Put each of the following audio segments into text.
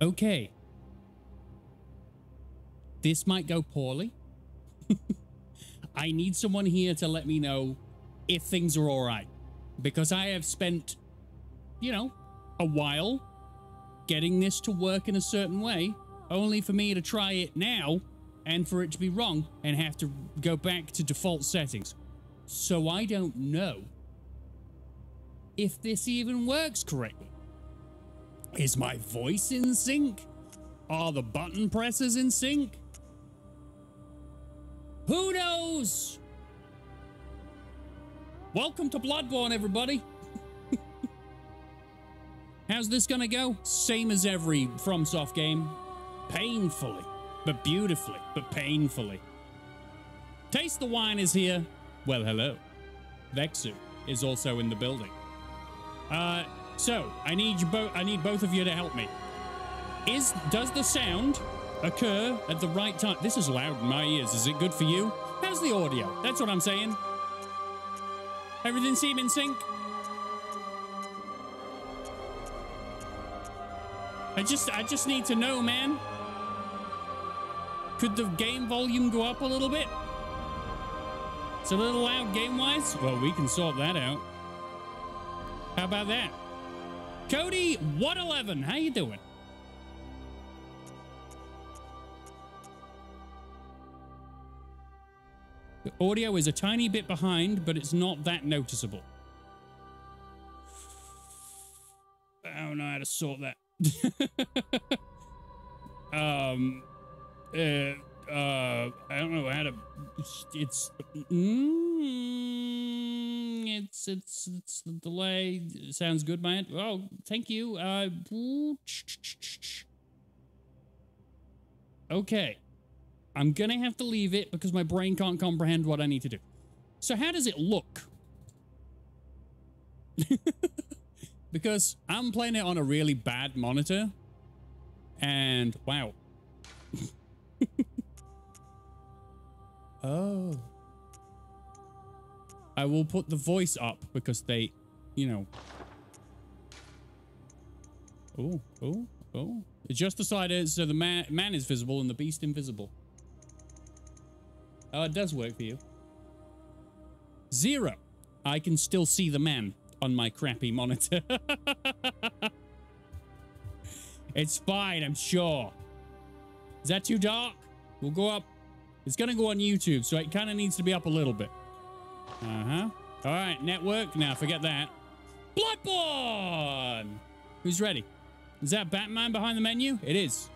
Okay. This might go poorly. I need someone here to let me know if things are all right. Because I have spent, you know, a while getting this to work in a certain way, only for me to try it now and for it to be wrong and have to go back to default settings. So I don't know if this even works correctly. Is my voice in sync? Are the button presses in sync? Who knows? Welcome to Bloodborne, everybody. How's this gonna go? Same as every FromSoft game. Painfully, but beautifully, but painfully. Taste the Wine is here. Well, hello. Vexu is also in the building. Uh, so I need you both. I need both of you to help me. Is does the sound occur at the right time? This is loud in my ears. Is it good for you? How's the audio? That's what I'm saying. Everything seem in sync? I just I just need to know, man. Could the game volume go up a little bit? It's a little loud game-wise? Well, we can sort that out. How about that? Cody 111, how you doing? The audio is a tiny bit behind, but it's not that noticeable. I don't know how to sort that. um, uh, uh, I don't know how to. It's. Mm, it's it's it's the delay. Sounds good, man. Oh, thank you. Uh, okay. I'm gonna have to leave it because my brain can't comprehend what I need to do. So how does it look? because I'm playing it on a really bad monitor. And wow. oh. I will put the voice up because they, you know. Oh, oh, oh. Adjust Just decided so the man, man is visible and the beast invisible. Oh, it does work for you. Zero. I can still see the man on my crappy monitor. it's fine, I'm sure. Is that too dark? We'll go up. It's going to go on YouTube, so it kind of needs to be up a little bit. Uh-huh. All right, network. Now, forget that. Bloodborne! Who's ready? Is that Batman behind the menu? It is.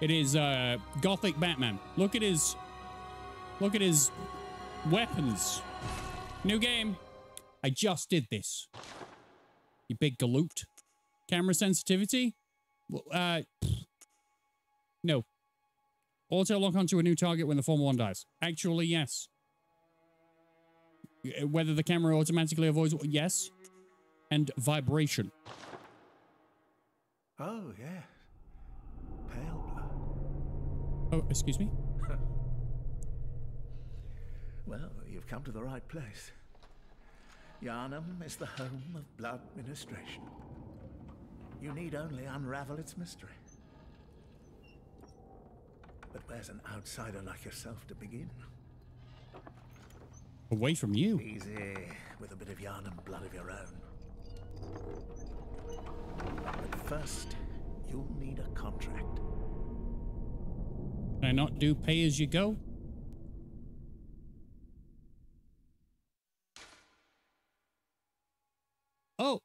It is uh, Gothic Batman. Look at his... Look at his weapons. New game. I just did this. You big galoot. Camera sensitivity? Uh, no. Auto lock onto a new target when the former one dies. Actually, yes. Uh, whether the camera automatically avoids... Yes. And vibration. Oh, yeah. Pale blood. Oh, excuse me? well, you've come to the right place. Yharnam is the home of blood ministration. You need only unravel its mystery. But where's an outsider like yourself to begin? Away from you. Easy, with a bit of yarn and blood of your own. But first, you'll need a contract. Can I not do pay as you go? Oh,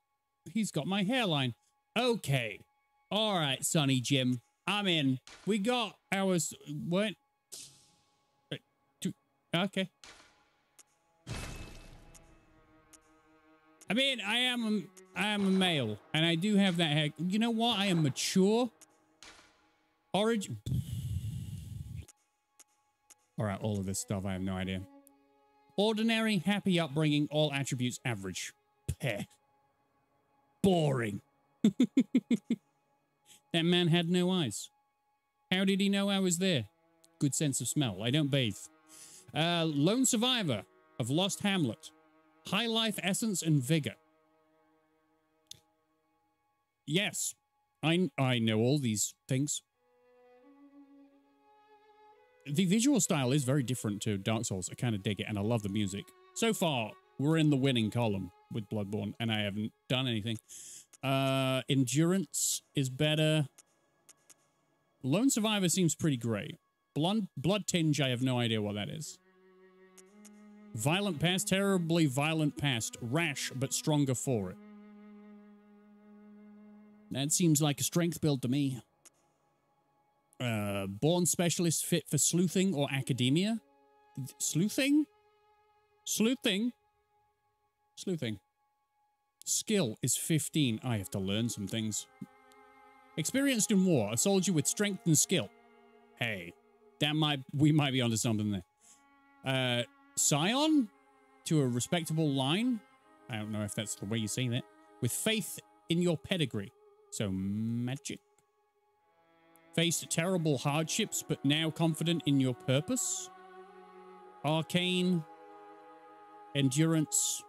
he's got my hairline. Okay. All right, Sonny Jim. I'm in. We got ours. What? Uh, okay. I mean, I am I am a male, and I do have that hair. You know what? I am mature. Origin. All right, all of this stuff, I have no idea. Ordinary, happy upbringing, all attributes average. Peh. Boring. that man had no eyes. How did he know I was there? Good sense of smell. I don't bathe. Uh, lone survivor of Lost Hamlet. High life essence and vigor. Yes. I, I know all these things. The visual style is very different to Dark Souls. I kind of dig it, and I love the music. So far, we're in the winning column with Bloodborne, and I haven't done anything. Uh, endurance is better. Lone Survivor seems pretty great. Blood, Bloodtinge, I have no idea what that is. Violent past, terribly violent past. Rash, but stronger for it. That seems like a strength build to me. Uh, born specialist fit for sleuthing or academia? Sleuthing? Sleuthing? Sleuthing. Skill is 15. I have to learn some things. Experienced in war, a soldier with strength and skill. Hey, that might we might be onto something there. Uh, Scion to a respectable line. I don't know if that's the way you say that. With faith in your pedigree. So magic. Faced terrible hardships, but now confident in your purpose. Arcane. Endurance.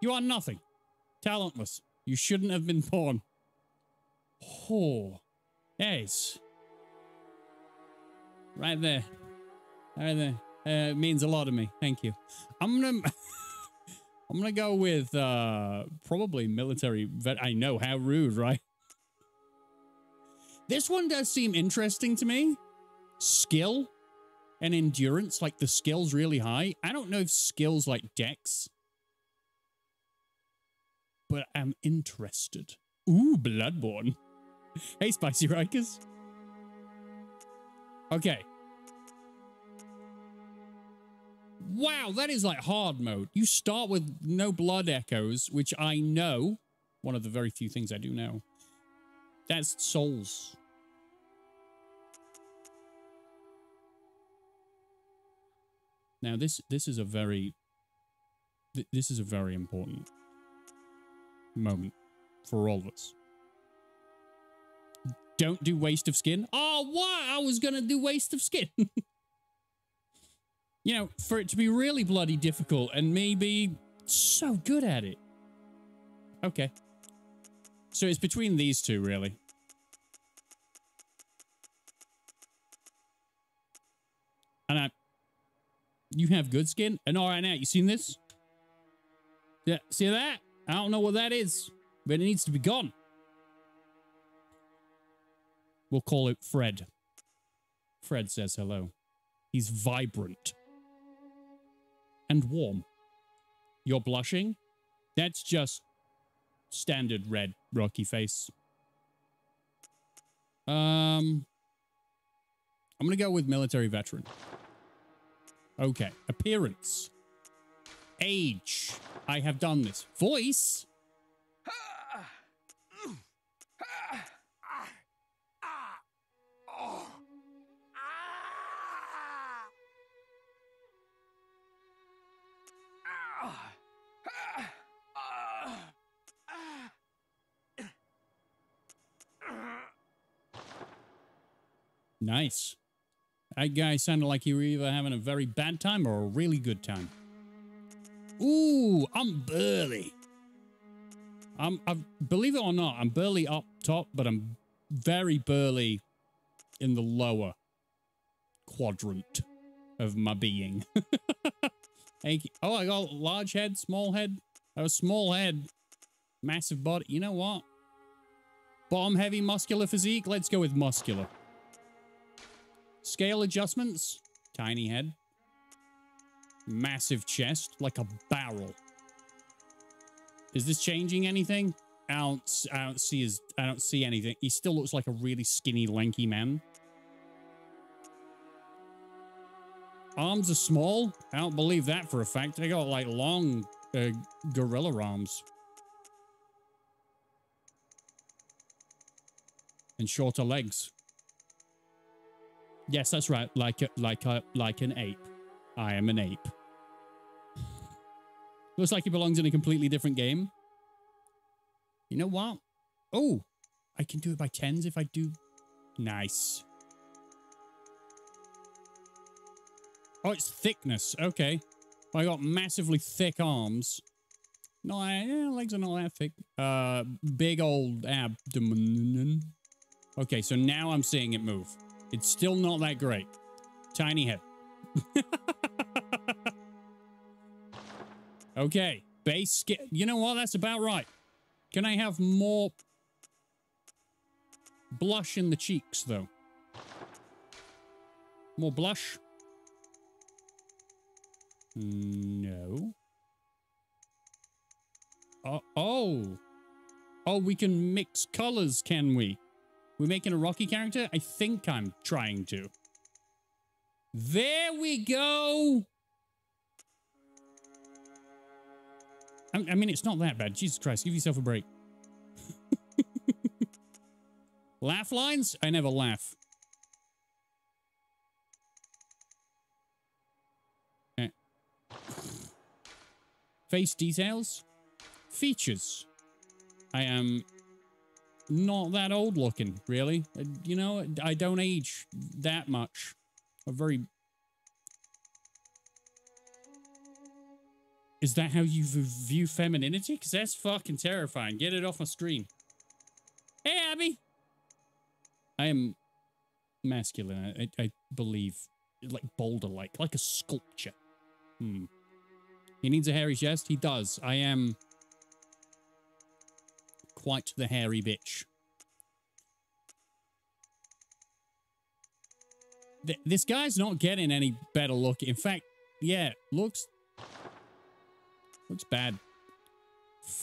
You are nothing. Talentless. You shouldn't have been born. Oh. Yes. Right there. Right there. Uh, it means a lot to me. Thank you. I'm gonna... I'm gonna go with uh, probably military vet. I know how rude, right? This one does seem interesting to me. Skill and endurance, like the skill's really high. I don't know if skills like dex, but I'm interested. Ooh, Bloodborne. hey, Spicy Rikers. Okay, Wow, that is like hard mode. You start with no blood echoes, which I know. One of the very few things I do know. That's souls. Now this this is a very th this is a very important moment for all of us. Don't do waste of skin. Oh, what? I was gonna do waste of skin. you know, for it to be really bloody difficult and me be so good at it. Okay. So it's between these two, really. And I... You have good skin? And all right now, you seen this? Yeah, see that? I don't know what that is, but it needs to be gone. We'll call it Fred. Fred says hello. He's vibrant and warm. You're blushing? That's just standard red rocky face. Um, I'm going to go with military veteran. Okay. Appearance. Age. I have done this. Voice. Nice. That guy sounded like he were either having a very bad time or a really good time. Ooh, I'm burly. I'm, I believe it or not, I'm burly up top, but I'm very burly in the lower quadrant of my being. oh, I got large head, small head. I have a small head, massive body. You know what? Bottom heavy muscular physique. Let's go with muscular. Scale adjustments. Tiny head. Massive chest, like a barrel. Is this changing anything? I don't, I don't see his, I don't see anything. He still looks like a really skinny, lanky man. Arms are small. I don't believe that for a fact. They got like long uh, gorilla arms. And shorter legs. Yes, that's right. Like a, like a, like an ape. I am an ape. Looks like he belongs in a completely different game. You know what? Oh, I can do it by tens if I do. Nice. Oh, it's thickness. Okay. I got massively thick arms. No, legs are not that thick. Uh, big old abdomen. Okay, so now I'm seeing it move. It's still not that great. Tiny head. okay, base skin. You know what? That's about right. Can I have more blush in the cheeks, though? More blush? No. Oh, oh. Oh, we can mix colors, can we? We're making a Rocky character? I think I'm trying to. There we go. I, I mean, it's not that bad. Jesus Christ, give yourself a break. laugh lines? I never laugh. Okay. Face details? Features. I am not that old looking, really. Uh, you know, I don't age that much. A very... Is that how you view femininity? Because that's fucking terrifying. Get it off my screen. Hey, Abby! I am masculine, I, I believe. Like boulder-like, like a sculpture. Hmm. He needs a hairy chest? He does. I am quite the hairy bitch. Th this guy's not getting any better look. In fact, yeah, looks looks bad.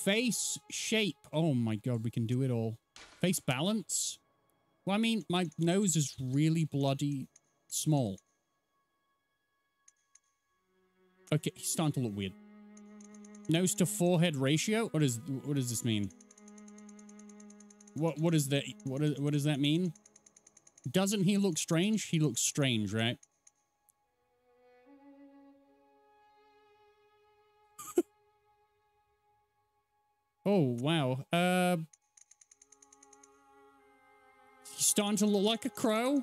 Face shape. Oh my god, we can do it all. Face balance. Well, I mean, my nose is really bloody small. Okay, he's starting to look weird. Nose to forehead ratio? What is what does this mean? What what is that? What is, what does that mean? Doesn't he look strange? He looks strange, right? oh wow. Uh, he's starting to look like a crow.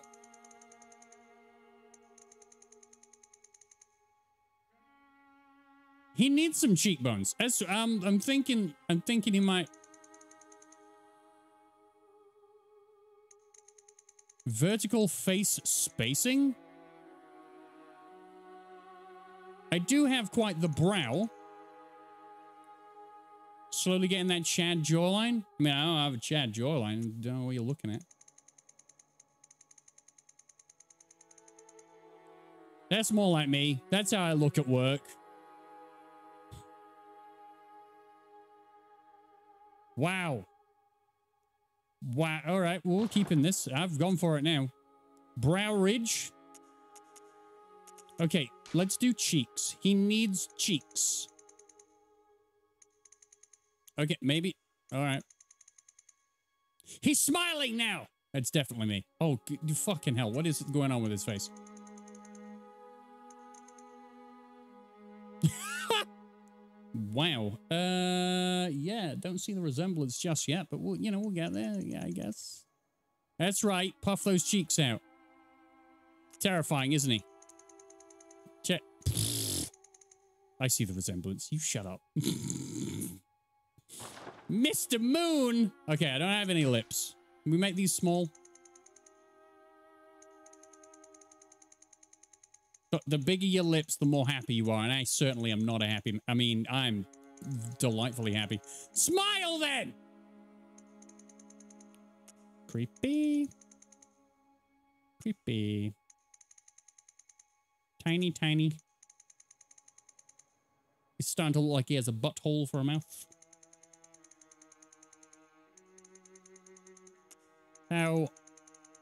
He needs some cheekbones. As um, I'm thinking, I'm thinking he might Vertical face spacing? I do have quite the brow. Slowly getting that Chad jawline. I mean, I don't have a Chad jawline. Don't know what you're looking at. That's more like me. That's how I look at work. Wow. Wow. All right. We're keeping this. I've gone for it now. Brow ridge. Okay. Let's do cheeks. He needs cheeks. Okay. Maybe. All right. He's smiling now. That's definitely me. Oh, fucking hell. What is going on with his face? Wow. Uh, yeah, don't see the resemblance just yet, but we'll, you know, we'll get there. Yeah, I guess. That's right. Puff those cheeks out. Terrifying, isn't he? Check. I see the resemblance. You shut up. Mr. Moon! Okay, I don't have any lips. Can we make these small? The bigger your lips, the more happy you are. And I certainly am not a happy. I mean, I'm delightfully happy. Smile then! Creepy. Creepy. Tiny, tiny. He's starting to look like he has a butthole for a mouth. How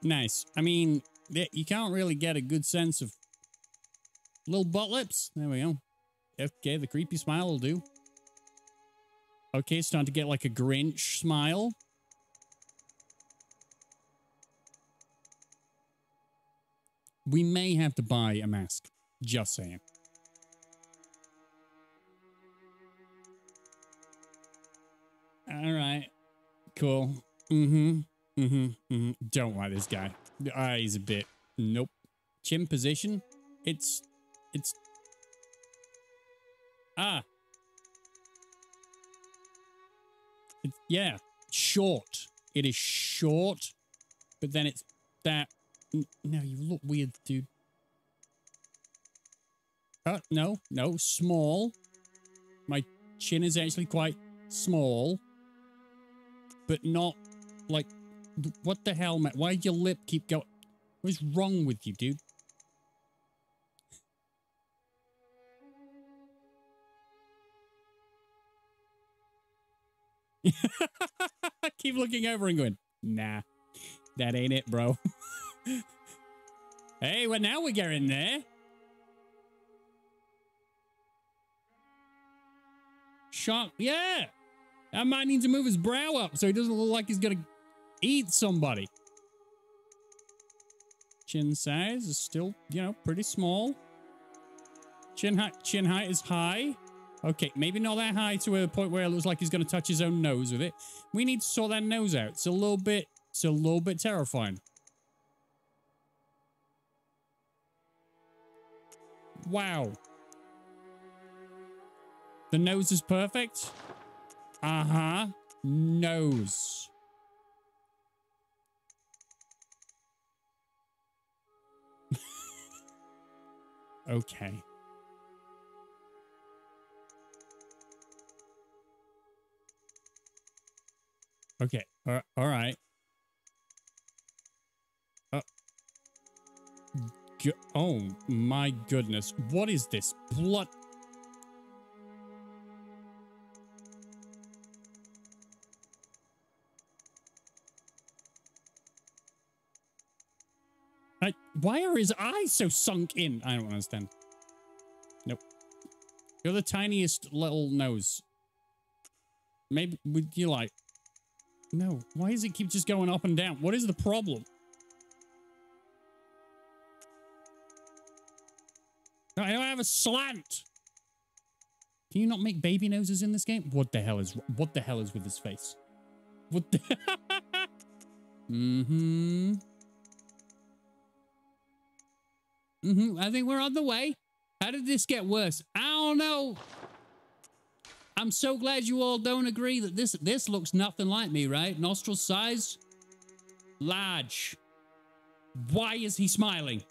nice. I mean, you can't really get a good sense of Little butt lips. There we go. Okay, the creepy smile will do. Okay, starting to get like a Grinch smile. We may have to buy a mask. Just saying. All right. Cool. Mm-hmm. Mm-hmm. Mm-hmm. Don't like this guy. The eyes a bit. Nope. Chin position. It's it's... Ah. It's, yeah, short. It is short, but then it's that. No, you look weird, dude. Uh, no, no, small. My chin is actually quite small, but not like. What the hell, man? Why your lip keep going? What's wrong with you, dude? Keep looking over and going, nah, that ain't it, bro. hey, well, now we're getting there. Shock, yeah. That might need to move his brow up so he doesn't look like he's going to eat somebody. Chin size is still, you know, pretty small. Chin height, chin height is high. Okay, maybe not that high to a point where it looks like he's going to touch his own nose with it. We need to sort that nose out. It's a little bit, it's a little bit terrifying. Wow. The nose is perfect. Uh-huh. Nose. okay. Okay. All right. Uh, oh my goodness. What is this? Blood. I, why are his eyes so sunk in? I don't understand. Nope. You're the tiniest little nose. Maybe would you like no. Why does it keep just going up and down? What is the problem? I don't have a slant. Can you not make baby noses in this game? What the hell is what the hell is with his face? What the Mm-hmm. Mm-hmm. I think we're on the way. How did this get worse? I don't know. I'm so glad you all don't agree that this this looks nothing like me, right? Nostril size, large. Why is he smiling?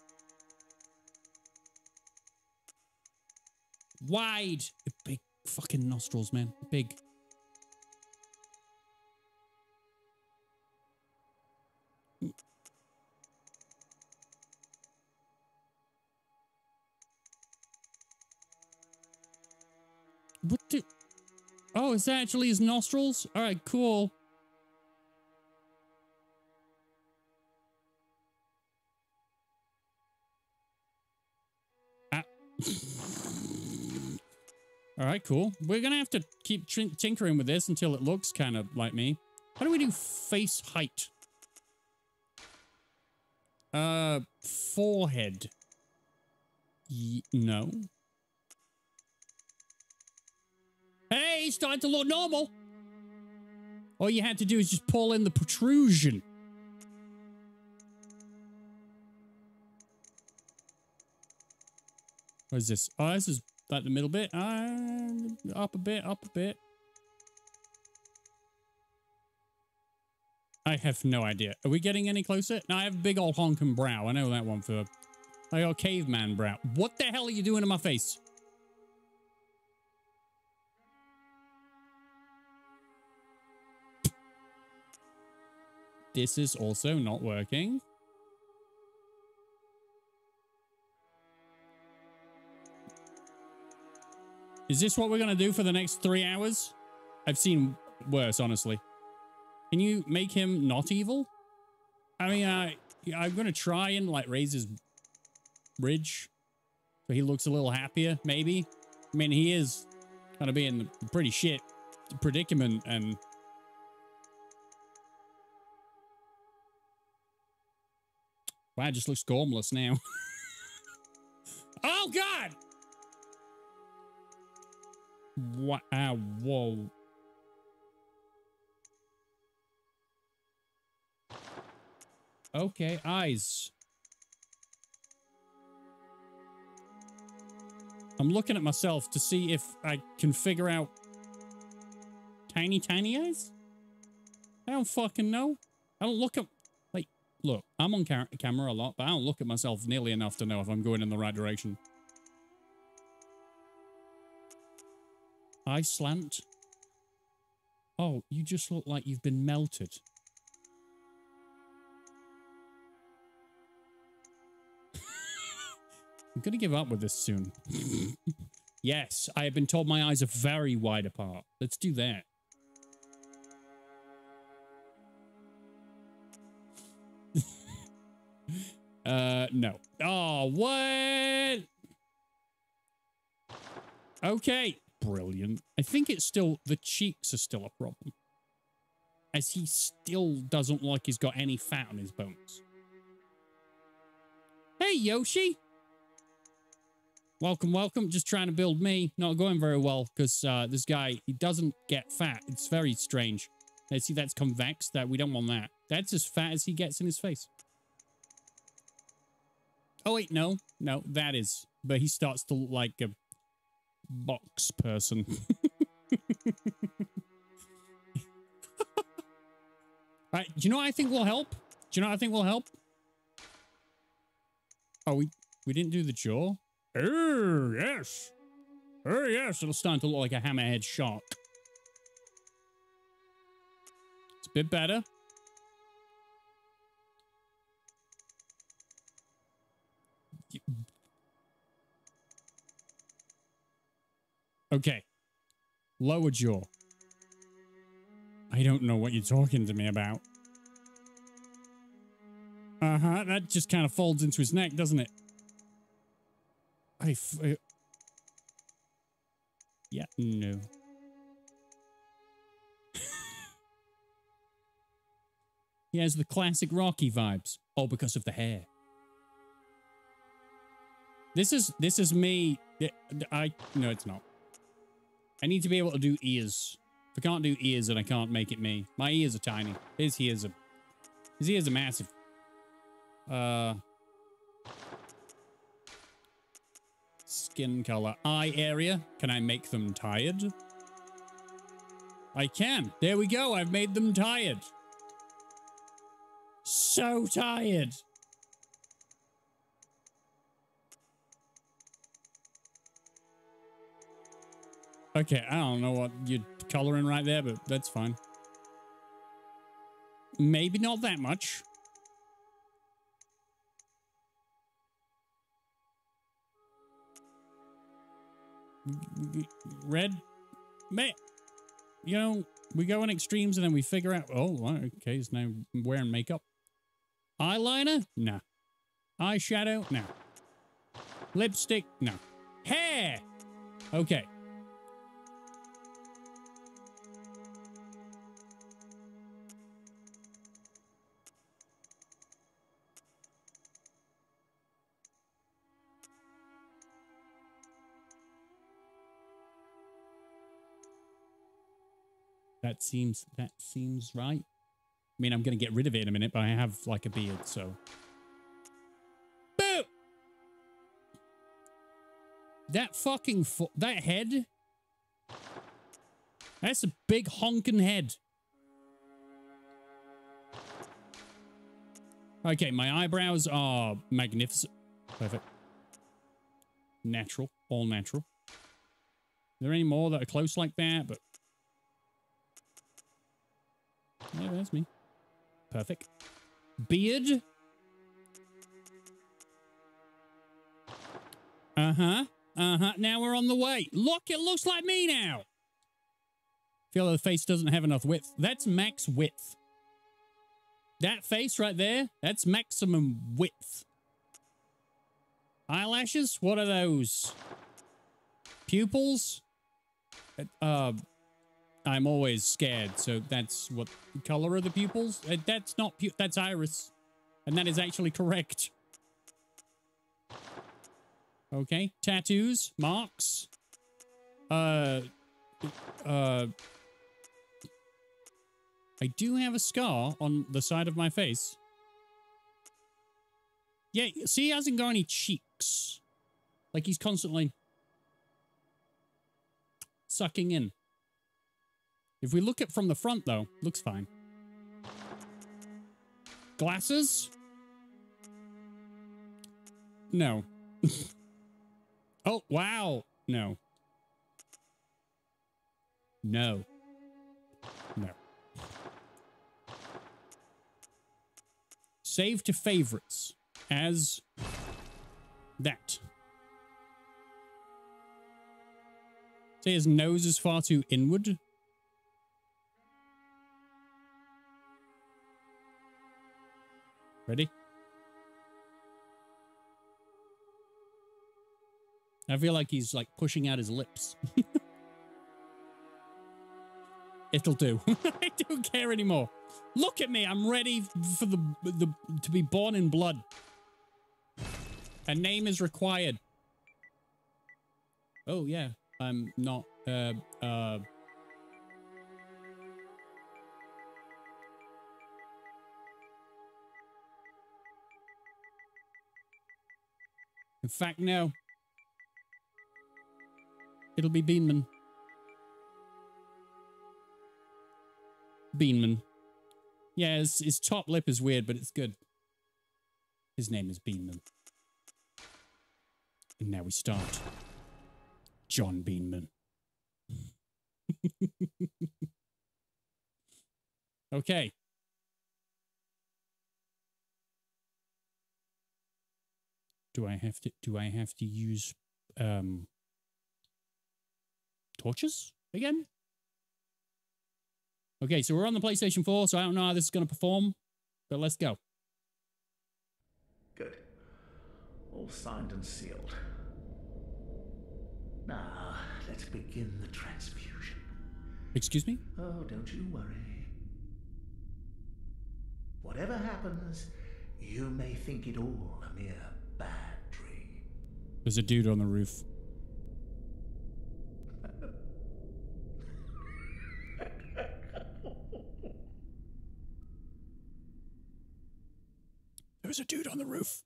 Wide. Big fucking nostrils, man. Big. What the... Oh, it's actually his nostrils? All right, cool. Ah. All right, cool. We're going to have to keep tinkering with this until it looks kind of like me. How do we do face height? Uh, forehead. Y no. Hey, he's starting to look normal. All you had to do is just pull in the protrusion. What is this? Oh, this is like the middle bit. Uh, up a bit, up a bit. I have no idea. Are we getting any closer? No, I have a big old honking brow. I know that one for... I got caveman brow. What the hell are you doing to my face? This is also not working. Is this what we're going to do for the next three hours? I've seen worse, honestly. Can you make him not evil? I mean, uh, I'm going to try and like raise his bridge so he looks a little happier, maybe. I mean, he is going to be in a pretty shit predicament and Wow, it just looks gormless now. oh, God! Wow, uh, whoa. Okay, eyes. I'm looking at myself to see if I can figure out tiny, tiny eyes. I don't fucking know. I don't look at... Look, I'm on ca camera a lot, but I don't look at myself nearly enough to know if I'm going in the right direction. Eye slant. Oh, you just look like you've been melted. I'm going to give up with this soon. yes, I have been told my eyes are very wide apart. Let's do that. Uh, no. Oh, what? Okay. Brilliant. I think it's still, the cheeks are still a problem. As he still doesn't like he's got any fat on his bones. Hey, Yoshi. Welcome, welcome. Just trying to build me. Not going very well because uh, this guy, he doesn't get fat. It's very strange. Let's see, that's convex. That We don't want that. That's as fat as he gets in his face. Oh, wait, no. No, that is. But he starts to look like a box person. All right, do you know what I think will help? Do you know what I think will help? Oh, we, we didn't do the jaw? Oh, yes. Oh, yes. It'll start to look like a hammerhead shark. It's a bit better. Okay. Lower jaw. I don't know what you're talking to me about. Uh-huh. That just kind of folds into his neck, doesn't it? I... Uh, yeah, no. he has the classic Rocky vibes. All because of the hair. This is this is me. I no, it's not. I need to be able to do ears. If I can't do ears, then I can't make it me. My ears are tiny. His ears are his ears are massive. Uh skin color. Eye area. Can I make them tired? I can. There we go. I've made them tired. So tired. Okay, I don't know what you're coloring right there, but that's fine. Maybe not that much. Red, man, you know, we go in extremes and then we figure out, oh, okay, he's now wearing makeup. Eyeliner? No. Eyeshadow? No. Lipstick? No. Hair? Okay. That seems that seems right. I mean, I'm going to get rid of it in a minute, but I have like a beard, so. Boo! That fucking that head. That's a big honking head. Okay, my eyebrows are magnificent. Perfect. Natural. All natural. Are there any more that are close like that? But yeah, that's me. Perfect. Beard. Uh-huh. Uh-huh. Now we're on the way. Look, it looks like me now. Feel like the face doesn't have enough width. That's max width. That face right there, that's maximum width. Eyelashes? What are those? Pupils? Uh, I'm always scared, so that's what color are the pupils? Uh, that's not pu that's iris. And that is actually correct. Okay, tattoos, marks. Uh, uh, I do have a scar on the side of my face. Yeah, see, he hasn't got any cheeks. Like he's constantly sucking in. If we look at from the front, though, looks fine. Glasses? No. oh, wow. No. No. No. Save to favorites as that. Say his nose is far too inward. Ready? I feel like he's like pushing out his lips. It'll do. I don't care anymore. Look at me. I'm ready for the, the to be born in blood. A name is required. Oh yeah, I'm not uh uh In fact, no. It'll be Beanman. Beanman. Yeah, his, his top lip is weird, but it's good. His name is Beanman. And now we start. John Beanman. okay. Do I have to do I have to use um torches again? Okay, so we're on the PlayStation 4, so I don't know how this is going to perform, but let's go. Good. All signed and sealed. Now, let's begin the transfusion. Excuse me? Oh, don't you worry. Whatever happens, you may think it all a mere bad. There's a dude on the roof. There's a dude on the roof.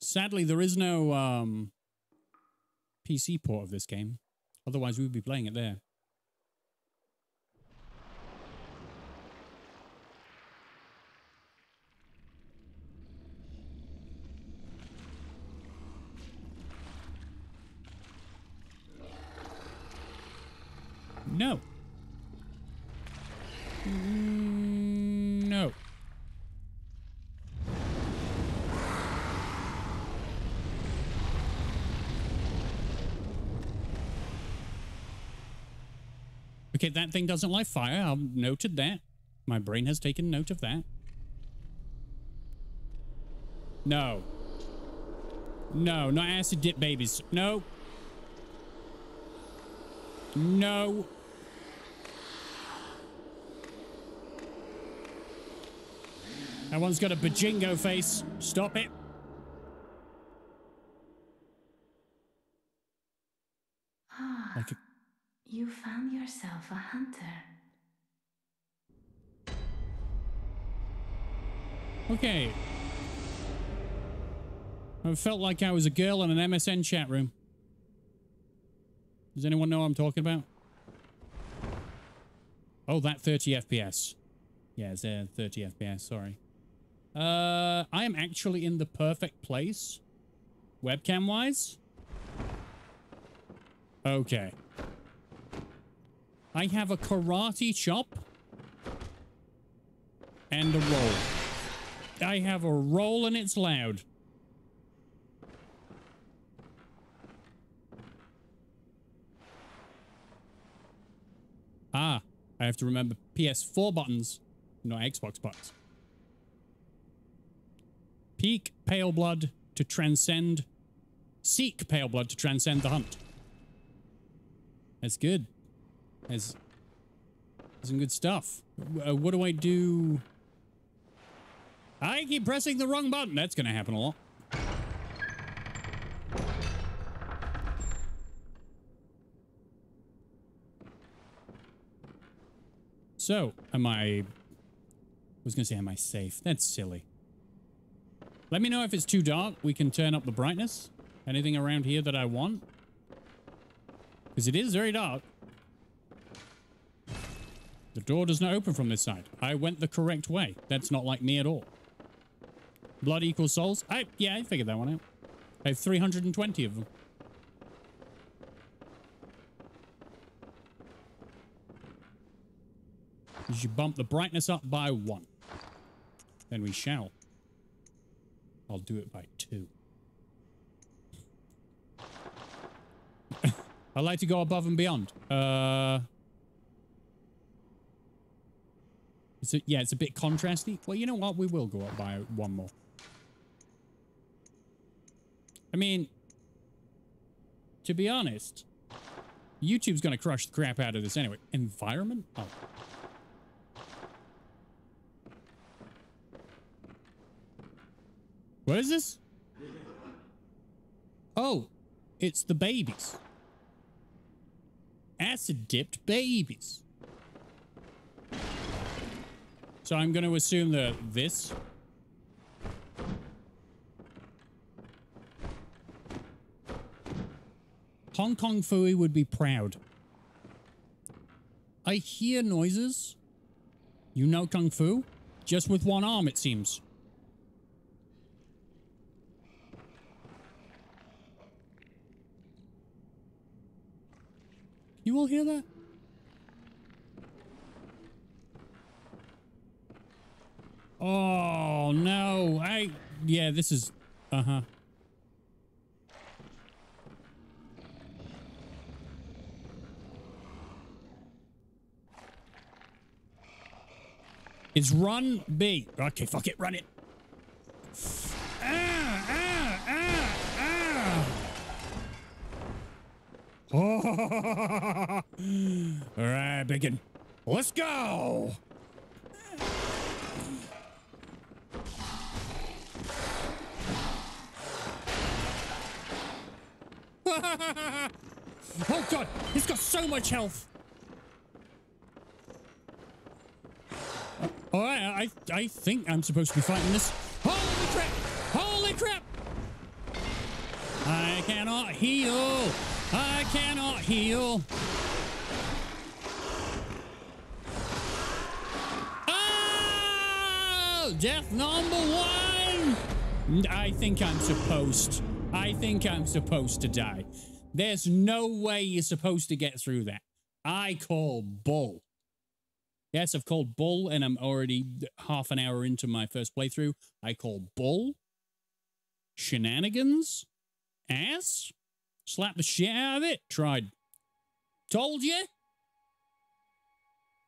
Sadly, there is no um, PC port of this game. Otherwise, we would be playing it there. No. Mm, No. Okay, that thing doesn't like fire. I've noted that. My brain has taken note of that. No. No, not acid dip babies. No. No. That one's got a bajingo face. Stop it. Ah, Like a, you found yourself a hunter. okay. I felt like I was a girl in an MSN chat room. Does anyone know what I'm talking about? Oh, that 30 FPS. Yeah, it's there 30 FPS, sorry. Uh, I am actually in the perfect place. Webcam-wise. Okay. I have a karate chop. And a roll. I have a roll and it's loud. Ah, I have to remember PS4 buttons, not Xbox buttons. Peak pale blood to transcend. Seek pale blood to transcend the hunt. That's good. That's some good stuff. Uh, what do I do? I keep pressing the wrong button. That's going to happen a lot. So, am I... I was going to say, am I safe? That's silly. Let me know if it's too dark. We can turn up the brightness. Anything around here that I want? Because it is very dark. Door does not open from this side. I went the correct way. That's not like me at all. Blood equals souls? I Yeah, I figured that one out. I have 320 of them. You should bump the brightness up by one. Then we shall. I'll do it by two. I like to go above and beyond. Uh, a, yeah, it's a bit contrasty. Well, you know what? We will go up by one more. I mean, to be honest, YouTube's going to crush the crap out of this anyway. Environment? Oh. What is this? Oh, it's the babies. Acid dipped babies. So I'm going to assume that this. Hong Kong Phooey would be proud. I hear noises. You know Kung Fu? Just with one arm, it seems. You all hear that? Oh, no. I, yeah, this is, uh-huh. It's run B. Okay, fuck it, run it. Ah, ah, ah, ah. All right, Bacon. Let's go. Oh god, he's got so much health. All right, I I think I'm supposed to be fighting this. Holy crap! Holy crap! I cannot heal. I cannot heal. Oh, death number one. I think I'm supposed. I think I'm supposed to die. There's no way you're supposed to get through that. I call bull. Yes, I've called bull and I'm already half an hour into my first playthrough. I call bull. Shenanigans. Ass. Slap the shit out of it. Tried. Told you.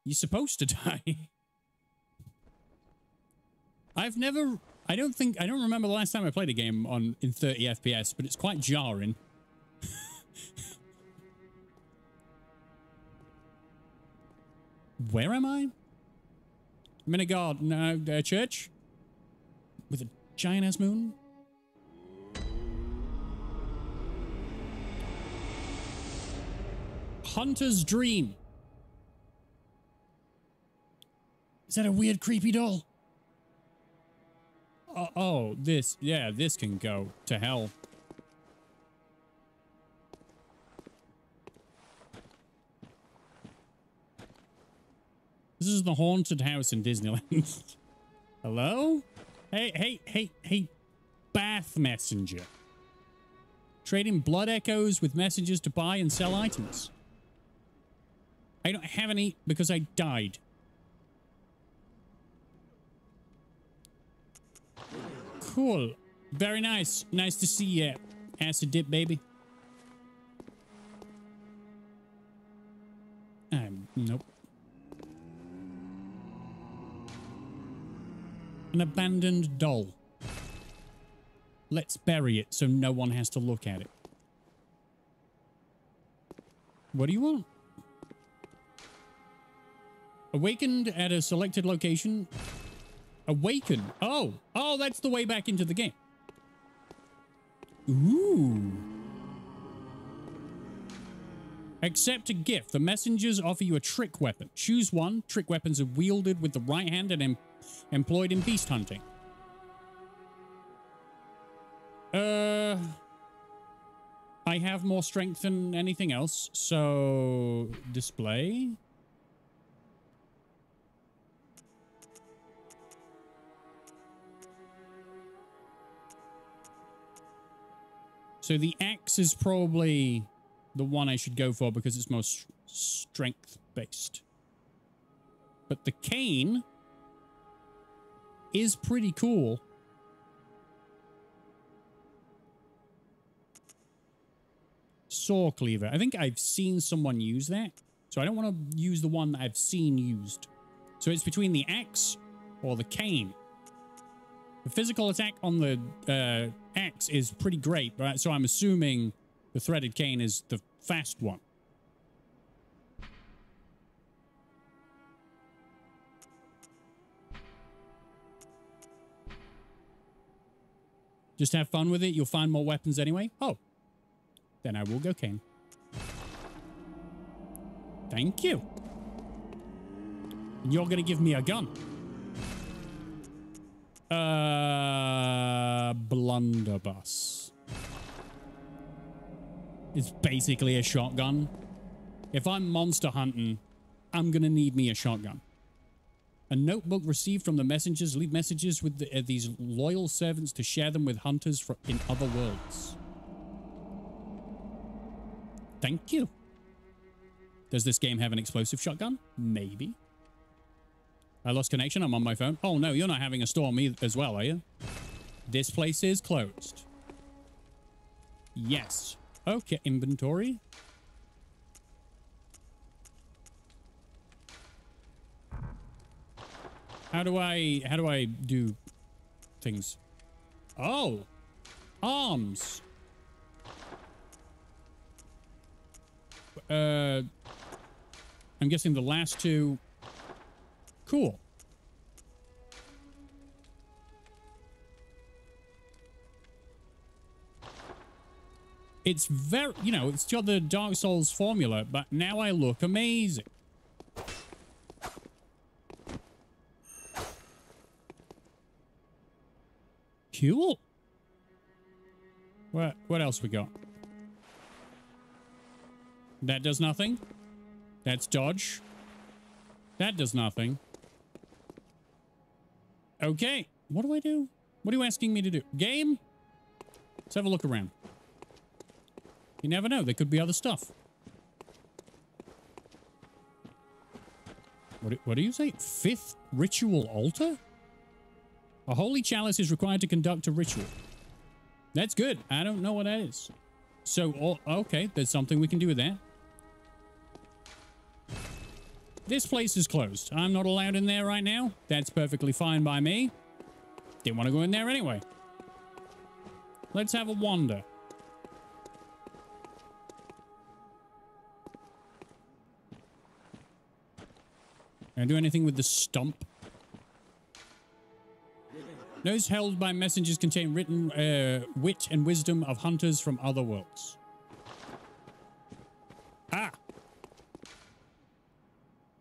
You're supposed to die. I've never... I don't think... I don't remember the last time I played a game on in 30 FPS, but it's quite jarring. Where am I? I'm a a church with a giant ass moon. Hunter's Dream. Is that a weird, creepy doll? Oh, oh, this, yeah, this can go to hell. This is the haunted house in Disneyland. Hello? Hey, hey, hey, hey, Bath Messenger. Trading blood echoes with messages to buy and sell items. I don't have any because I died. Cool. Very nice. Nice to see you, acid dip baby. Um, nope. An abandoned doll. Let's bury it so no one has to look at it. What do you want? Awakened at a selected location. Awaken. Oh. Oh, that's the way back into the game. Ooh. Accept a gift. The messengers offer you a trick weapon. Choose one. Trick weapons are wielded with the right hand and em employed in beast hunting. Uh... I have more strength than anything else, so... Display? So the axe is probably the one I should go for because it's most strength based. But the cane is pretty cool. Saw cleaver. I think I've seen someone use that. So I don't want to use the one that I've seen used. So it's between the axe or the cane. The physical attack on the uh, axe is pretty great, right? So I'm assuming the threaded cane is the fast one. Just have fun with it. You'll find more weapons anyway. Oh, then I will go cane. Thank you. And you're going to give me a gun. Uh, blunderbuss. It's basically a shotgun. If I'm monster hunting, I'm to need me a shotgun. A notebook received from the messengers. Leave messages with the, uh, these loyal servants to share them with hunters for, in other worlds. Thank you. Does this game have an explosive shotgun? Maybe. I lost connection. I'm on my phone. Oh, no, you're not having a storm as well, are you? This place is closed. Yes. Okay, inventory. How do I, how do I do things? Oh, arms. Uh, I'm guessing the last two. Cool. It's very, you know, it's got the Dark Souls formula, but now I look amazing. Cool. What, what else we got? That does nothing. That's dodge. That does nothing. Okay. What do I do? What are you asking me to do? Game? Let's have a look around. You never know. There could be other stuff. What, what do you say? Fifth ritual altar? A holy chalice is required to conduct a ritual. That's good. I don't know what that is. So, oh, okay, there's something we can do with that. This place is closed. I'm not allowed in there right now. That's perfectly fine by me. Didn't want to go in there anyway. Let's have a wander. Can I do anything with the stump? Those held by messengers contain written uh, wit and wisdom of hunters from other worlds. Ah!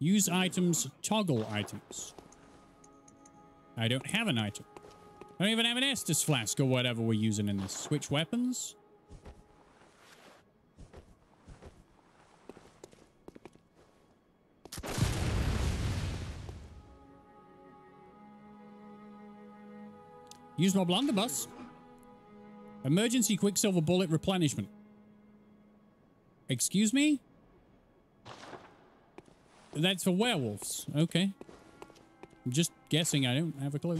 Use items, toggle items. I don't have an item. I don't even have an Estus flask or whatever we're using in this. Switch weapons. Use my blunderbuss. Emergency Quicksilver Bullet replenishment. Excuse me? That's for werewolves. Okay. I'm just guessing. I don't have a clue.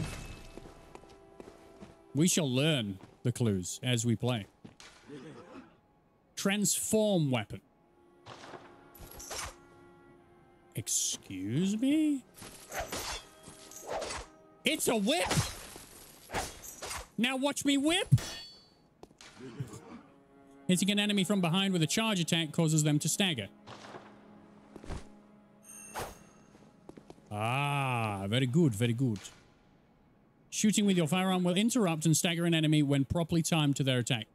We shall learn the clues as we play. Transform weapon. Excuse me? It's a whip! Now watch me whip! Hitting an enemy from behind with a charge attack causes them to stagger. Ah, very good, very good. Shooting with your firearm will interrupt and stagger an enemy when properly timed to their attack.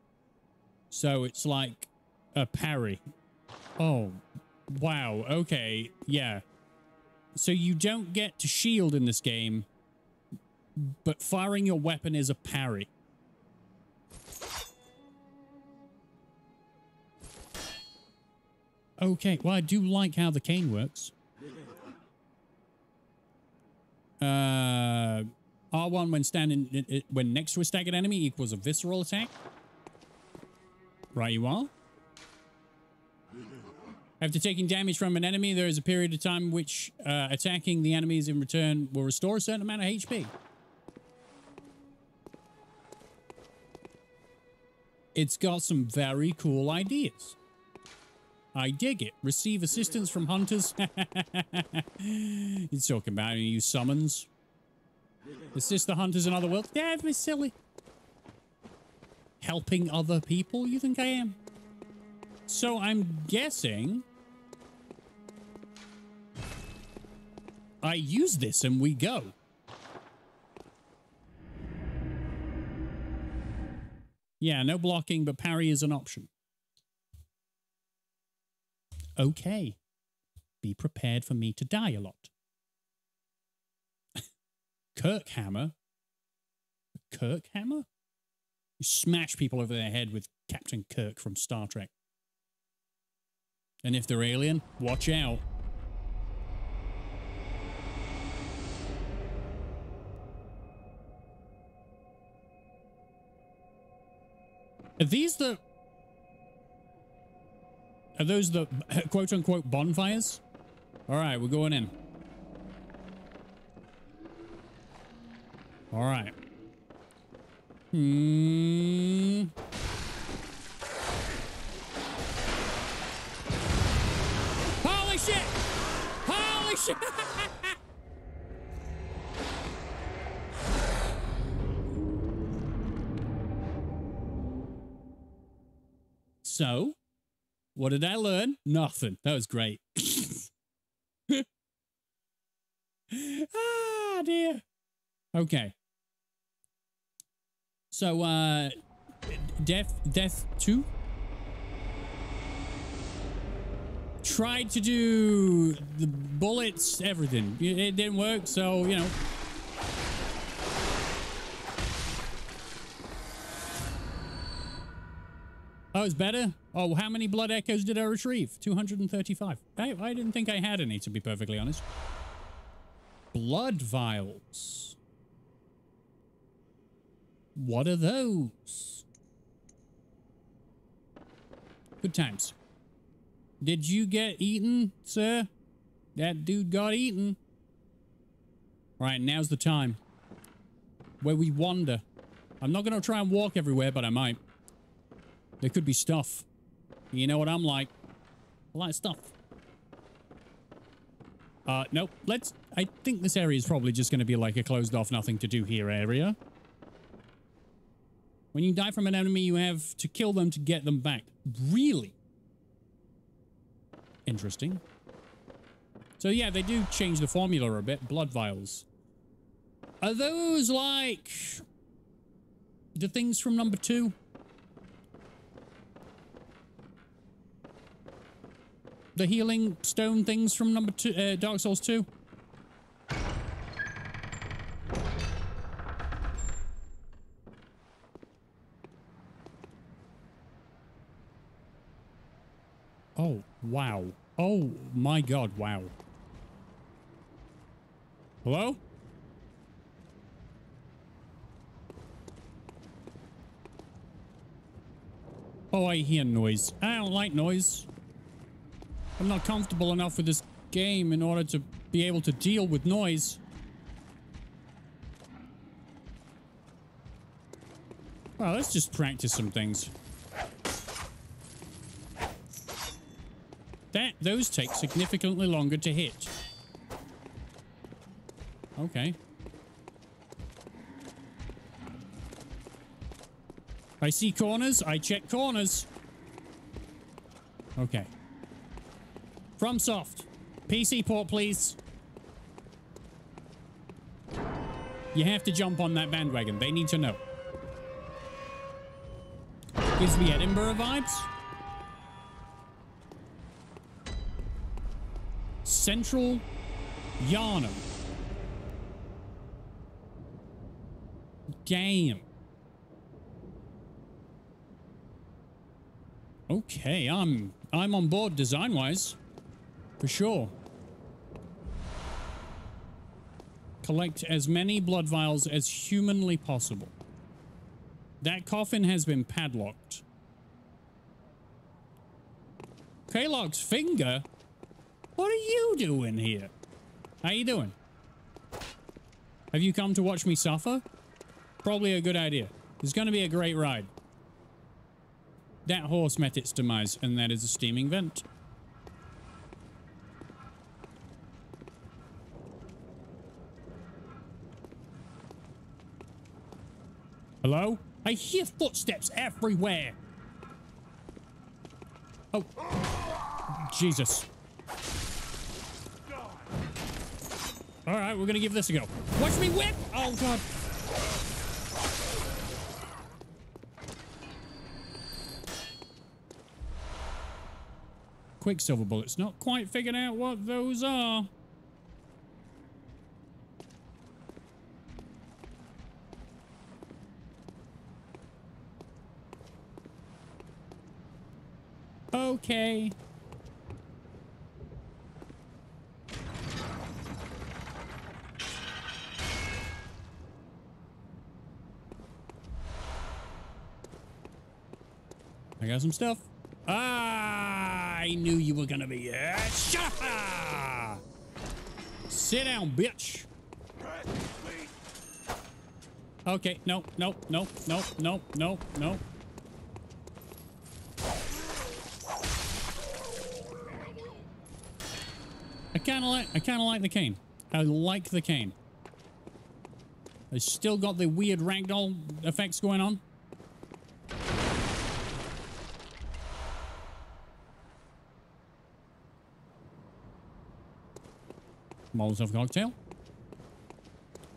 So it's like a parry. Oh, wow. Okay, yeah. So you don't get to shield in this game, but firing your weapon is a parry. Okay, well, I do like how the cane works. Uh, R1 when standing when next to a staggered enemy equals a visceral attack. Right you are. After taking damage from an enemy, there is a period of time which uh, attacking the enemies in return will restore a certain amount of HP. It's got some very cool ideas. I dig it. Receive assistance from hunters. He's talking about any use summons. Assist the hunters in other worlds. Yeah, it's silly. Helping other people, you think I am? So I'm guessing I use this and we go. Yeah, no blocking, but parry is an option. Okay. Be prepared for me to die a lot. Kirkhammer? Kirkhammer? You smash people over their head with Captain Kirk from Star Trek. And if they're alien, watch out. Are these the... Are those the quote-unquote bonfires? All right, we're going in. All right. Hmm... Holy shit! Holy shit! so, what did I learn? Nothing. That was great. ah, dear. Okay. So, uh, Death, Death 2? Tried to do the bullets, everything. It didn't work, so, you know. Oh, it's better? Oh, how many blood echoes did I retrieve? 235. I, I didn't think I had any, to be perfectly honest. Blood vials. What are those? Good times. Did you get eaten, sir? That dude got eaten. Right, now's the time. Where we wander. I'm not going to try and walk everywhere, but I might. There could be stuff. You know what I'm like. A lot of stuff. Uh, nope. Let's... I think this area is probably just going to be like a closed off nothing to do here area. When you die from an enemy, you have to kill them to get them back. Really? Interesting. So yeah, they do change the formula a bit. Blood vials. Are those like... The things from number two? The healing stone things from number two, uh, Dark Souls 2? Oh, wow. Oh, my God, wow. Hello? Oh, I hear noise. I don't like noise. I'm not comfortable enough with this game in order to be able to deal with noise. Well, let's just practice some things. That those take significantly longer to hit. Okay. I see corners, I check corners. Okay. FromSoft. PC port, please. You have to jump on that bandwagon. They need to know. Gives me Edinburgh vibes. Central Yharnam. Damn. Okay, I'm I'm on board design-wise. For sure. Collect as many blood vials as humanly possible. That coffin has been padlocked. Kellogg's finger? What are you doing here? How you doing? Have you come to watch me suffer? Probably a good idea. It's going to be a great ride. That horse met its demise, and that is a steaming vent. Hello? I hear footsteps everywhere. Oh. Jesus. All right, we're to give this a go. Watch me whip! Oh, God. Quicksilver bullets. Not quite figured out what those are. Okay. I got some stuff. Ah, I knew you were gonna be here. Shut up! Sit down, bitch. Okay, no, no, no, no, no, no, no. I kind of like, I kind of like the cane. I like the cane. It's still got the weird ragdoll effects going on. Molotov cocktail.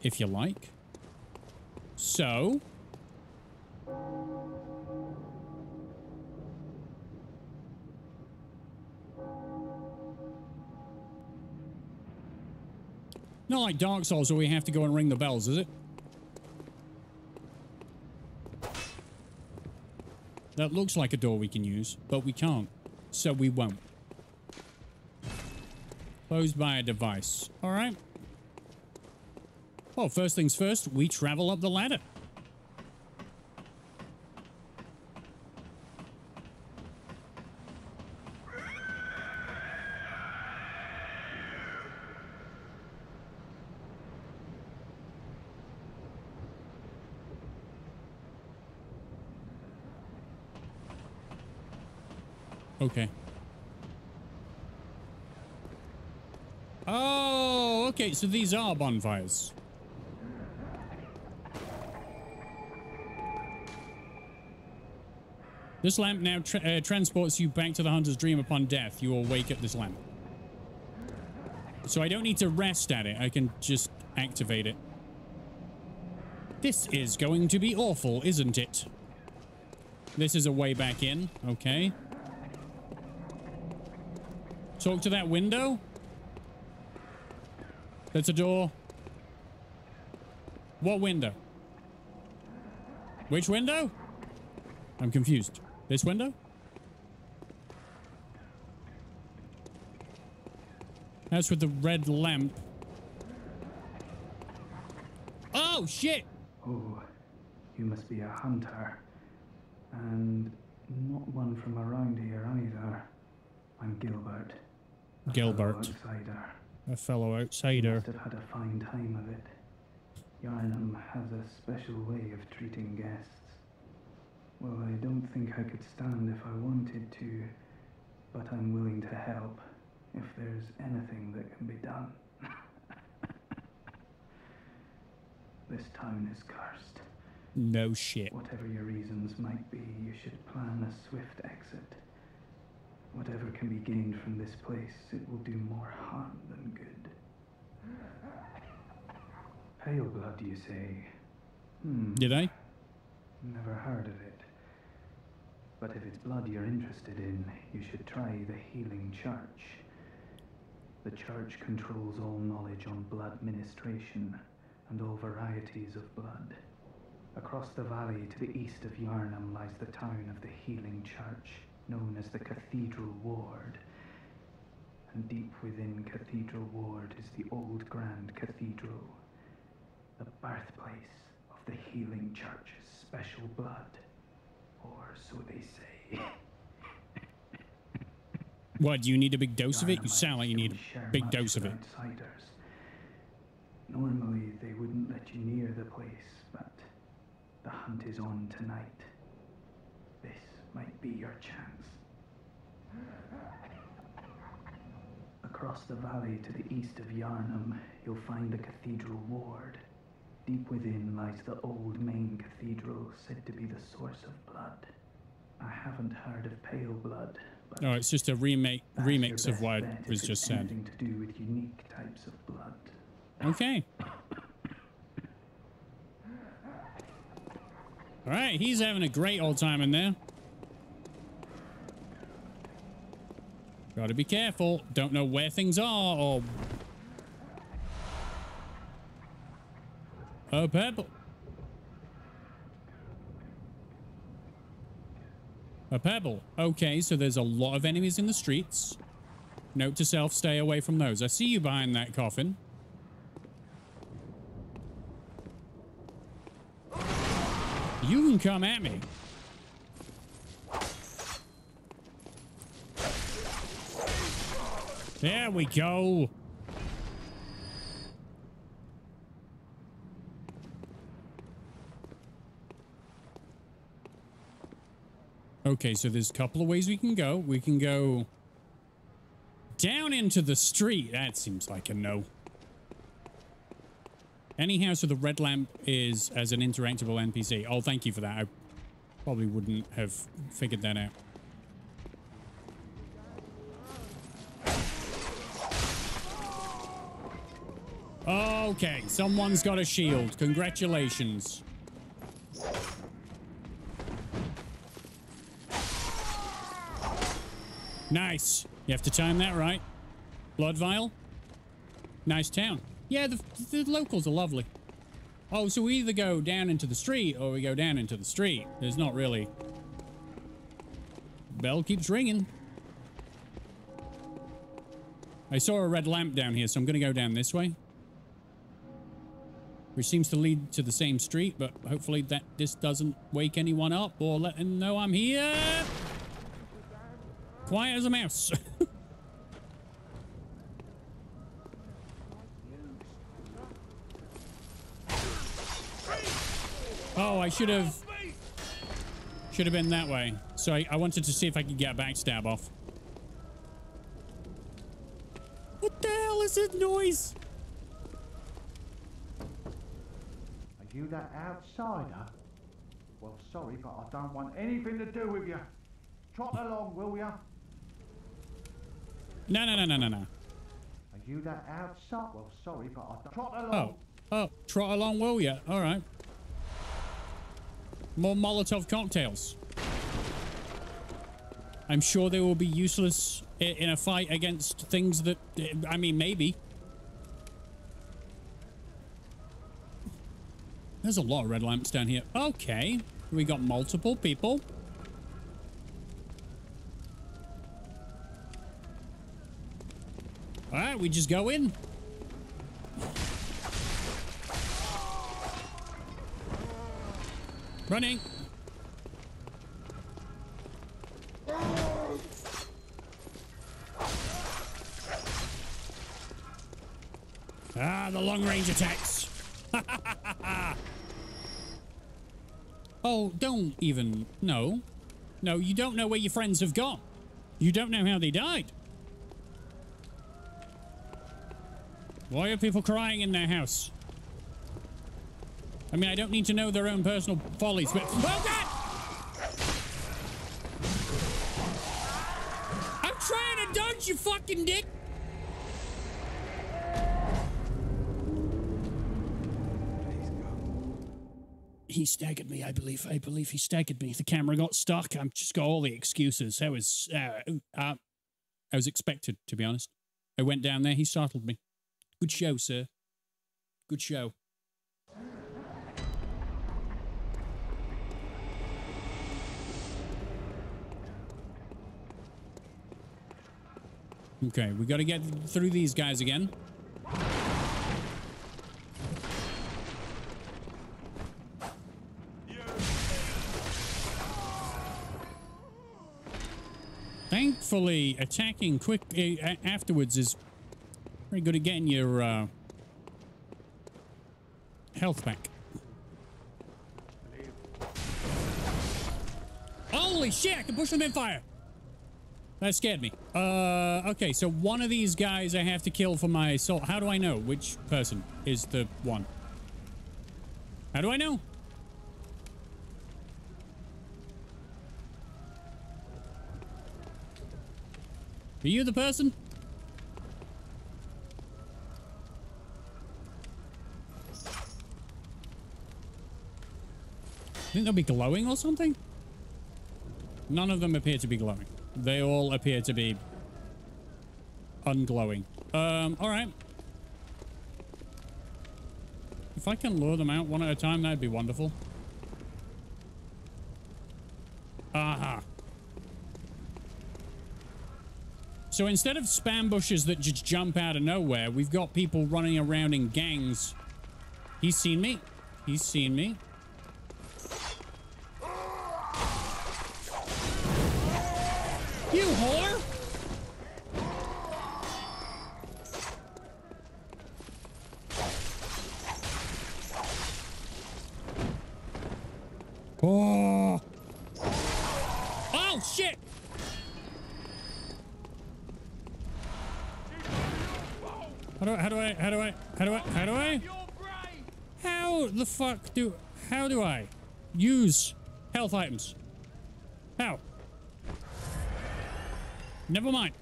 If you like. So. Not like Dark Souls where we have to go and ring the bells, is it? That looks like a door we can use, but we can't. So we won't. Closed by a device. All right. Well, first things first, we travel up the ladder. Okay. Okay. So these are bonfires. This lamp now tra uh, transports you back to the hunter's dream upon death. You will wake at this lamp. So I don't need to rest at it. I can just activate it. This is going to be awful, isn't it? This is a way back in. Okay. Talk to that window? That's a door. What window? Which window? I'm confused. This window? That's with the red lamp. Oh, shit! Oh, you must be a hunter. And not one from around here either. I'm Gilbert. Gilbert. outsider. A fellow outsider. must have had a fine time of it. Yharnam has a special way of treating guests. Well, I don't think I could stand if I wanted to, but I'm willing to help if there's anything that can be done. this town is cursed. No shit. Whatever your reasons might be, you should plan a swift exit. Whatever can be gained from this place, it will do more harm than good. Pale blood, you say? Hmm. Did I? Never heard of it. But if it's blood you're interested in, you should try the Healing Church. The church controls all knowledge on blood ministration and all varieties of blood. Across the valley to the east of Yharnam lies the town of the Healing Church, known as the Cathedral Ward. And deep within Cathedral Ward is the old Grand Cathedral, the birthplace of the Healing Church's special blood. Or so they say. What, do you need a big dose of it? You sound like you need a big dose of it. Outsiders. Normally, they wouldn't let you near the place, but the hunt is on tonight. Might be your chance. Across the valley to the east of Yharnam, you'll find the cathedral ward. Deep within lies the old main cathedral, said to be the source of blood. I haven't heard of pale blood, but No, it's just a remake remix of what was just said. To do with unique types of blood. Okay. All right, he's having a great old time in there. Gotta be careful. Don't know where things are or... Oh, purple. A pebble. Okay, so there's a lot of enemies in the streets. Note to self, stay away from those. I see you behind that coffin. You can come at me. There we go. Okay, so there's a couple of ways we can go. We can go down into the street. That seems like a no. Any house with a red lamp is as an interactable NPC. Oh, thank you for that. I probably wouldn't have figured that out. Okay, someone's got a shield. Congratulations. Nice. You have to time that right. Blood vial. Nice town. Yeah, the, the locals are lovely. Oh, so we either go down into the street or we go down into the street. There's not really... Bell keeps ringing. I saw a red lamp down here, so I'm going to go down this way. Which seems to lead to the same street, but hopefully that this doesn't wake anyone up or let them know I'm here. Quiet as a mouse. oh, I should have... Should have been that way. So I, I wanted to see if I could get a backstab off. What the hell is this noise? You that outsider? Well, sorry, but I don't want anything to do with you. Trot along, will ya? No, no, no, no, no, no. Are you that outsider? Well, sorry, but I don't... Trot along. oh, oh, trot along, will ya? All right. More Molotov cocktails. I'm sure they will be useless in a fight against things that, I mean, maybe. There's a lot of red lamps down here. Okay. We got multiple people. All right, we just go in. Running. Ah, the long range attacks. oh, don't even. No. No, you don't know where your friends have gone. You don't know how they died. Why are people crying in their house? I mean, I don't need to know their own personal follies, but... Oh, God! I'm trying to dodge, you fucking dick! He staggered me, I believe. I believe he staggered me. The camera got stuck. I've just got all the excuses. I was... Uh, uh, I was expected, to be honest. I went down there. He startled me. Good show, sir. Good show. Okay, we got to get through these guys again. Attacking quick uh, afterwards is very good at getting your uh, health back. Holy shit, I can push them in fire. That scared me. Uh, okay, so one of these guys I have to kill for my soul. How do I know which person is the one? How do I know? Are you the person? I Think they'll be glowing or something? None of them appear to be glowing. They all appear to be unglowing. Um, alright. If I can lure them out one at a time, that'd be wonderful. Aha. So instead of spam bushes that just jump out of nowhere, we've got people running around in gangs. He's seen me. He's seen me. You whore! Oh! Oh, shit! How do I, how do I, how do I, how do I, how do I? How the fuck do, how do I use health items? How? Never mind.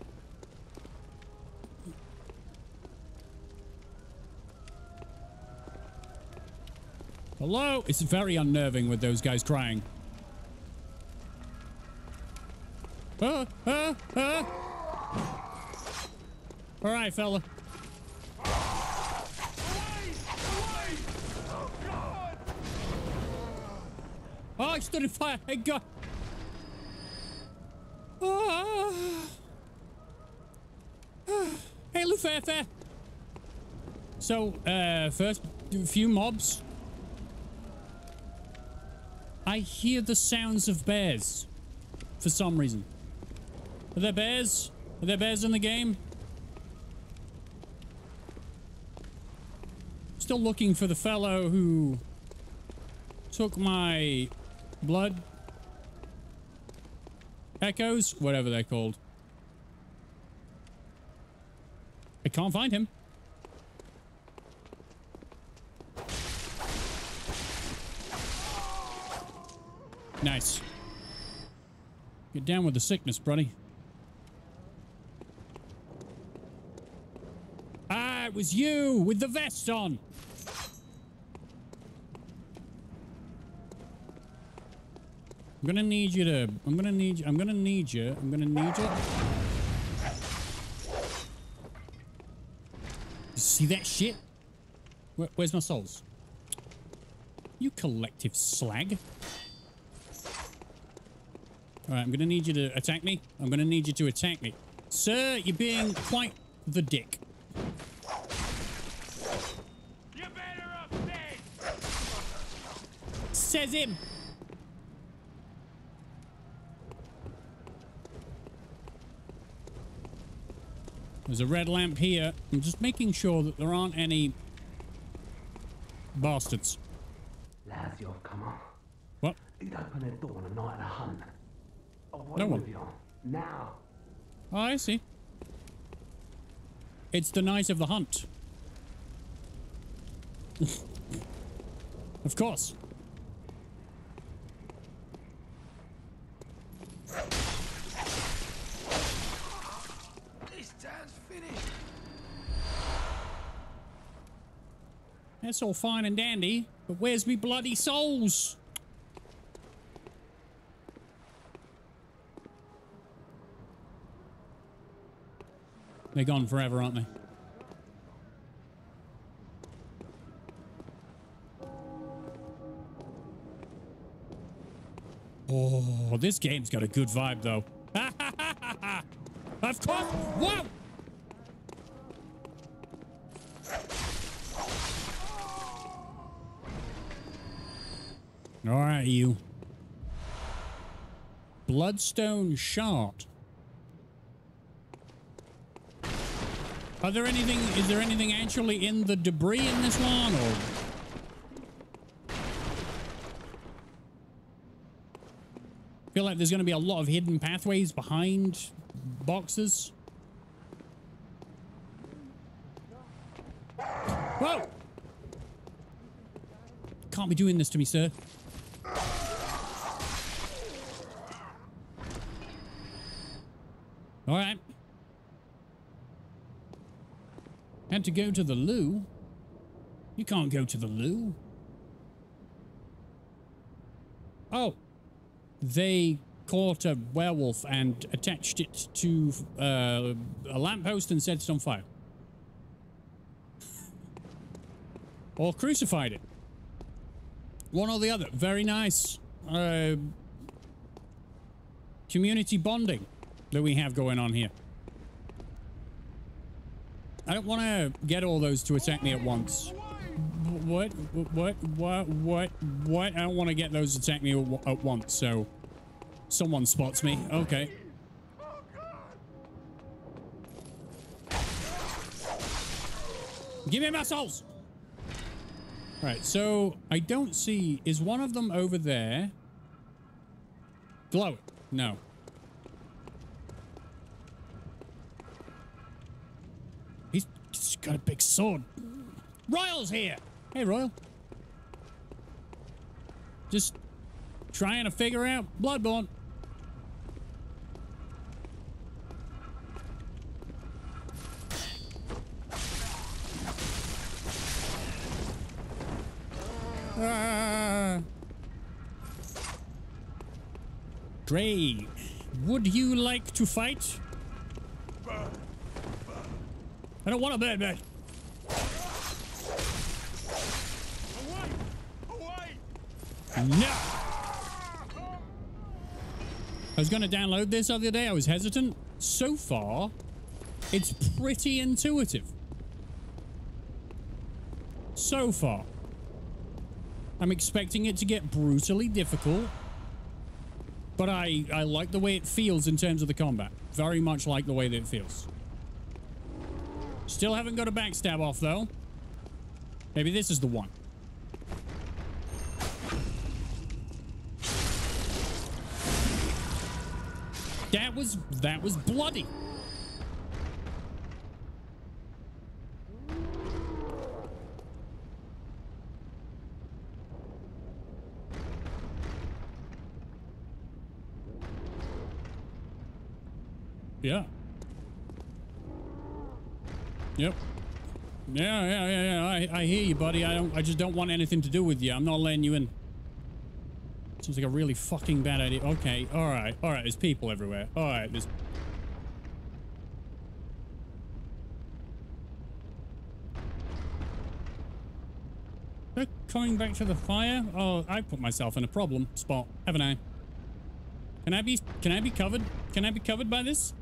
Hello? It's very unnerving with those guys crying. Ah, ah, ah. All right, fella. Oh, I stood in fire. Hey, God. Ah. Hey, Lufafa. So, uh, first few mobs. I hear the sounds of bears. For some reason. Are there bears? Are there bears in the game? Still looking for the fellow who took my blood echoes, whatever they're called. I can't find him. Nice. Get down with the sickness, buddy. Ah, it was you with the vest on. I'm gonna need you to. I'm gonna need you. I'm gonna need you. I'm gonna need you. See that shit? Where, where's my souls? You collective slag. Alright, I'm gonna need you to attack me. I'm gonna need you to attack me. Sir, you're being quite the dick. You better up! Says him. There's a red lamp here. I'm just making sure that there aren't any bastards. Lazio, come on. What? You'd open that door on a night of hunt. Oh, no one. Now. Oh, I see. It's the night of the hunt. of course. That's all fine and dandy, but where's me bloody souls? They're gone forever, aren't they? Oh, this game's got a good vibe, though. of course. Whoa! All right, you. Bloodstone shard. Are there anything, is there anything actually in the debris in this one or? feel like there's going to be a lot of hidden pathways behind boxes. Whoa! Can't be doing this to me, sir. All right. Had to go to the loo. You can't go to the loo. Oh. They caught a werewolf and attached it to uh, a lamppost and set it on fire. or crucified it. One or the other. Very nice. Uh, community bonding that we have going on here. I don't want to get all those to attack me at once. What? What? What? What? What? I don't want to get those to attack me at once, so... Someone spots me. Okay. Give me my souls! Right, so I don't see... Is one of them over there? Glow it. No. He's, he's got a big sword. Royal's here! Hey, Royal. Just trying to figure out Bloodborne. Ah. Gray, would you like to fight? I don't want a bad man. No! I was going to download this the other day. I was hesitant. So far, it's pretty intuitive. So far. I'm expecting it to get brutally difficult. But I, I like the way it feels in terms of the combat. Very much like the way that it feels. Still haven't got a backstab off, though. Maybe this is the one. That was that was bloody. Yeah. Yeah, yeah, yeah, yeah. I, I hear you, buddy. I don't. I just don't want anything to do with you. I'm not letting you in. Seems like a really fucking bad idea. Okay, all right, all right. There's people everywhere. All right, there's. They're coming back to the fire. Oh, I put myself in a problem spot, haven't I? Can I be? Can I be covered? Can I be covered by this?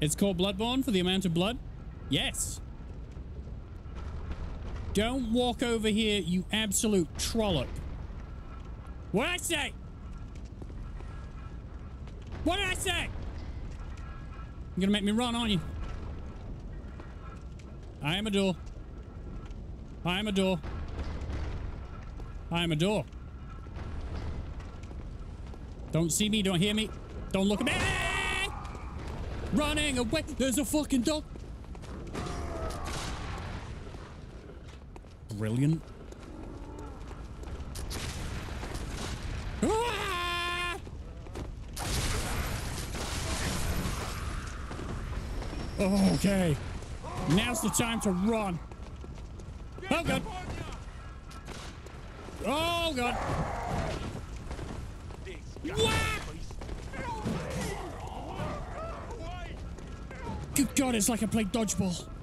It's called Bloodborne for the amount of blood? Yes. Don't walk over here, you absolute trollop. What did I say? What did I say? You're gonna make me run, aren't you? I am a door. I am a door. I am a door. Don't see me, don't hear me. Don't look at me. Running away. There's a fucking dog. Brilliant. Ah! Okay. Now's the time to run. Oh, God. Oh, God. Good God, it's like I played dodgeball.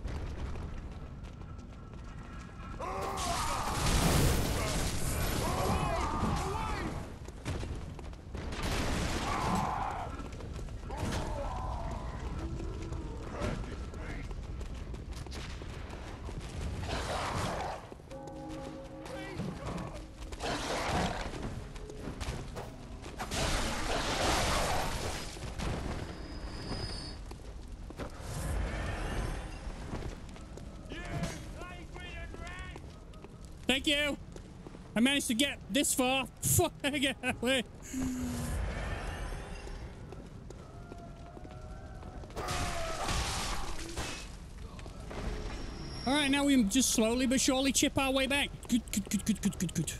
Thank you. I managed to get this far. Fuck. All right, now we just slowly but surely chip our way back. Good, good, good, good, good, good, good.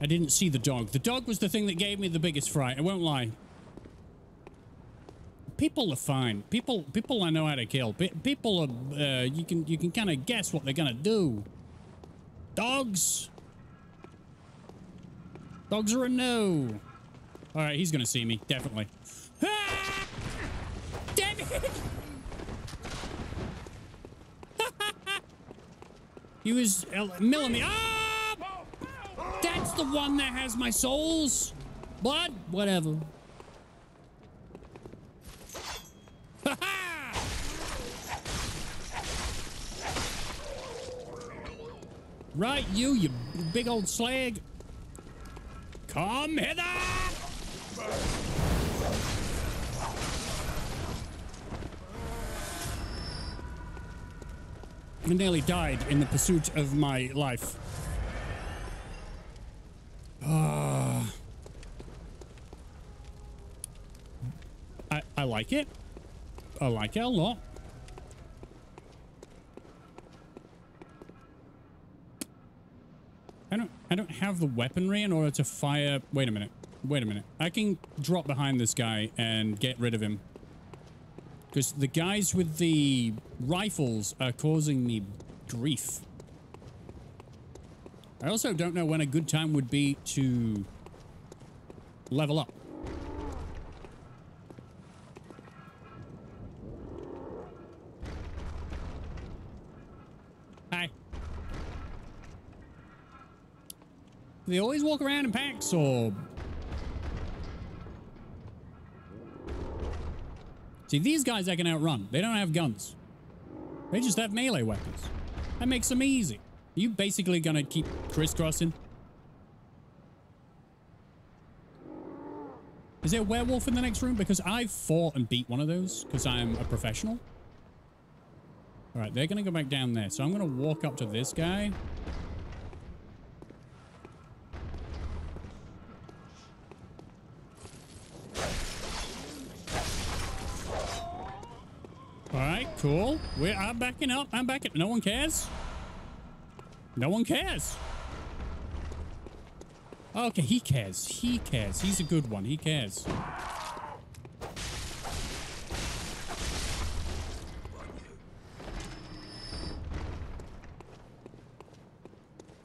I didn't see the dog. The dog was the thing that gave me the biggest fright. I won't lie. People are fine. People, people I know how to kill. Pe people are. Uh, you can, you can kind of guess what they're gonna do. Dogs. Dogs are a no. All right, he's gonna see me definitely. Ah! Damn it! he was uh, milling me. Ah! That's the one that has my souls. Blood? Whatever. Right, you, you big old slag. Come hither! I nearly died in the pursuit of my life. Ah. I, I like it. I like it a lot. I don't I don't have the weaponry in order to fire wait a minute. Wait a minute. I can drop behind this guy and get rid of him. Because the guys with the rifles are causing me grief. I also don't know when a good time would be to level up. Hi. They always walk around in packs or... See, these guys I can outrun. They don't have guns. They just have melee weapons. That makes them easy. You basically gonna keep crisscrossing? Is there a werewolf in the next room? Because I fought and beat one of those because I'm a professional. All right, they're to go back down there. So I'm to walk up to this guy. All right, cool. We're, I'm backing up. I'm backing. No one cares. No one cares. Okay, he cares. He cares. He's a good one. He cares.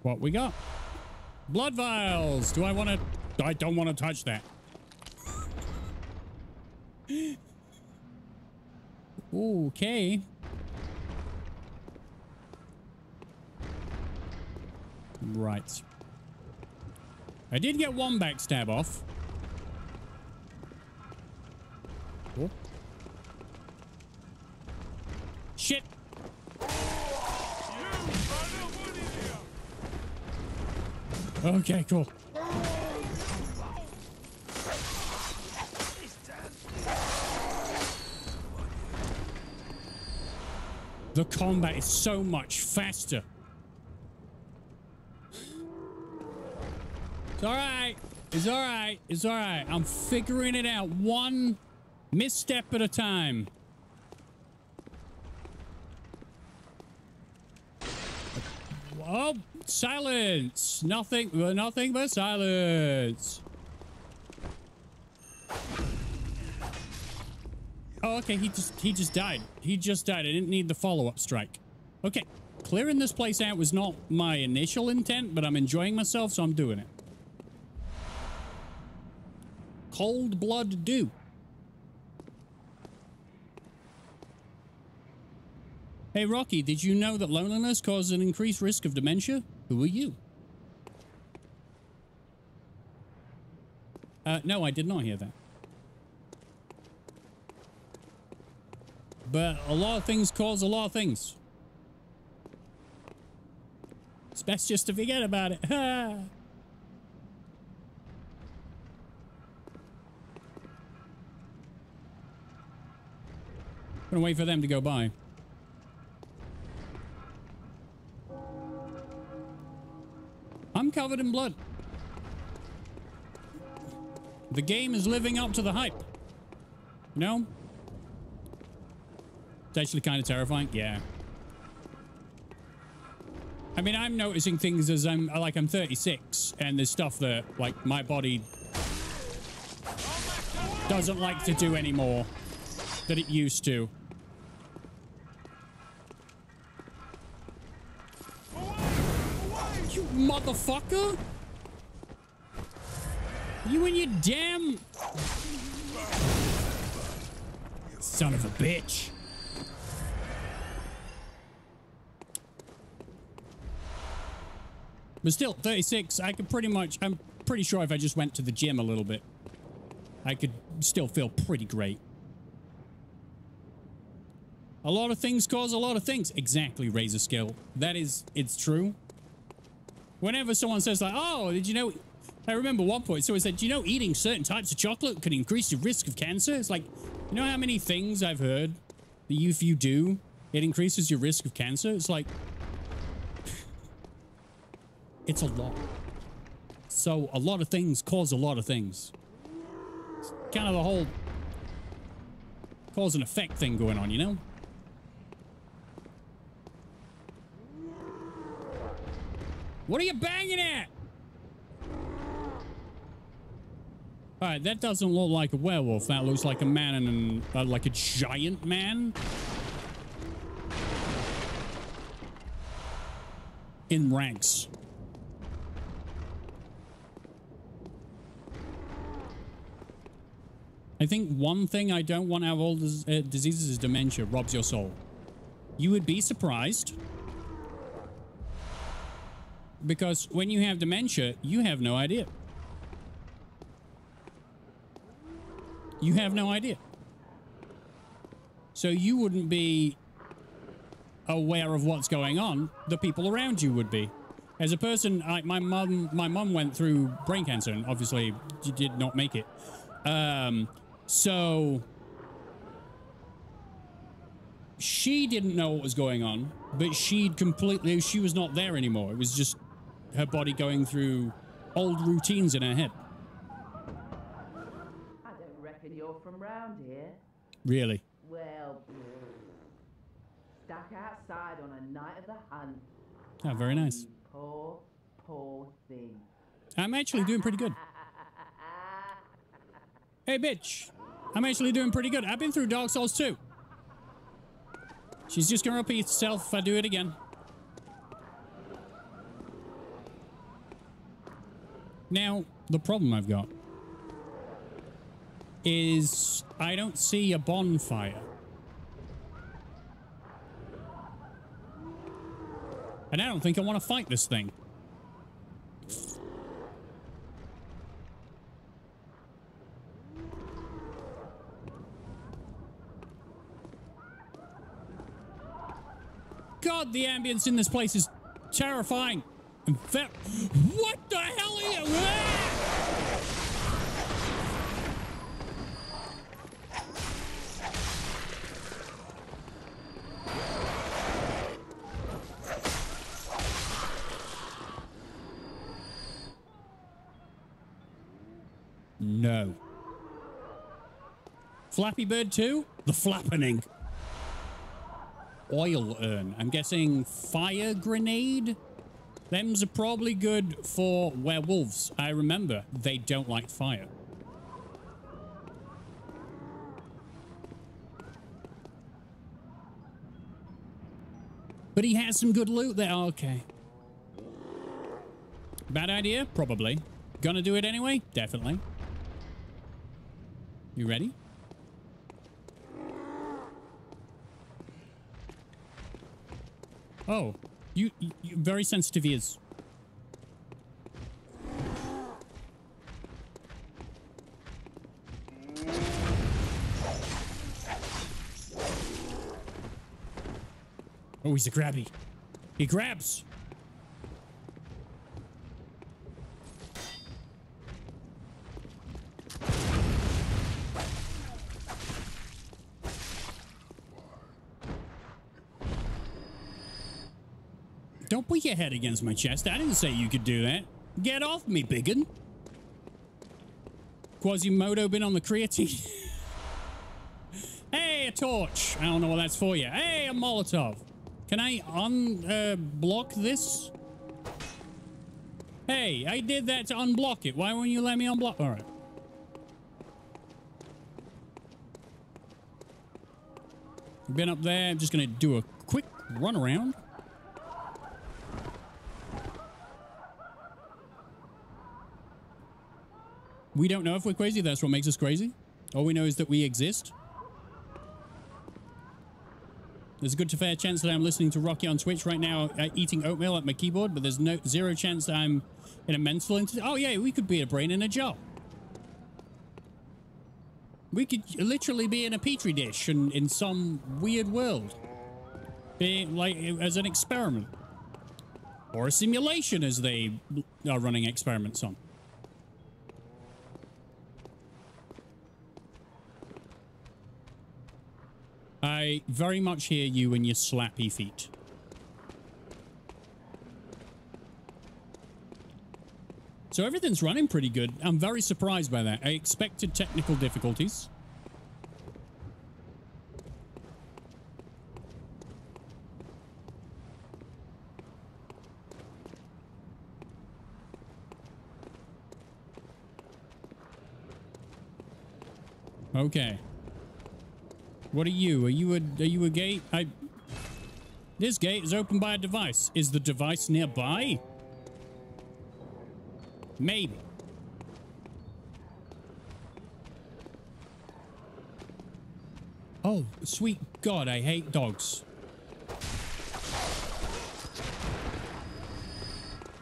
What we got? Blood vials. Do I want to? I don't want to touch that. Okay. Right. I did get one backstab off. Shit. Okay, cool. The combat is so much faster. It's all right. It's all right. It's all right. I'm figuring it out one misstep at a time. Oh, silence. Nothing, nothing but silence. Oh, okay. He just, he just died. He just died. I didn't need the follow-up strike. Okay. Clearing this place out was not my initial intent, but I'm enjoying myself, so I'm doing it. Coldblood Dew. Hey, Rocky, did you know that loneliness causes an increased risk of dementia? Who are you? Uh, no, I did not hear that. But a lot of things cause a lot of things. It's best just to forget about it. Gonna wait for them to go by. I'm covered in blood. The game is living up to the hype. You know? It's actually kind of terrifying. Yeah. I mean, I'm noticing things as I'm like I'm 36, and there's stuff that like my body doesn't like to do anymore that it used to. You motherfucker! You and your damn son of a bitch. But still, 36, I could pretty much, I'm pretty sure if I just went to the gym a little bit, I could still feel pretty great. A lot of things cause a lot of things. Exactly, Razor Skill. That is, it's true. Whenever someone says like, oh, did you know, I remember one point someone said, do you know eating certain types of chocolate can increase your risk of cancer? It's like, you know how many things I've heard that if you do, it increases your risk of cancer? It's like, it's a lot. So a lot of things cause a lot of things. It's kind of the whole cause and effect thing going on, you know? What are you banging at? All right, that doesn't look like a werewolf. That looks like a man and an, uh, like a giant man. In ranks. I think one thing I don't want all dis uh, diseases is dementia. Robs your soul. You would be surprised. Because when you have dementia, you have no idea. You have no idea. So you wouldn't be aware of what's going on. The people around you would be. As a person, I, my mum, my mum went through brain cancer and obviously did not make it. Um, so she didn't know what was going on, but she'd completely, she was not there anymore. It was just her body going through old routines in her head. I don't reckon you're from round here. Really. Well, mm, stuck outside on a night of the hunt. Oh, very nice. You poor, poor thing. I'm actually doing pretty good. Hey, bitch. I'm actually doing pretty good. I've been through Dark Souls 2. She's just going to repeat herself if I do it again. Now, the problem I've got is I don't see a bonfire. And I don't think I want to fight this thing. The ambience in this place is terrifying. In what the hell are you? Ah! No. Flappy Bird 2? The Flappening. Oil urn. I'm guessing fire grenade? Them's are probably good for werewolves. I remember, they don't like fire. But he has some good loot there. Oh, okay. Bad idea? Probably. Gonna do it anyway? Definitely. You ready? Oh, you, you very sensitive ears. Oh, he's a grabby. He grabs. Don't put your head against my chest. I didn't say you could do that. Get off me, biggin. Quasimodo been on the creatine. hey, a torch. I don't know what that's for you. Hey, a Molotov. Can I unblock uh, this? Hey, I did that to unblock it. Why won't you let me unblock? All right. Been up there. I'm just going to do a quick run around. We don't know if we're crazy. That's what makes us crazy. All we know is that we exist. There's a good to fair chance that I'm listening to Rocky on Twitch right now, uh, eating oatmeal at my keyboard, but there's no zero chance that I'm in a mental institute. Oh yeah, we could be a brain in a jar. We could literally be in a petri dish and in some weird world, like as an experiment or a simulation, as they are running experiments on. I very much hear you and your slappy feet. So everything's running pretty good. I'm very surprised by that. I expected technical difficulties. Okay. What are you? Are you a are you a gate? I This gate is opened by a device. Is the device nearby? Maybe. Oh, sweet God, I hate dogs.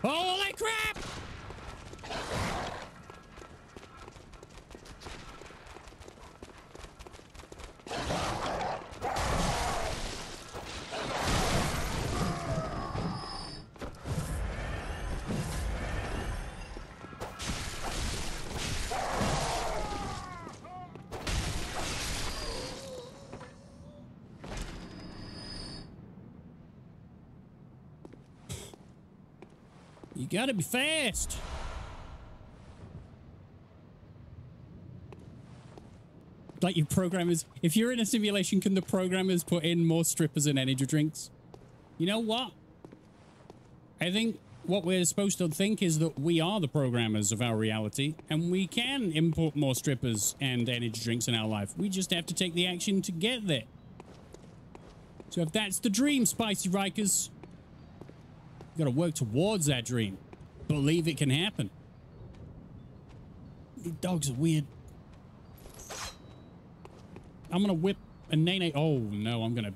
Holy crap! You gotta be fast. Like your programmers, if you're in a simulation, can the programmers put in more strippers and energy drinks? You know what? I think what we're supposed to think is that we are the programmers of our reality and we can import more strippers and energy drinks in our life. We just have to take the action to get there. So if that's the dream, Spicy Rikers, you gotta work towards that dream. Believe it can happen. These dogs are weird. I'm gonna whip a nene. Oh no, I'm gonna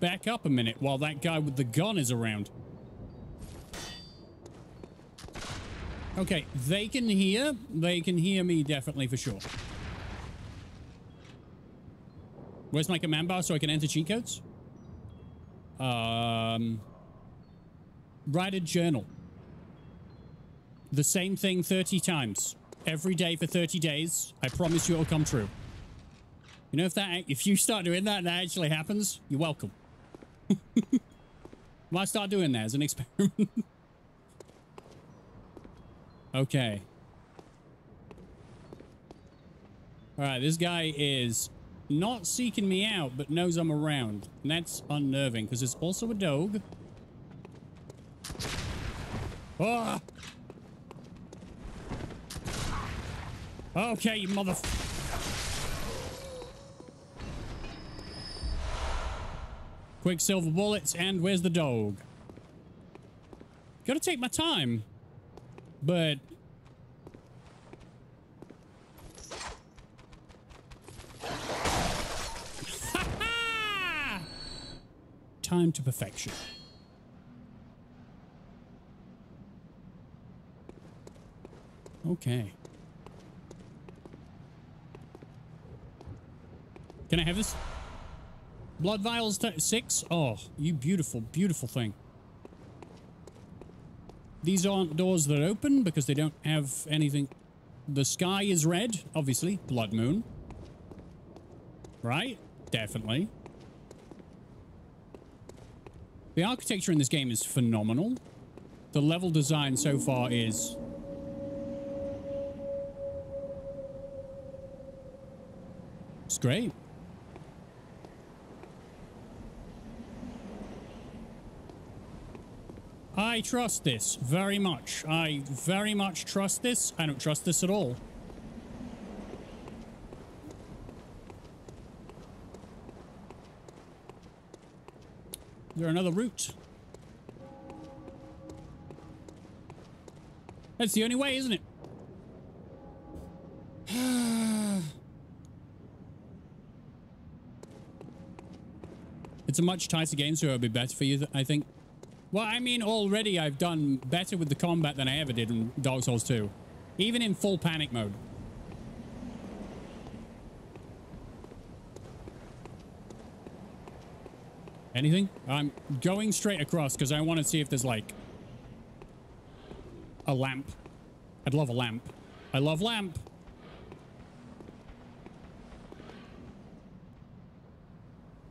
back up a minute while that guy with the gun is around. Okay, they can hear. They can hear me definitely for sure. Where's my command bar so I can enter cheat codes? Um, write a journal. The same thing 30 times. Every day for 30 days. I promise you it'll come true. You know, if that if you start doing that and that actually happens, you're welcome. Might start doing that as an experiment. okay. Alright, this guy is not seeking me out, but knows I'm around. And that's unnerving, because there's also a dog. Ah! Okay, you mother... Quicksilver bullets, and where's the dog? Gotta take my time. But... time to perfection. Okay. Can I have this? Blood vials six? Oh, you beautiful, beautiful thing. These aren't doors that open because they don't have anything. The sky is red, obviously. Blood moon. Right? Definitely. The architecture in this game is phenomenal. the level design so far is it's great. I trust this very much. I very much trust this. I don't trust this at all. Is there another route? That's the only way, isn't it? It's a much tighter game, so it'll be better for you, I think. Well, I mean, already I've done better with the combat than I ever did in Dark Souls 2. Even in full panic mode. Anything? I'm going straight across because I want to see if there's like a lamp. I'd love a lamp. I love lamp.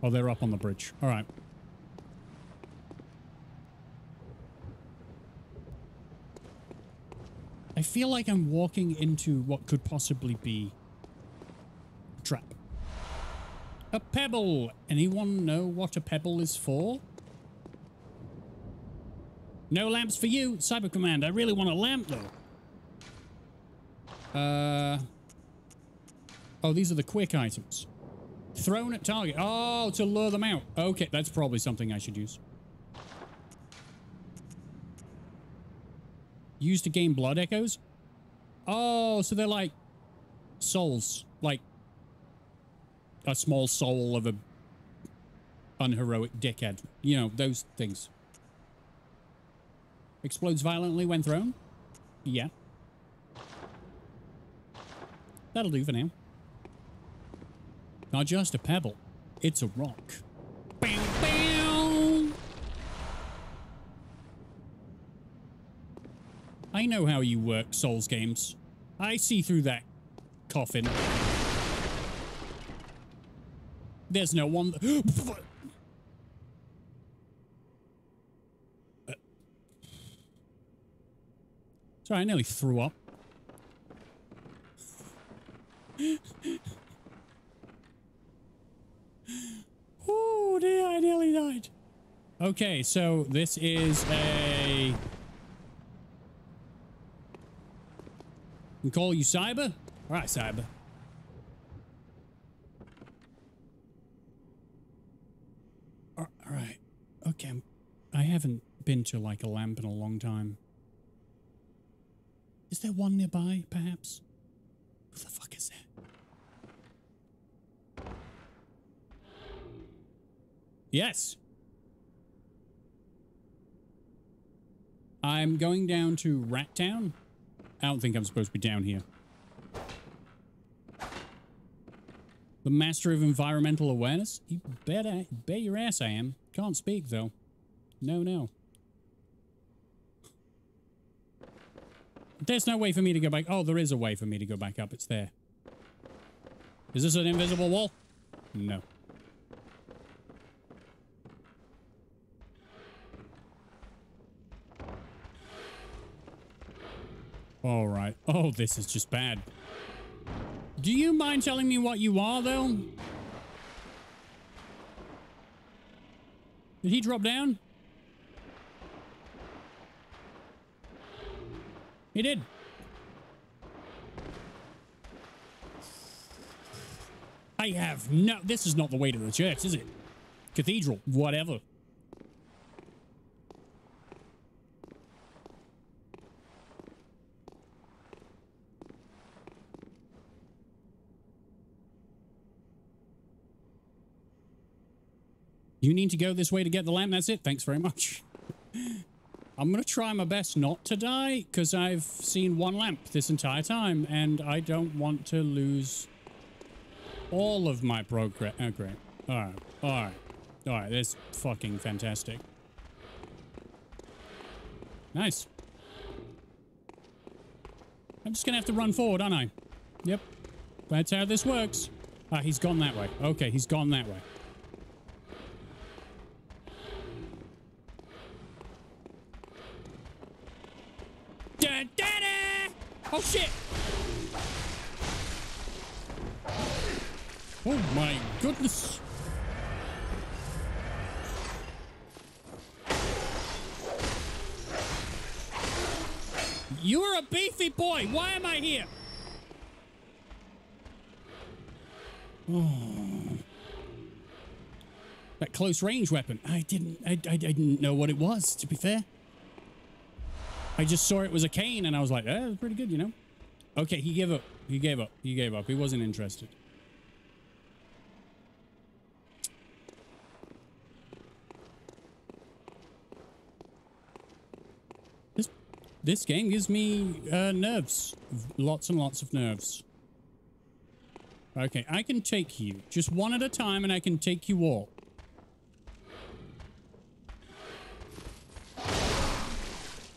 Oh, they're up on the bridge. All right. I feel like I'm walking into what could possibly be a trap. A pebble. Anyone know what a pebble is for? No lamps for you, Cyber Command. I really want a lamp, though. Uh. Oh, these are the quick items. Thrown at target. Oh, to lure them out. Okay, that's probably something I should use. Used to gain blood echoes? Oh, so they're like souls. Like a small soul of a unheroic dickhead. You know, those things. Explodes violently when thrown? Yeah. That'll do for now. Not just a pebble. It's a rock. Bow, bow. I know how you work, Souls games. I see through that coffin. There's no one... Uh. Sorry, I nearly threw up. oh dear, I nearly died. Okay, so this is a... We call you Cyber? All right, Cyber. All right. Okay. I haven't been to like a lamp in a long time. Is there one nearby, perhaps? Who the fuck is that? Yes. I'm going down to Rat Town. I don't think I'm supposed to be down here. The Master of Environmental Awareness? You bet, I, bet your ass I am. Can't speak, though. No, no. There's no way for me to go back. Oh, there is a way for me to go back up. It's there. Is this an invisible wall? No. All right. Oh, this is just bad. Do you mind telling me what you are, though? Did he drop down? He did. I have no... This is not the way to the church, is it? Cathedral, whatever. You need to go this way to get the lamp. That's it. Thanks very much. I'm going to try my best not to die because I've seen one lamp this entire time and I don't want to lose all of my progress. Oh, great. All right. All right. All right. That's fucking fantastic. Nice. I'm just going to have to run forward, aren't I? Yep. That's how this works. Ah, he's gone that way. Okay, he's gone that way. Oh shit! Oh my goodness! You're a beefy boy. Why am I here? Oh. That close range weapon. I didn't. I, I, I didn't know what it was. To be fair, I just saw it was a cane, and I was like, "Eh, it's pretty good," you know. Okay, he gave up. He gave up. He gave up. He wasn't interested. This this game gives me uh, nerves, lots and lots of nerves. Okay, I can take you just one at a time, and I can take you all.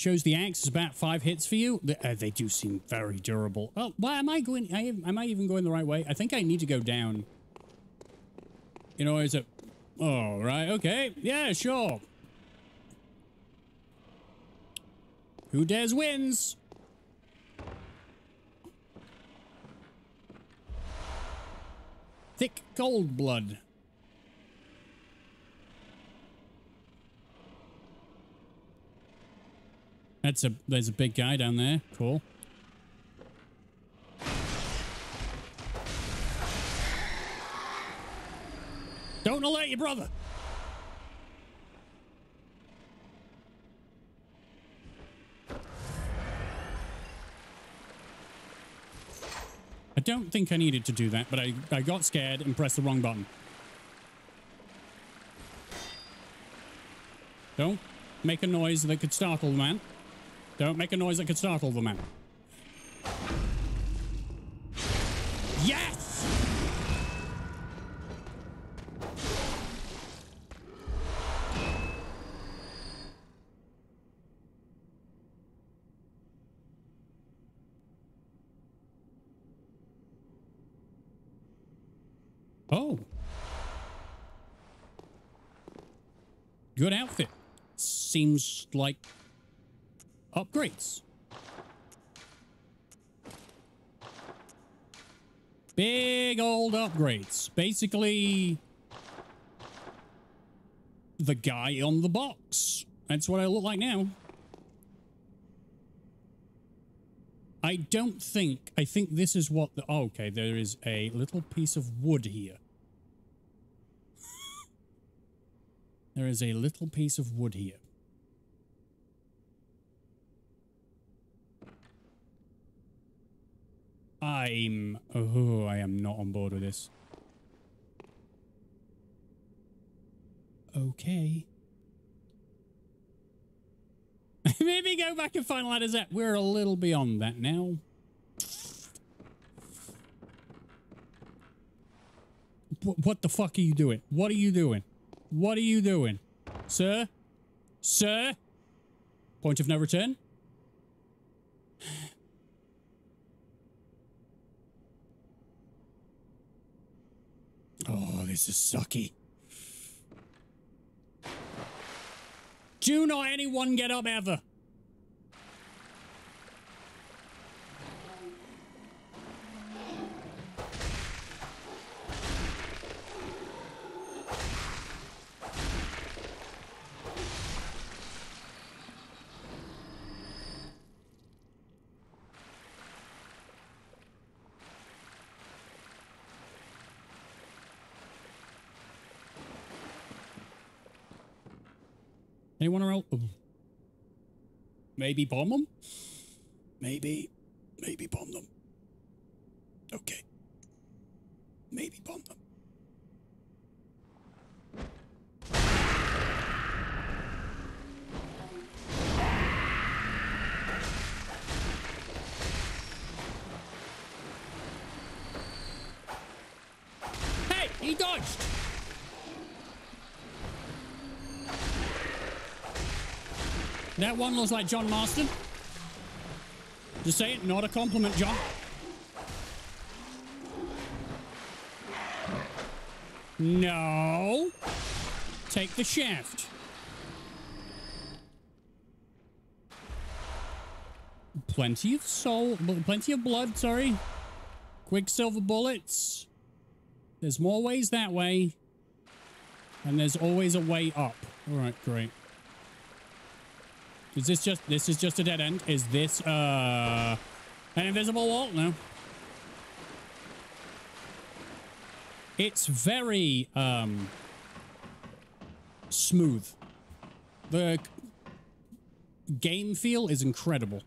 Shows the axe is about five hits for you. They, uh, they do seem very durable. Oh, why am I going? I, am I even going the right way? I think I need to go down. You know, is it? Oh, right. Okay. Yeah, sure. Who dares wins? Thick cold blood. That's a there's a big guy down there. Cool. Don't alert your brother. I don't think I needed to do that, but I, I got scared and pressed the wrong button. Don't make a noise that could startle the man. Don't make a noise that could startle the man. Yes! Oh. Good outfit. Seems like upgrades. Big old upgrades. Basically, the guy on the box. That's what I look like now. I don't think, I think this is what the, oh, okay, there is a little piece of wood here. there is a little piece of wood here. I'm, oh, I am not on board with this. Okay. Maybe go back and find ladders that we're a little beyond that now. What the fuck are you doing? What are you doing? What are you doing? Sir? Sir? Point of no return? Oh, this is sucky. Do not anyone get up ever. Anyone around? Maybe bomb them? Maybe, maybe bomb them. Okay. Maybe bomb them. That one looks like John Marston. Just say it, not a compliment, John. No. Take the shaft. Plenty of soul, plenty of blood, sorry. Quicksilver bullets. There's more ways that way. And there's always a way up. All right, great. Is this just, this is just a dead end? Is this, uh, an invisible wall? No. It's very, um, smooth. The game feel is incredible.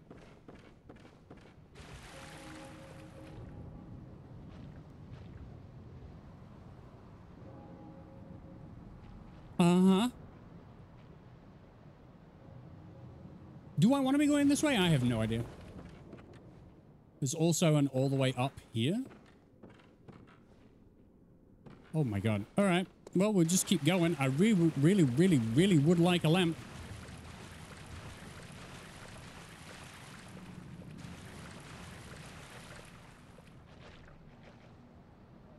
Do I want to be going this way? I have no idea. There's also an all the way up here. Oh my god. All right. Well, we'll just keep going. I really, really, really, really would like a lamp.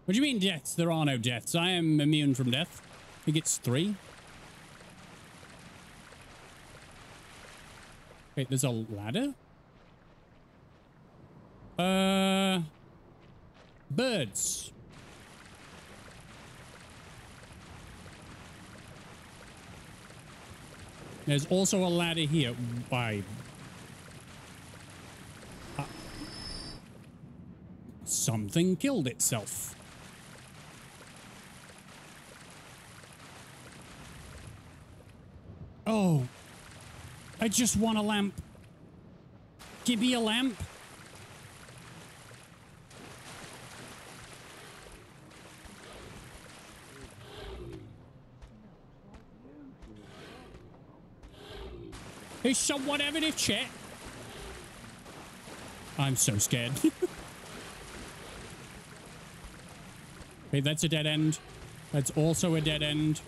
What do you mean deaths? There are no deaths. I am immune from death. He gets three. Wait, there's a ladder? Uh... Birds. There's also a ladder here. Why? Uh, something killed itself. Oh. I just want a lamp. Give me a lamp. Is someone having a chat? I'm so scared. Wait, that's a dead end. That's also a dead end.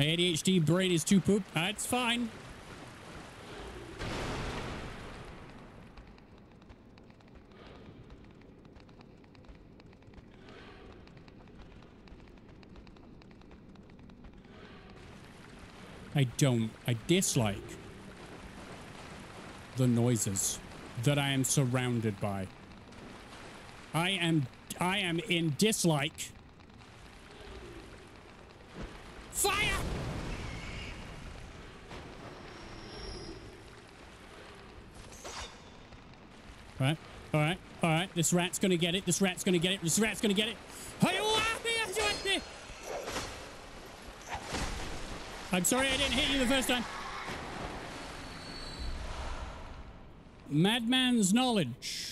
My ADHD brain is too poop. Ah, That's fine. I don't. I dislike the noises that I am surrounded by. I am I am in dislike. Fire! All right, all right, all right. This rat's gonna get it. This rat's gonna get it. This rat's gonna get it. Oh, I'm sorry I didn't hit you the first time. Madman's knowledge.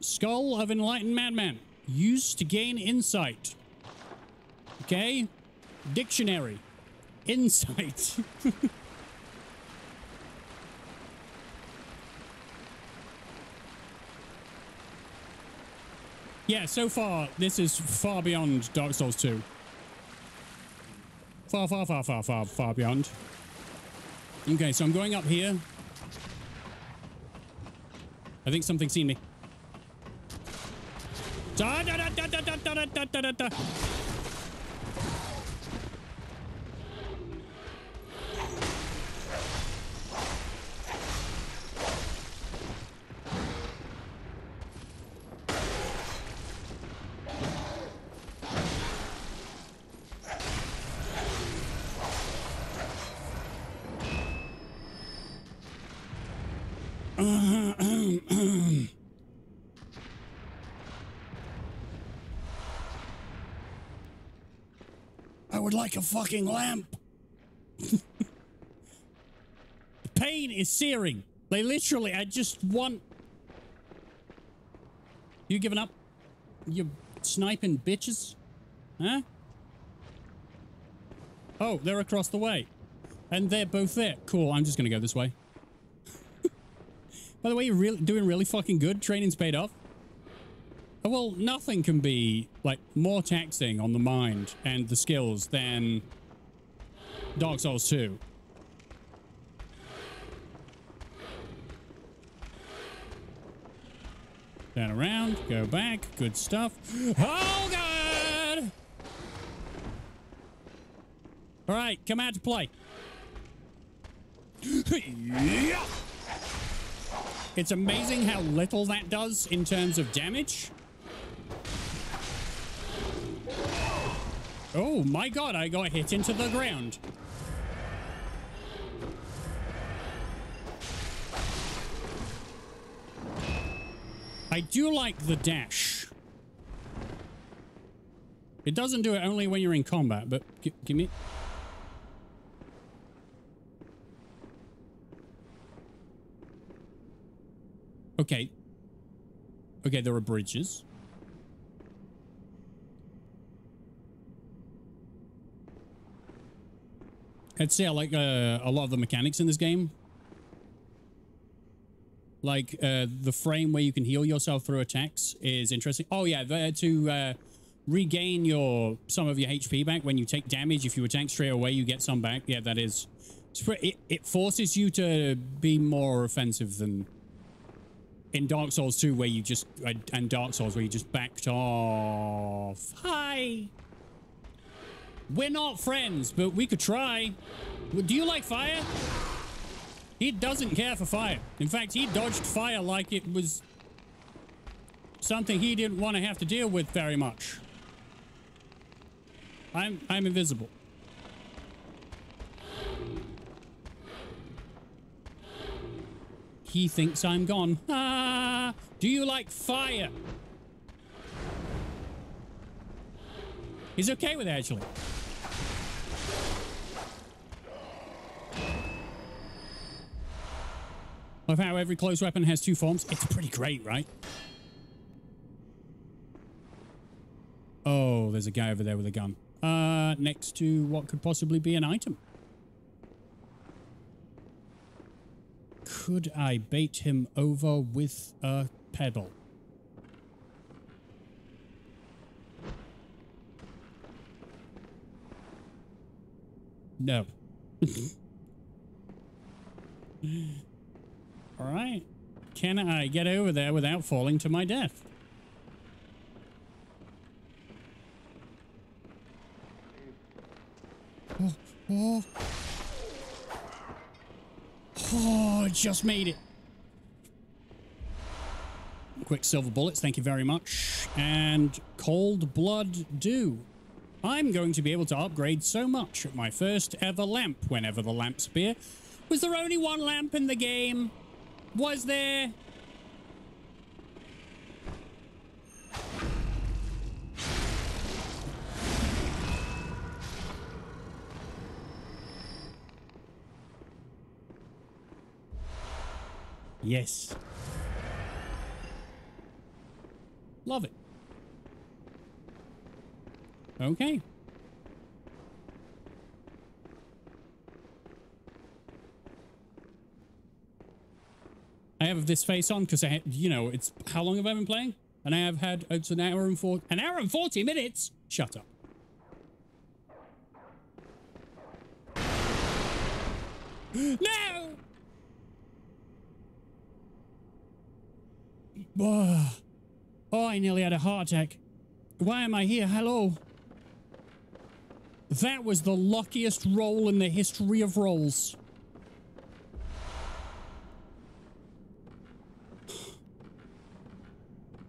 Skull of enlightened madman. Used to gain insight. Okay? Dictionary. Insight. Yeah, so far, this is far beyond Dark Souls 2. Far, far, far, far, far, far beyond. Okay, so I'm going up here. I think something's seen me. Da, da, da, da, da, da, da, da, da, da. Like a fucking lamp. the pain is searing. They literally, I just want... You giving up? You sniping bitches? Huh? Oh, they're across the way. And they're both there. Cool, I'm just gonna go this way. By the way, you're really doing really fucking good. Training's paid off. Well, nothing can be like more taxing on the mind and the skills than Dark Souls 2. Turn around, go back, good stuff. Oh god! All right, come out to play. It's amazing how little that does in terms of damage. Oh my god, I got hit into the ground. I do like the dash. It doesn't do it only when you're in combat, but gi- give me... Okay. Okay, there are bridges. I'd say I like uh, a lot of the mechanics in this game. Like uh, the frame where you can heal yourself through attacks is interesting. Oh yeah, to uh, regain your some of your HP back when you take damage. If you attack straight away, you get some back. Yeah, that is. It, it forces you to be more offensive than in Dark Souls 2, where you just and Dark Souls where you just backed off. Hi. We're not friends, but we could try. Do you like fire? He doesn't care for fire. In fact, he dodged fire like it was something he didn't want to have to deal with very much. I'm I'm invisible. He thinks I'm gone. Ah, do you like fire? He's okay with it, actually. Of how every close weapon has two forms. It's pretty great, right? Oh, there's a guy over there with a gun. Uh, next to what could possibly be an item. Could I bait him over with a pedal? No. All right. Can I get over there without falling to my death? Oh, oh. Oh, just made it. Quicksilver bullets, thank you very much. And cold blood dew. I'm going to be able to upgrade so much at my first ever lamp whenever the lamps appear. Was there only one lamp in the game? Was there? Yes. Love it. Okay. I have this face on because I, you know, it's how long have I been playing? And I have had it's an hour and four, an hour and forty minutes. Shut up. no. Oh, I nearly had a heart attack. Why am I here? Hello. That was the luckiest roll in the history of rolls.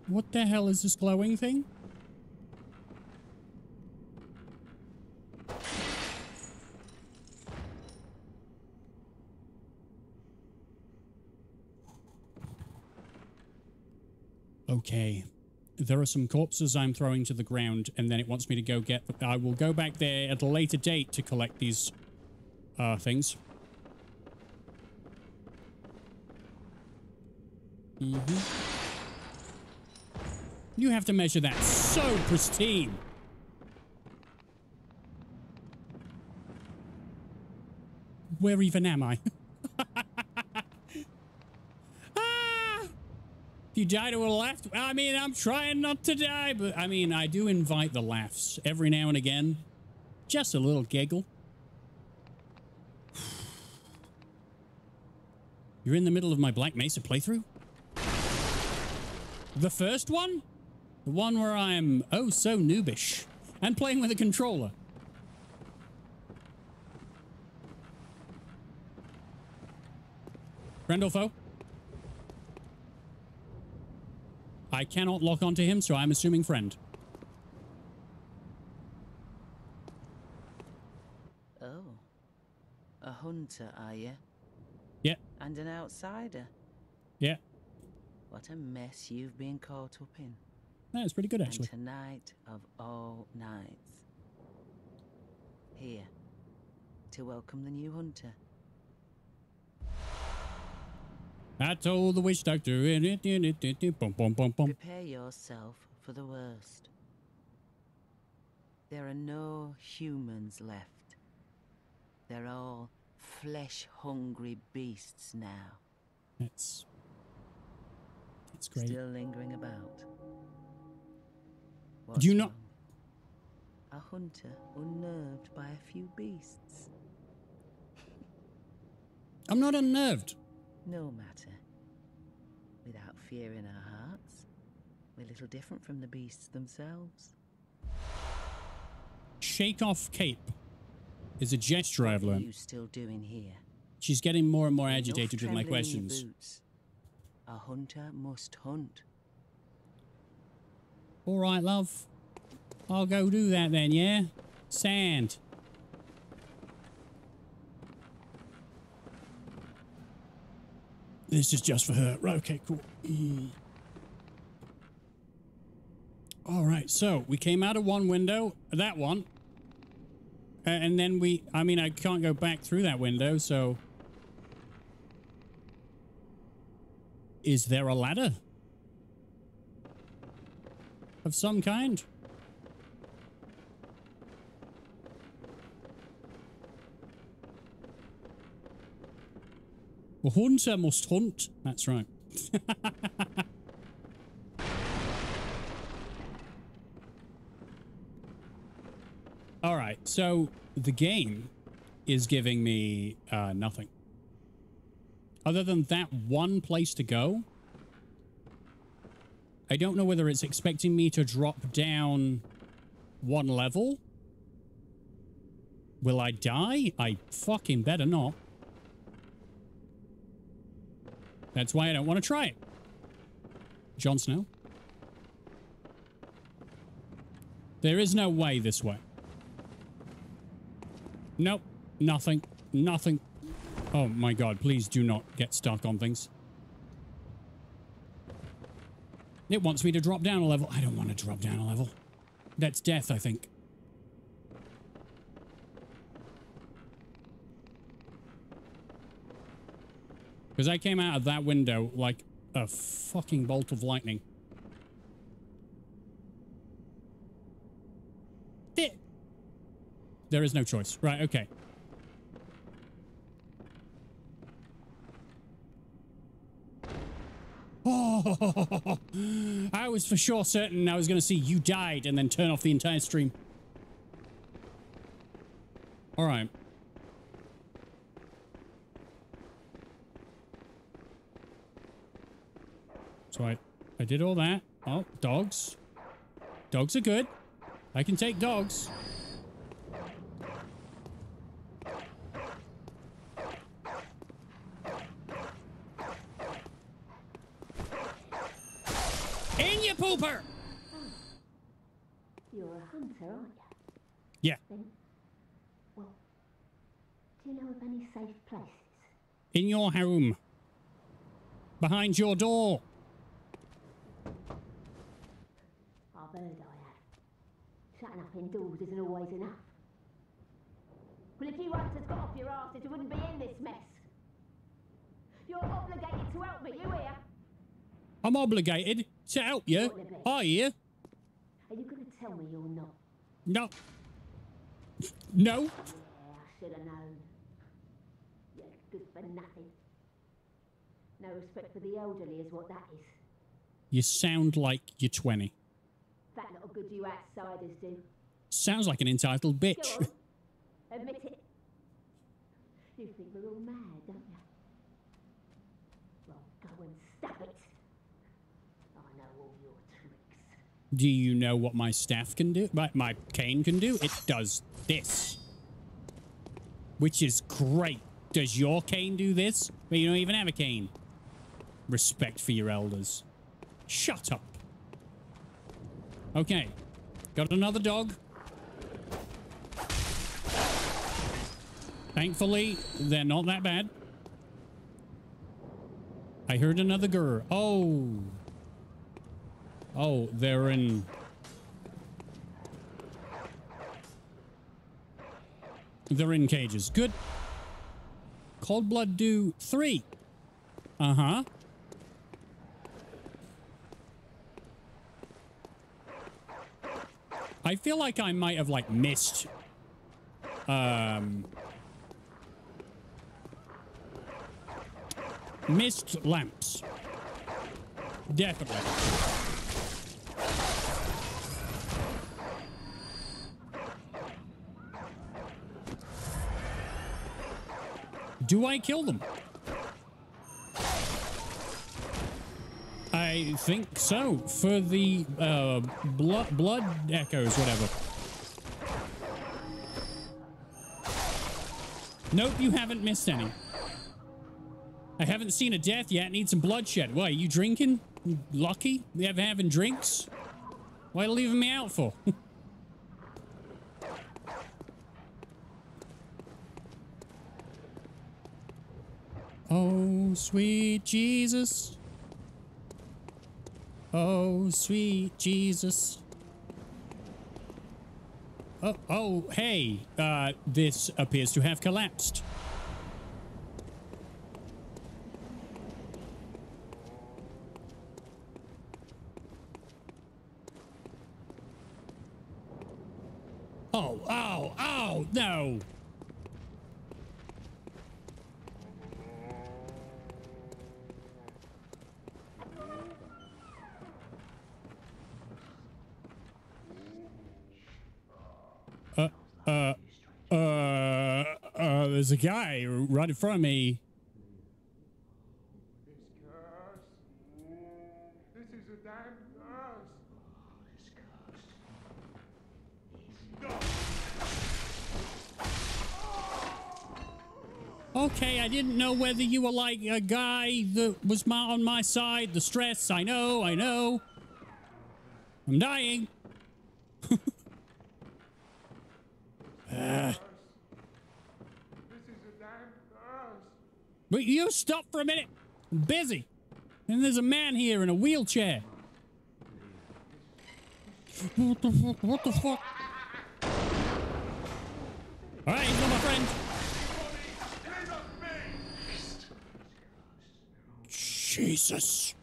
What the hell is this glowing thing? Okay. There are some corpses I'm throwing to the ground, and then it wants me to go get... I will go back there at a later date to collect these uh, things. Mm-hmm. You have to measure that so pristine. Where even am I? ah! You die to a laugh. I mean, I'm trying not to die, but I mean, I do invite the laughs every now and again. Just a little giggle. You're in the middle of my Black Mesa playthrough? The first one? The one where I'm oh so noobish and playing with a controller. Randolfo? I cannot lock onto him, so I'm assuming friend. Oh. A hunter, are you? Yeah, And an outsider? yeah. What a mess you've been caught up in. That's pretty good, actually. And tonight of all nights. Here. To welcome the new hunter. I told the witch doctor. Prepare yourself for the worst. There are no humans left. They're all flesh hungry beasts now. That's that's great. Still lingering about. Do you know? A hunter unnerved by a few beasts. I'm not unnerved. No matter. Without fear in our hearts, we're little different from the beasts themselves. Shake off cape is a gesture I've What are learned. you still doing here? She's getting more and more Enough agitated with my questions. boots. A hunter must hunt. All right, love. I'll go do that then, yeah? Sand. This is just for her. Right, okay, cool. All right, so we came out of one window, that one. And then we, I mean, I can't go back through that window, so. Is there a ladder? Of some kind? A hunter must hunt. That's right. All right, so the game is giving me uh, nothing. Other than that one place to go, I don't know whether it's expecting me to drop down one level. Will I die? I fucking better not. That's why I don't want to try it. Jon Snow? There is no way this way. Nope. Nothing. Nothing. Oh my god, please do not get stuck on things. It wants me to drop down a level. I don't want to drop down a level. That's death, I think. Because I came out of that window like a fucking bolt of lightning. There- is no choice. Right, okay. Oh, I was for sure certain I was going to see you died and then turn off the entire stream. All right. So I, I did all that. Oh, dogs. Dogs are good. I can take dogs. In your pooper! You're a hunter, aren't you? Yeah. Then, well, do you know of any safe places? In your home. Behind your door. I've heard I have. Shutting up indoors isn't always enough. Well, if you hunters got off your asses, you wouldn't be in this mess. You're obligated to help me, you hear? I'm obligated to help you. Are you? Are you going to tell me you're not? No. No. Yeah, I should have known. You're good for nothing. No respect for the elderly is what that is. You sound like you're 20. That little good you outsiders do. Sounds like an entitled bitch. Admit it. You think we're all mad, don't you? Well, go and stop it. I know all your tricks. Do you know what my staff can do? My, my cane can do? It does this. Which is great. Does your cane do this? But you don't even have a cane. Respect for your elders. Shut up. Okay. Got another dog. Thankfully, they're not that bad. I heard another grr. Oh. Oh, they're in... They're in cages. Good. Coldblood Dew three. Uh-huh. I feel like I might have, like, missed... Um... Missed lamps. Definitely. Do I kill them? I think so. For the uh, blood, blood echoes, whatever. Nope, you haven't missed any. I haven't seen a death yet. Need some bloodshed. Why, are you drinking? Lucky? You ever having drinks? Why leaving me out for? oh, sweet Jesus. Oh, sweet Jesus. Oh, oh, hey, uh, this appears to have collapsed. Oh, oh, oh, no. Uh, uh, uh, uh, there's a guy right in front of me. Okay, I didn't know whether you were like a guy that was my, on my side. The stress, I know, I know. I'm dying. Ah. But you stop for a minute. I'm busy. And there's a man here in a wheelchair. What the fuck? What the fuck? All right, he's not my friend. Jesus.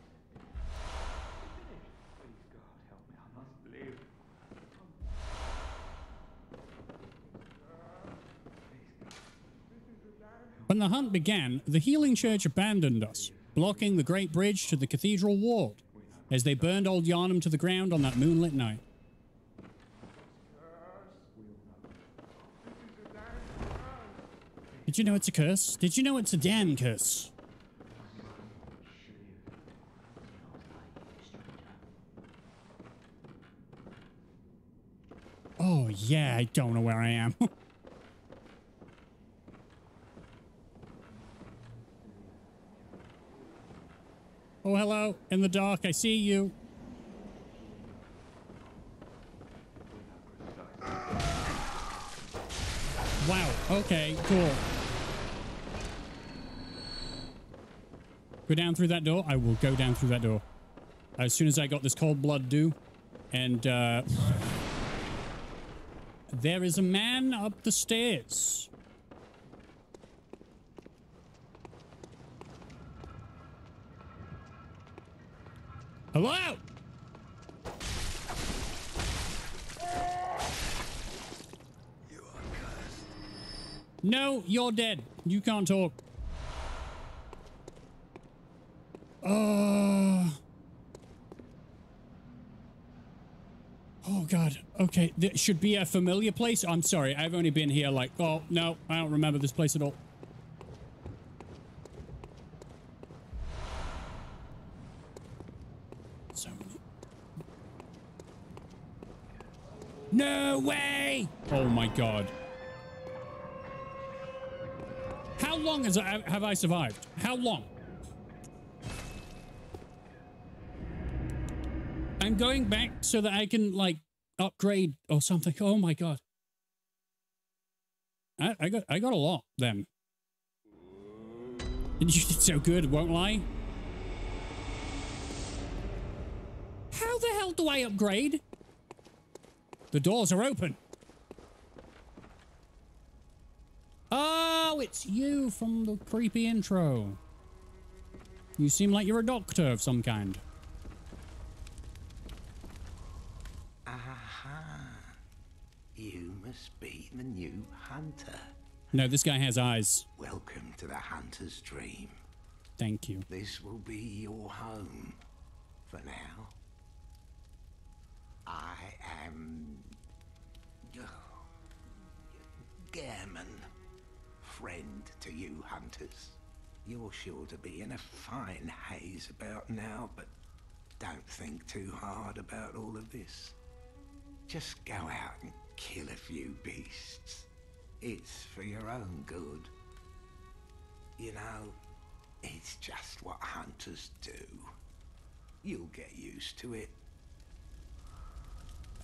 When the hunt began, the Healing Church abandoned us, blocking the Great Bridge to the Cathedral Ward, as they burned old Yharnam to the ground on that moonlit night. Did you know it's a curse? Did you know it's a damn curse? Oh, yeah, I don't know where I am. oh, hello. In the dark, I see you. Wow. Okay, cool. Go down through that door. I will go down through that door. As soon as I got this Coldblood Dew. And, uh... There is a man up the stairs. Hello? You no, you're dead. You can't talk. Uh... Oh, God. Okay, this should be a familiar place. I'm sorry. I've only been here like, oh, no, I don't remember this place at all. Way! Oh my God. How long has I, have I survived? How long? I'm going back so that I can like upgrade or something. Oh my god. I, I got I got a lot then. You did so good, won't lie. How the hell do I upgrade? The doors are open. Oh, it's you from the creepy intro. You seem like you're a doctor of some kind. Aha. You must be the new hunter. No, this guy has eyes. Welcome to the hunter's dream. Thank you. This will be your home for now. I am. Oh. Friend to you hunters. You're sure to be in a fine haze about now, but don't think too hard about all of this. Just go out and kill a few beasts. It's for your own good. You know, it's just what hunters do. You'll get used to it.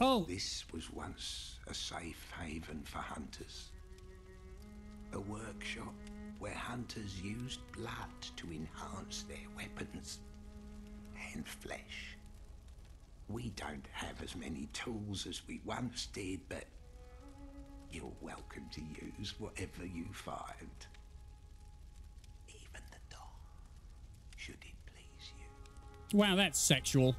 Oh. This was once a safe haven for hunters. A workshop where hunters used blood to enhance their weapons and flesh. We don't have as many tools as we once did, but you're welcome to use whatever you find. Even the doll, should it please you. Wow, that's sexual.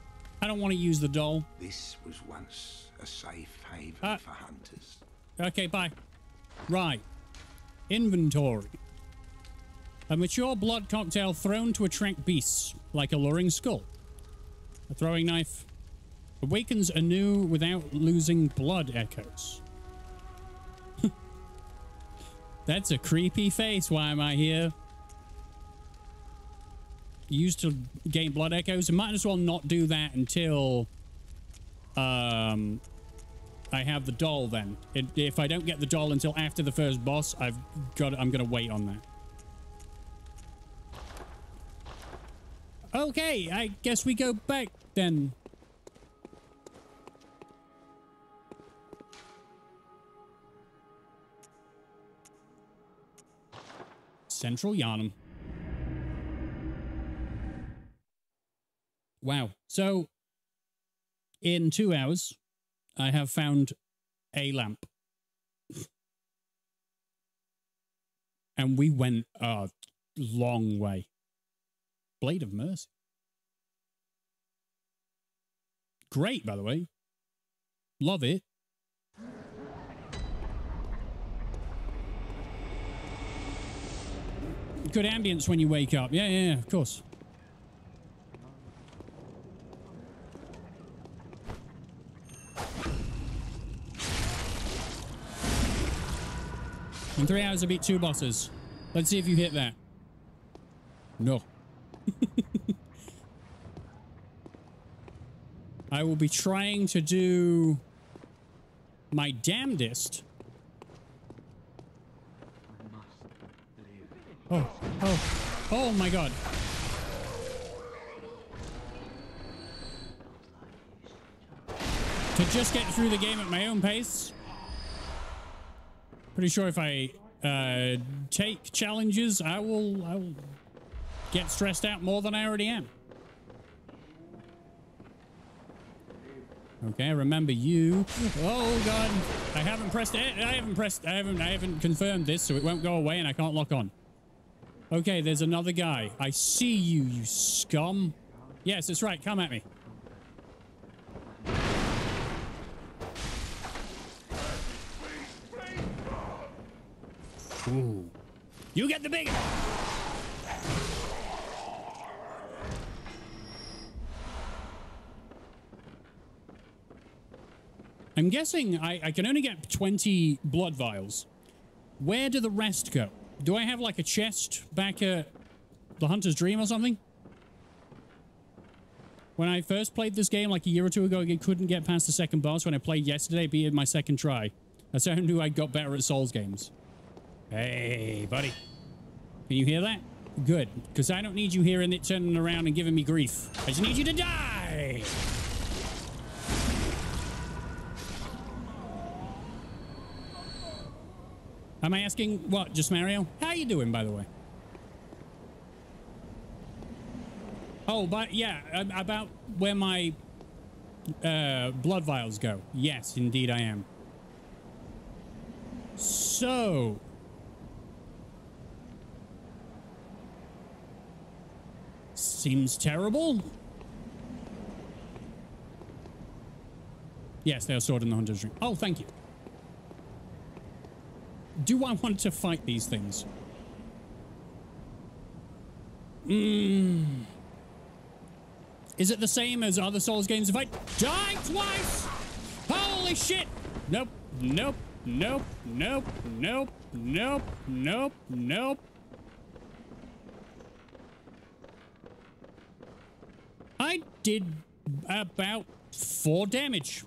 I don't want to use the doll. This was once a safe haven Uh. for hunters. Okay, bye. Right. Inventory. A mature blood cocktail thrown to attract beasts, like a luring skull. A throwing knife. Awakens anew without losing blood echoes. That's a creepy face. Why am I here? Used to gain blood echoes. I might as well not do that until um I have the doll then. It, if I don't get the doll until after the first boss, I've got I'm going to wait on that. Okay, I guess we go back then. Central Yharnam. Wow. So, in two hours, I have found a lamp. and we went a long way. Blade of Mercy. Great, by the way. Love it. Good ambience when you wake up. Yeah, yeah, yeah, of course. In three hours, I beat two bosses. Let's see if you hit that. No. I will be trying to do my damnedest. Oh, oh, oh my god. To just get through the game at my own pace. Pretty sure if I uh, take challenges, I will, I will get stressed out more than I already am. Okay, I remember you. Oh god, I haven't pressed it. I haven't pressed. I haven't. I haven't confirmed this, so it won't go away, and I can't lock on. Okay, there's another guy. I see you, you scum. Yes, that's right. Come at me. Ooh. You get the big. I'm guessing I, I can only get 20 blood vials. Where do the rest go? Do I have like a chest back at the Hunter's Dream or something? When I first played this game like a year or two ago, I couldn't get past the second boss. When I played yesterday, be it my second try. That's how I knew I got better at Souls games. Hey, buddy. Can you hear that? Good. Because I don't need you hearing it turning around and giving me grief. I just need you to die! Am I asking what? Just Mario? How you doing, by the way? Oh, but yeah, about where my uh, blood vials go. Yes, indeed I am. So... Seems terrible. Yes, they are stored in the hunter's room. Oh, thank you. Do I want to fight these things? Mmm... Is it the same as other Souls games? If I die twice! Holy shit! Nope, nope, nope, nope, nope, nope, nope, nope. I did about four damage.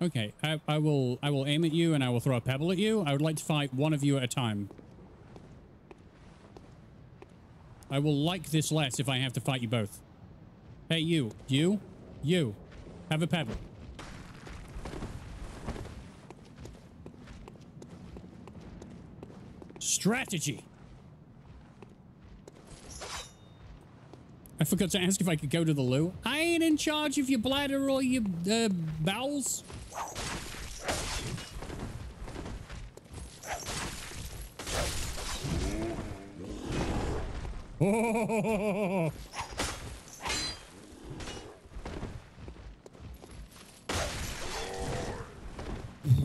Okay, I, I will I will aim at you and I will throw a pebble at you. I would like to fight one of you at a time. I will like this less if I have to fight you both. Hey, you. You. You. Have a pebble. Strategy. I forgot to ask if I could go to the loo. I ain't in charge of your bladder or your uh, bowels. Oh!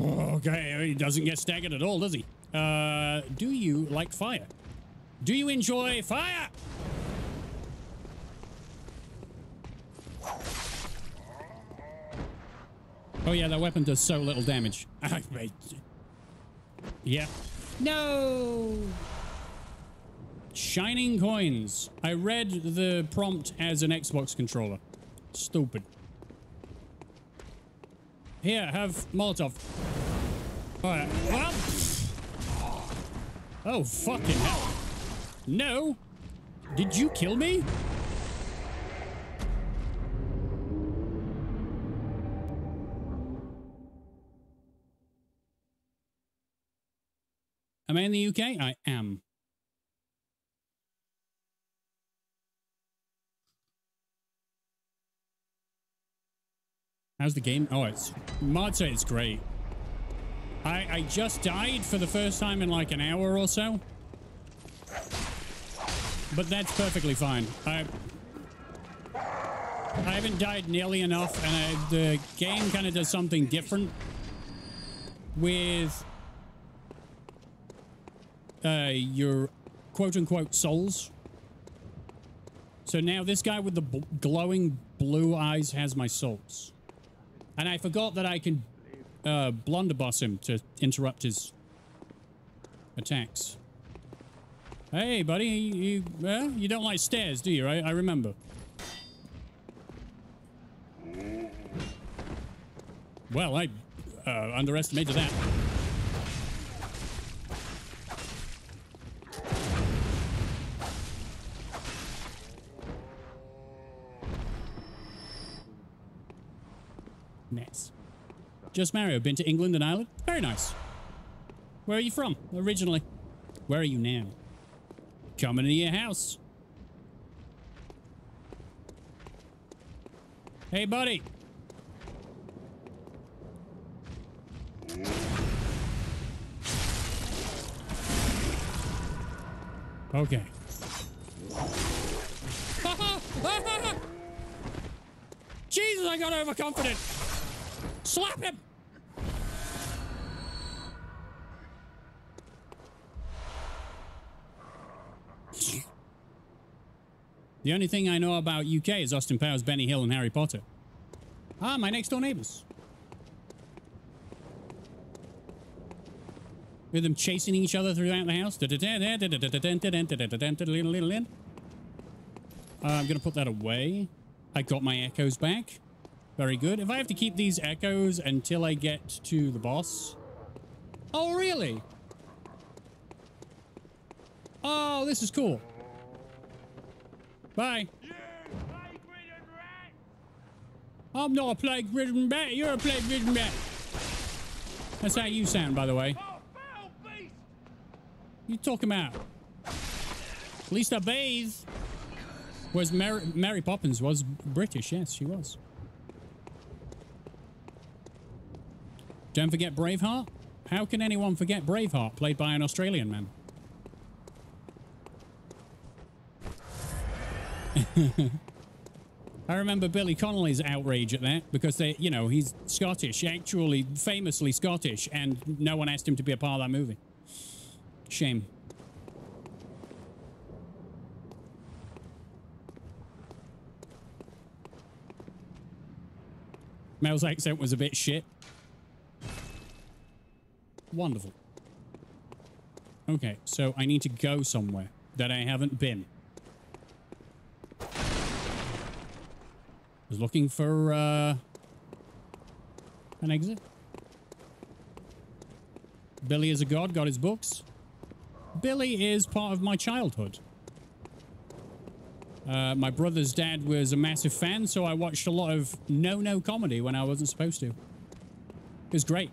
Okay, he doesn't get staggered at all, does he? Uh, do you like fire? Do you enjoy fire? Oh yeah, that weapon does so little damage. yeah. No! Shining coins. I read the prompt as an Xbox controller. Stupid. Here, have Molotov. Alright. Well. Oh, fucking hell. No! Did you kill me? Am I in the UK? I am. How's the game? Oh, it's... I'd say it's great. I, I just died for the first time in like an hour or so. But that's perfectly fine. I... I haven't died nearly enough, and I, the game kind of does something different with uh, your quote-unquote souls. So now this guy with the glowing blue eyes has my souls. And I forgot that I can uh, blunderbuss him to interrupt his attacks. Hey, buddy, you, uh, you don't like stairs, do you? I, I remember. Well, I uh, underestimated that. Just Mario. Been to England and Ireland? Very nice. Where are you from, originally? Where are you now? Coming to your house. Hey, buddy. Okay. Jesus, I got overconfident. Slap him! The only thing I know about UK is Austin Powers, Benny Hill, and Harry Potter. Ah, my next door neighbors. With them chasing each other throughout the house. Uh, I'm going to put that away. I got my echoes back. Very good. If I have to keep these echoes until I get to the boss. Oh, really? Oh, this is cool. Bye. I'm not a plague-ridden bat. You're a plague-ridden bat. That's how you sound, by the way. You talking about? At least I bathe. Was Mary, Mary Poppins was British? Yes, she was. Don't forget Braveheart. How can anyone forget Braveheart, played by an Australian man? I remember Billy Connolly's outrage at that because they, you know, he's Scottish, actually famously Scottish, and no one asked him to be a part of that movie. Shame. Mel's accent was a bit shit. Wonderful. Okay, so I need to go somewhere that I haven't been. I Was looking for uh, an exit. Billy is a god, got his books. Billy is part of my childhood. Uh, my brother's dad was a massive fan, so I watched a lot of no-no comedy when I wasn't supposed to. It was great.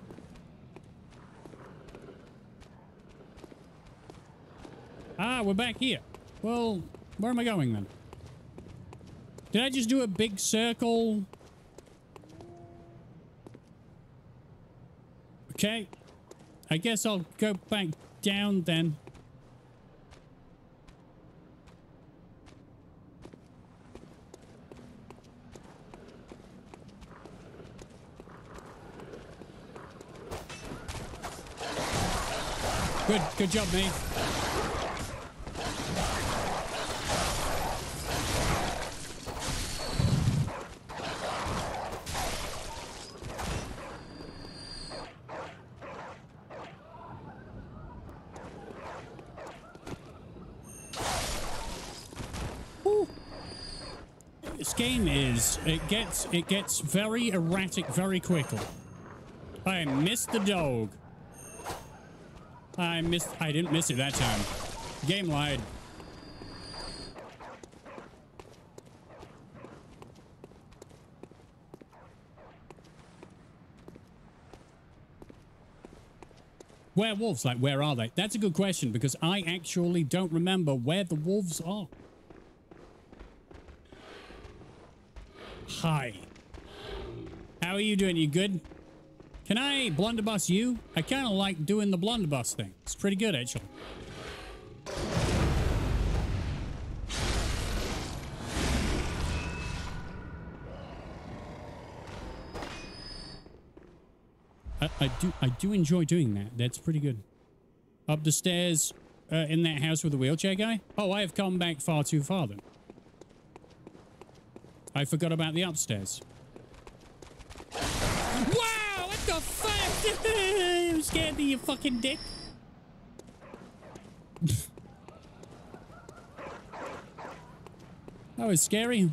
Ah, we're back here. Well, where am I going then? Did I just do a big circle? Okay. I guess I'll go back down then. Good, good job, mate. This game is it gets it gets very erratic very quickly. I missed the dog. I missed I didn't miss it that time. Game lied. Werewolves, like where are they? That's a good question because I actually don't remember where the wolves are. Hi. How are you doing? You good? Can I blunderbuss you? I kind of like doing the blunderbuss thing. It's pretty good, actually. I, do I do enjoy doing that. That's pretty good. Up the stairs uh, in that house with the wheelchair guy? Oh, I have come back far too far then. I forgot about the upstairs. Wow! What the fuck? I'm scared of you fucking dick. that was scary.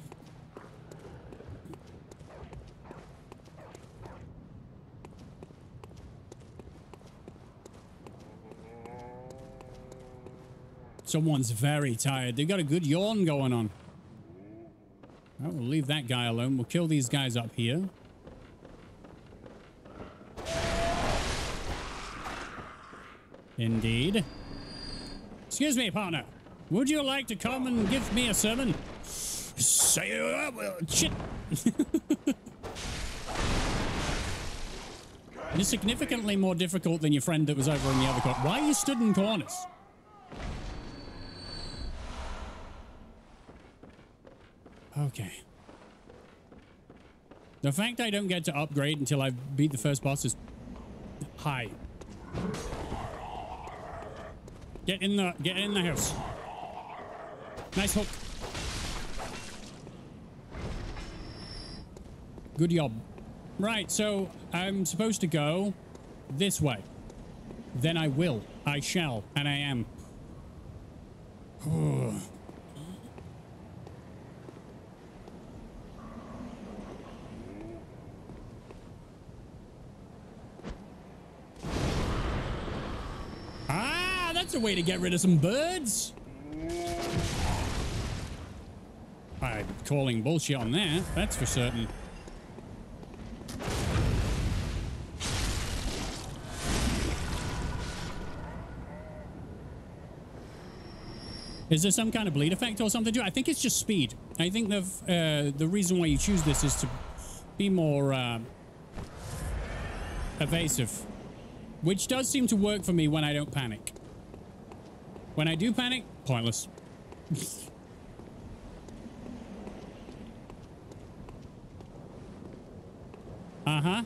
Someone's very tired. They've got a good yawn going on. Well, we'll leave that guy alone. We'll kill these guys up here. Indeed. Excuse me, partner. Would you like to come and give me a sermon? Say, uh, well, shit. it is significantly more difficult than your friend that was over in the other corner. Why are you stood in corners? Okay. The fact I don't get to upgrade until I beat the first boss is high. Get in the get in the house. Nice hook. Good job. Right, so I'm supposed to go this way. Then I will. I shall. And I am. a way to get rid of some birds. I'm calling bullshit on that, that's for certain. Is there some kind of bleed effect or something? I think it's just speed. I think the uh, the reason why you choose this is to be more uh, evasive, which does seem to work for me when I don't panic. When I do panic, pointless. uh-huh.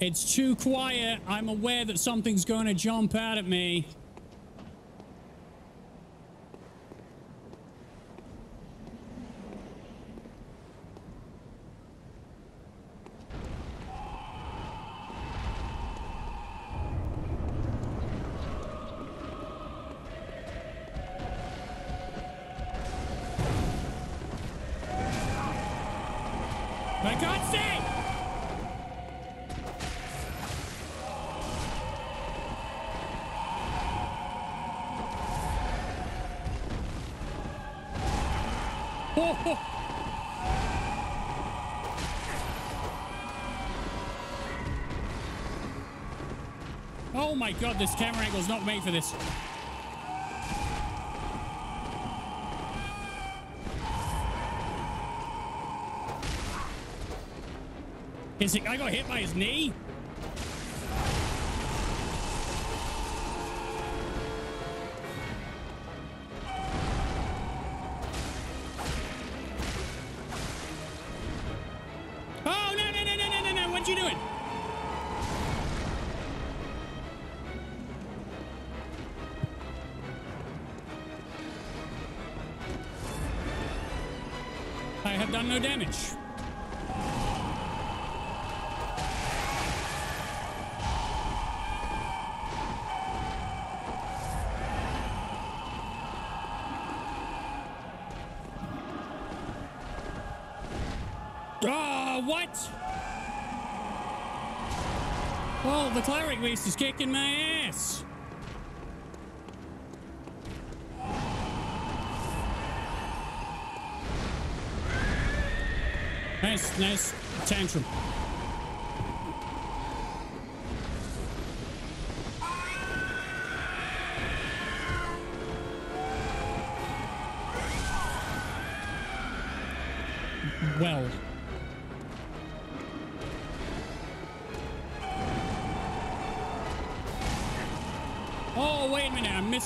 It's too quiet. I'm aware that something's going to jump out at me. My god, this camera angle's not made for this. Is it? I got hit by his knee. The cleric beast is kicking my ass. Nice, nice tantrum.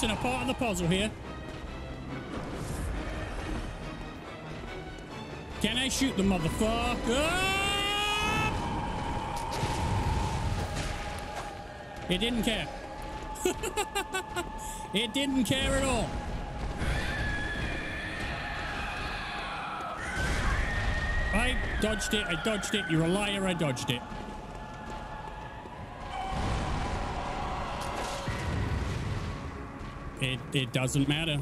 Missing a part of the puzzle here. Can I shoot the motherfucker? It didn't care. it didn't care at all. I dodged it. I dodged it. You're a liar. I dodged it. It, doesn't matter.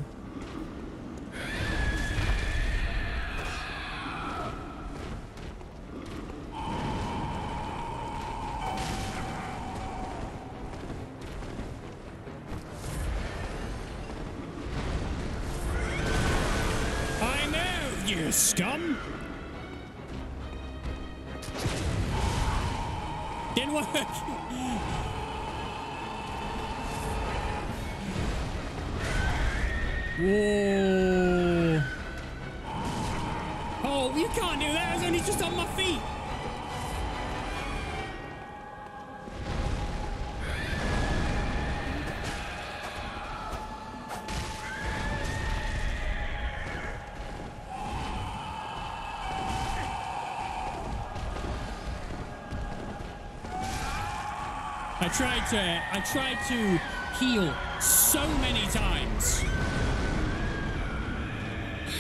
Tried to I tried to heal so many times.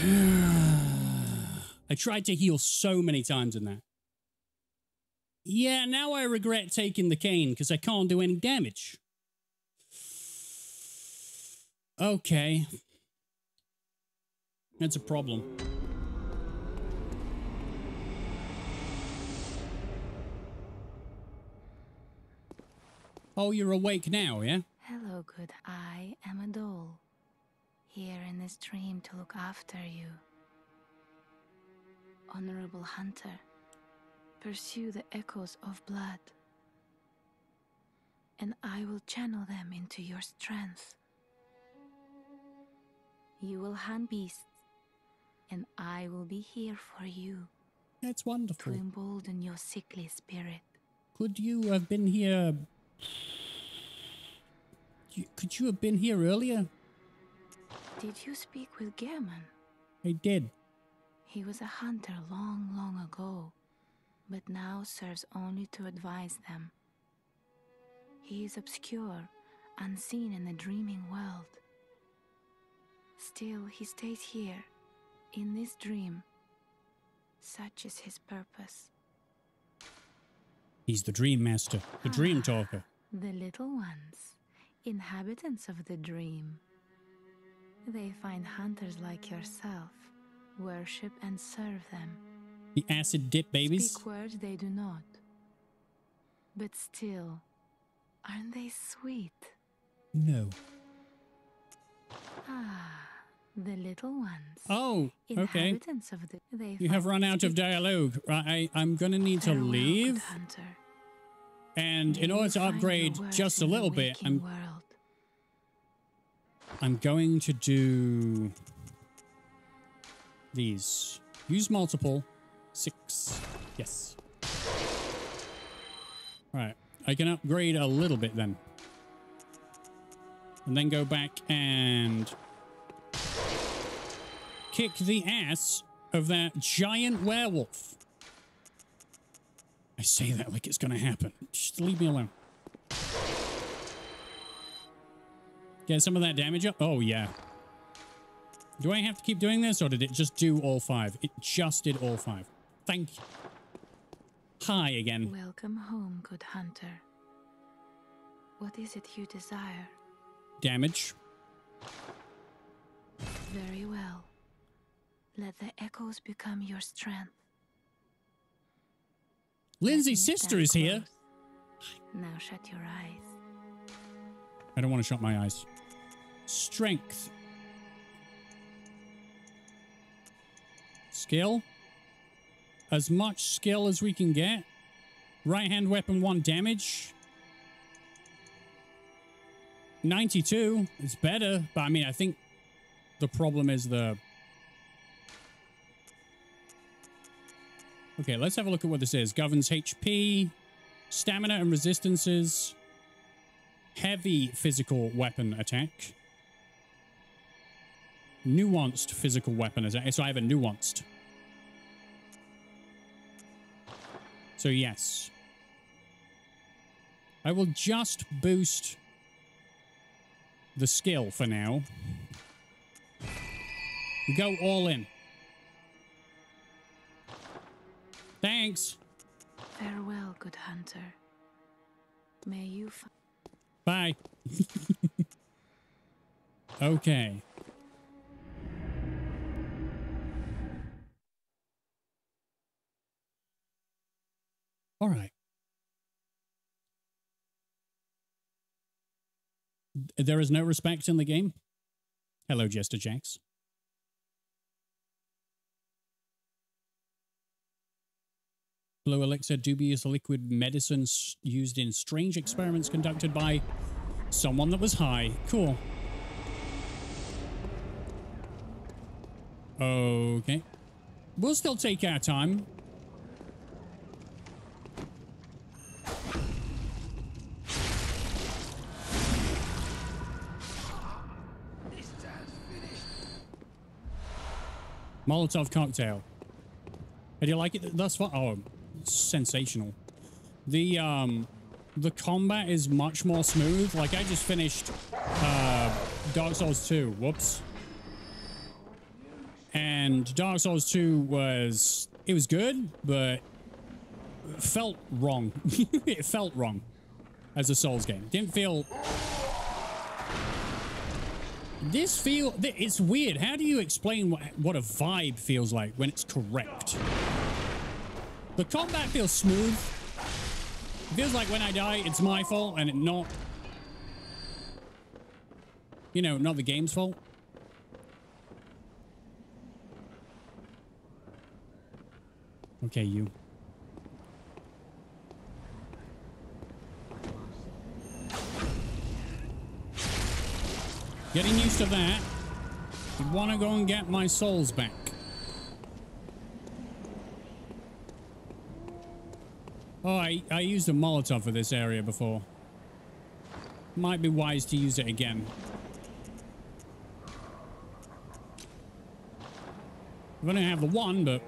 I tried to heal so many times in that. Yeah, now I regret taking the cane because I can't do any damage. Okay. That's a problem. Oh, you're awake now, yeah? Hello, good. I am a doll. Here in this dream to look after you. Honorable hunter, pursue the echoes of blood, and I will channel them into your strength. You will hunt beasts, and I will be here for you. That's wonderful. To embolden your sickly spirit. Could you have been here? Could you have been here earlier? Did you speak with Gehrman? I did. He was a hunter long, long ago, but now serves only to advise them. He is obscure, unseen in the dreaming world. Still, he stays here, in this dream. Such is his purpose. He's the dream master, the dream ah, talker. The little ones, inhabitants of the dream. They find hunters like yourself, worship and serve them. The acid dip babies? Speak words they do not. But still, aren't they sweet? No. Ah, the little ones. Oh, okay. Inhabitants of the, they You have run out of dialogue. I, I'm gonna need to leave. hunter. And in order to upgrade just a little bit, I'm world. I'm going to do these. Use multiple. Six. Yes. Right. I can upgrade a little bit then. And then go back and kick the ass of that giant werewolf. I say that like it's going to happen. Just leave me alone. Get some of that damage up? Oh, yeah. Do I have to keep doing this, or did it just do all five? It just did all five. Thank you. Hi again. Welcome home, good hunter. What is it you desire? Damage. Very well. Let the echoes become your strength. Lindsay's sister is here. Now shut your eyes. I don't want to shut my eyes. Strength. Skill. As much skill as we can get. Right hand weapon, one damage. 92. It's better, but I mean, I think the problem is the. Okay, let's have a look at what this is. Governs HP, stamina and resistances heavy physical weapon attack. Nuanced physical weapon attack. So I have a nuanced. So yes. I will just boost the skill for now. Go all in. Thanks. Farewell, good hunter. May you. Bye. okay. All right. There is no respect in the game. Hello, Jester Jax. Blue elixir, dubious liquid medicines used in strange experiments conducted by someone that was high. Cool. Okay. We'll still take our time. Molotov cocktail. How do you like it thus far? Oh, sensational. The um, the combat is much more smooth. Like I just finished uh, Dark Souls 2. Whoops. And Dark Souls 2 was it was good, but felt wrong. it felt wrong as a Souls game. Didn't feel this feel it's weird. How do you explain what what a vibe feels like when it's correct? The combat feels smooth. It feels like when I die, it's my fault and not you know, not the game's fault. Okay, you. Getting used to that. I want to go and get my souls back. Oh, I, I used a Molotov for this area before. Might be wise to use it again. I'm gonna have the one, but...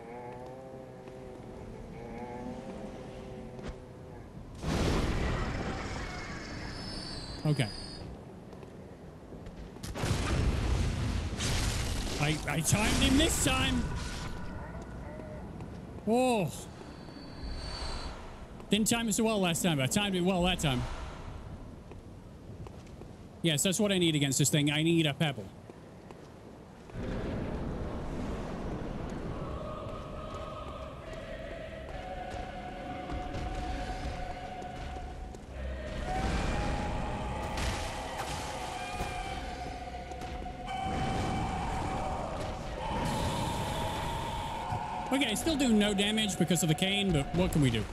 Okay. I, I timed him this time. Oh. Didn't time it so well last time, but I timed it well that time. Yes, that's what I need against this thing. I need a pebble. Okay, still do no damage because of the cane, but what can we do?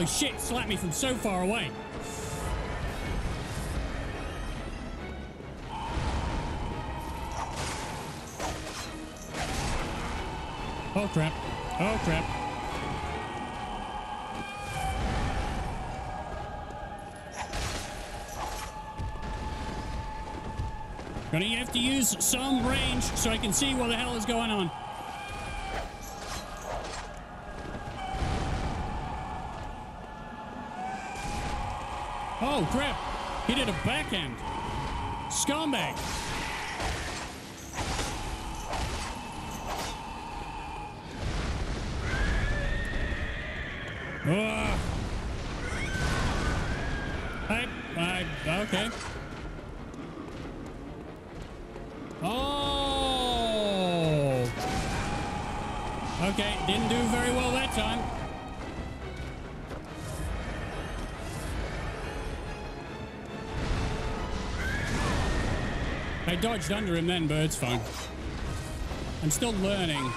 Holy shit, slapped me from so far away. Oh crap. Oh crap. Gonna have to use some range so I can see what the hell is going on. A. Scumbag. Uh, I, I, okay. Dodged under him then, but it's fine. I'm still learning.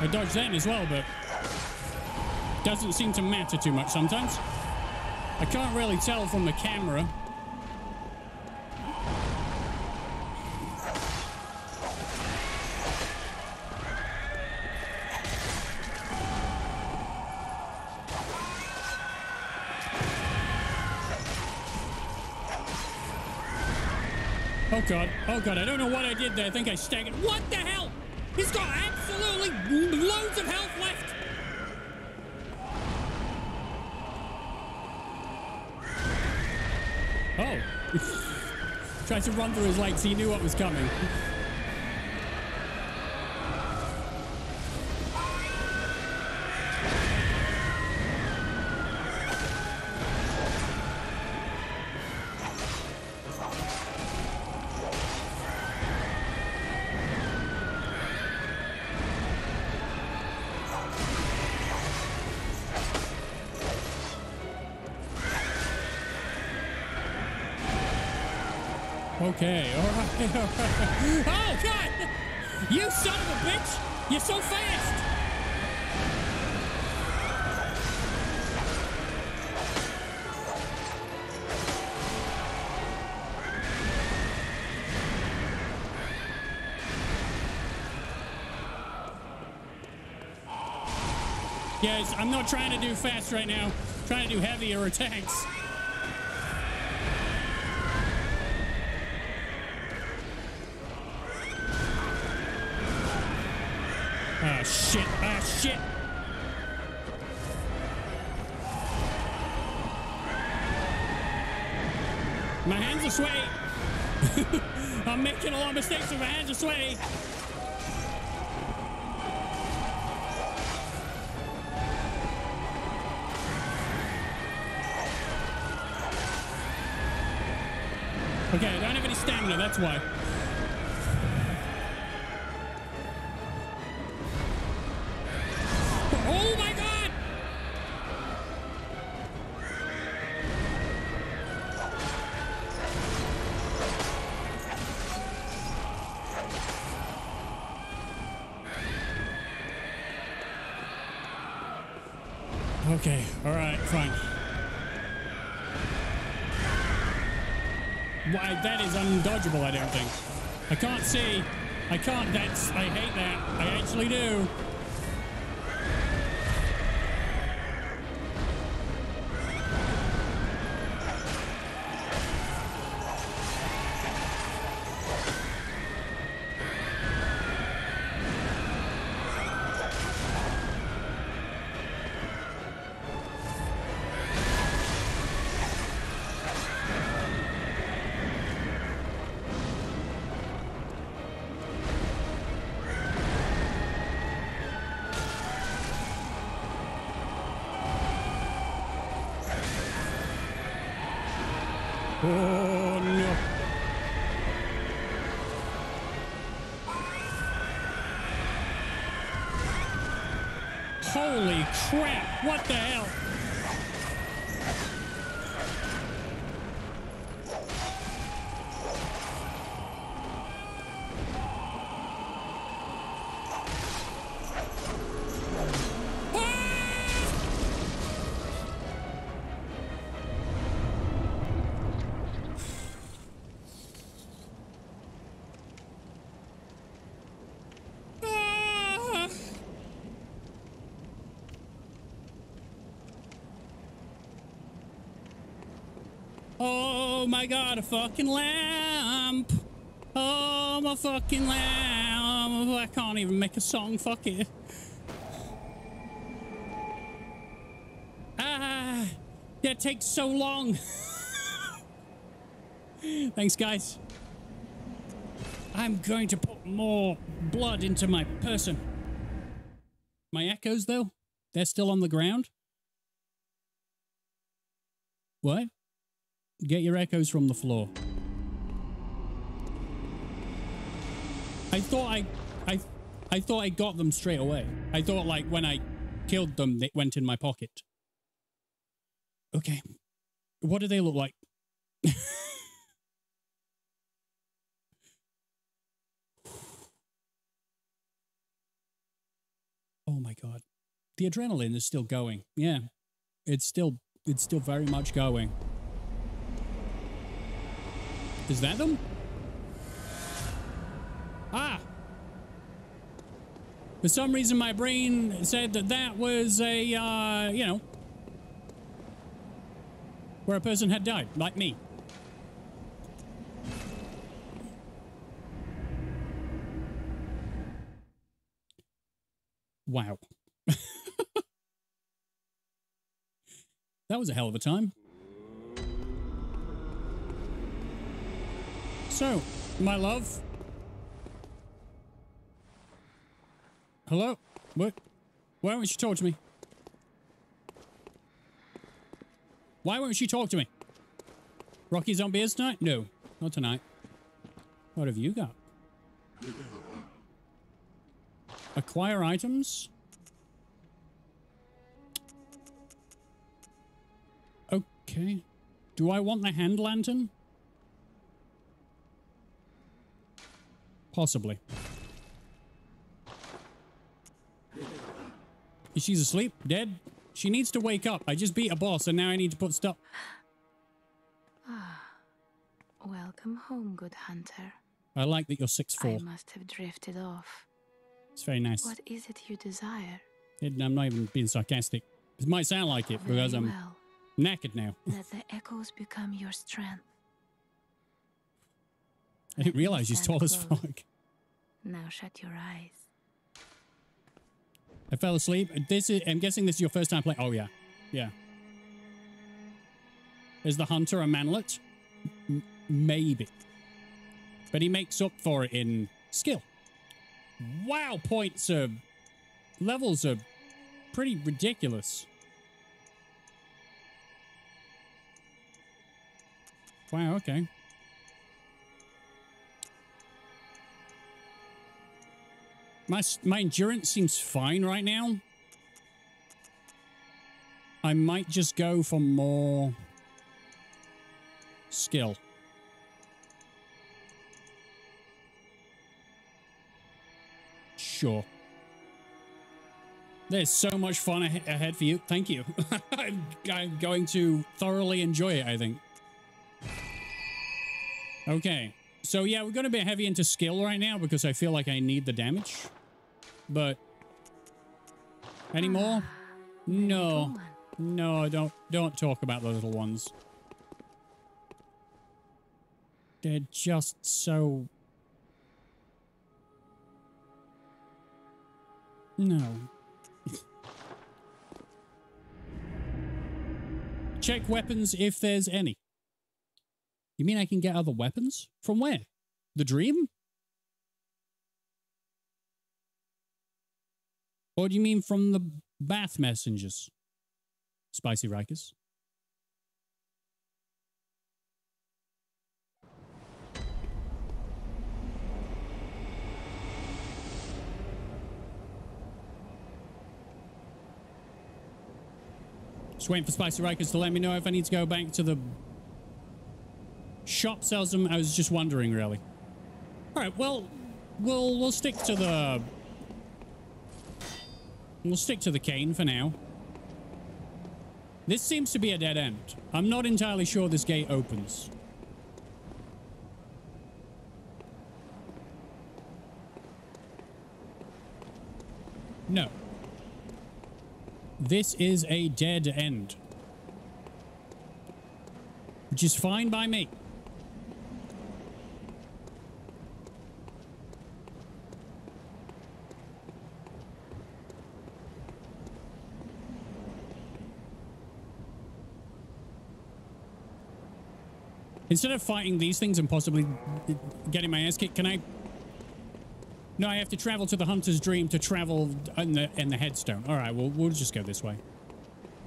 I dodged then as well, but doesn't seem to matter too much sometimes. I can't really tell from the camera. I. I think I staggered. What the hell? He's got absolutely loads of health left. Oh. Tried to run through his legs. He knew what was coming. oh, God! You son of a bitch! You're so fast! Guys, I'm not trying to do fast right now. I'm trying to do heavier attacks. Okay, I don't have any stamina, that's why. Is undodgeable, I don't think. I can't see. I can't, that's, I hate that. I actually do. What the my god, a fucking lamp! Oh my fucking lamp! I can't even make a song, fuck it. Ah! That takes so long! Thanks, guys. I'm going to put more blood into my person. My echoes, though? They're still on the ground? What? Get your echoes from the floor. I thought I, I, I thought I got them straight away. I thought like when I killed them, they went in my pocket. Okay. What do they look like? oh my god. The adrenaline is still going. Yeah. It's still it's still very much going. Is that them? Ah! For some reason, my brain said that that was a, uh, you know, where a person had died, like me. Wow. that was a hell of a time. So, my love. Hello? What? Why won't you talk to me? Why won't she talk to me? Rocky Zombies tonight? No, not tonight. What have you got? Acquire items? Okay. Do I want the hand lantern? Possibly. She's asleep? Dead? She needs to wake up. I just beat a boss and now I need to put stuff... Ah, welcome home, good hunter. I like that you're six four. I must have drifted off. It's very nice. What is it you desire? It, I'm not even being sarcastic. It might sound like it because Very I'm well. knackered now. Let the echoes become your strength. I didn't realize he's tall as fuck. Now shut your eyes. I fell asleep. This is, I'm guessing this is your first time playing. Oh, yeah. Yeah. Is the hunter a manlet? M- maybe. But he makes up for it in skill. Wow, points are... Levels are pretty ridiculous. Wow, okay. My, my endurance seems fine right now. I might just go for more skill. Sure. There's so much fun ahead for you. Thank you. I'm, I'm going to thoroughly enjoy it, I think. Okay. So yeah, we're going to be heavy into skill right now because I feel like I need the damage. But any more? No. No, don't don't talk about the little ones. They're just so No. Check weapons if there's any. You mean I can get other weapons? From where? The dream? Or do you mean from the bath messengers? Spicy Rikers. Just waiting for Spicy Rikers to let me know if I need to go back to the shop sells them. I was just wondering, really. All right, well, we'll we'll stick to the we'll stick to the cane for now. This seems to be a dead end. I'm not entirely sure this gate opens. No. This is a dead end. Which is fine by me. Instead of fighting these things and possibly getting my ass kicked, can I... No, I have to travel to the Hunter's Dream to travel in the, in the headstone. All right, well, we'll just go this way.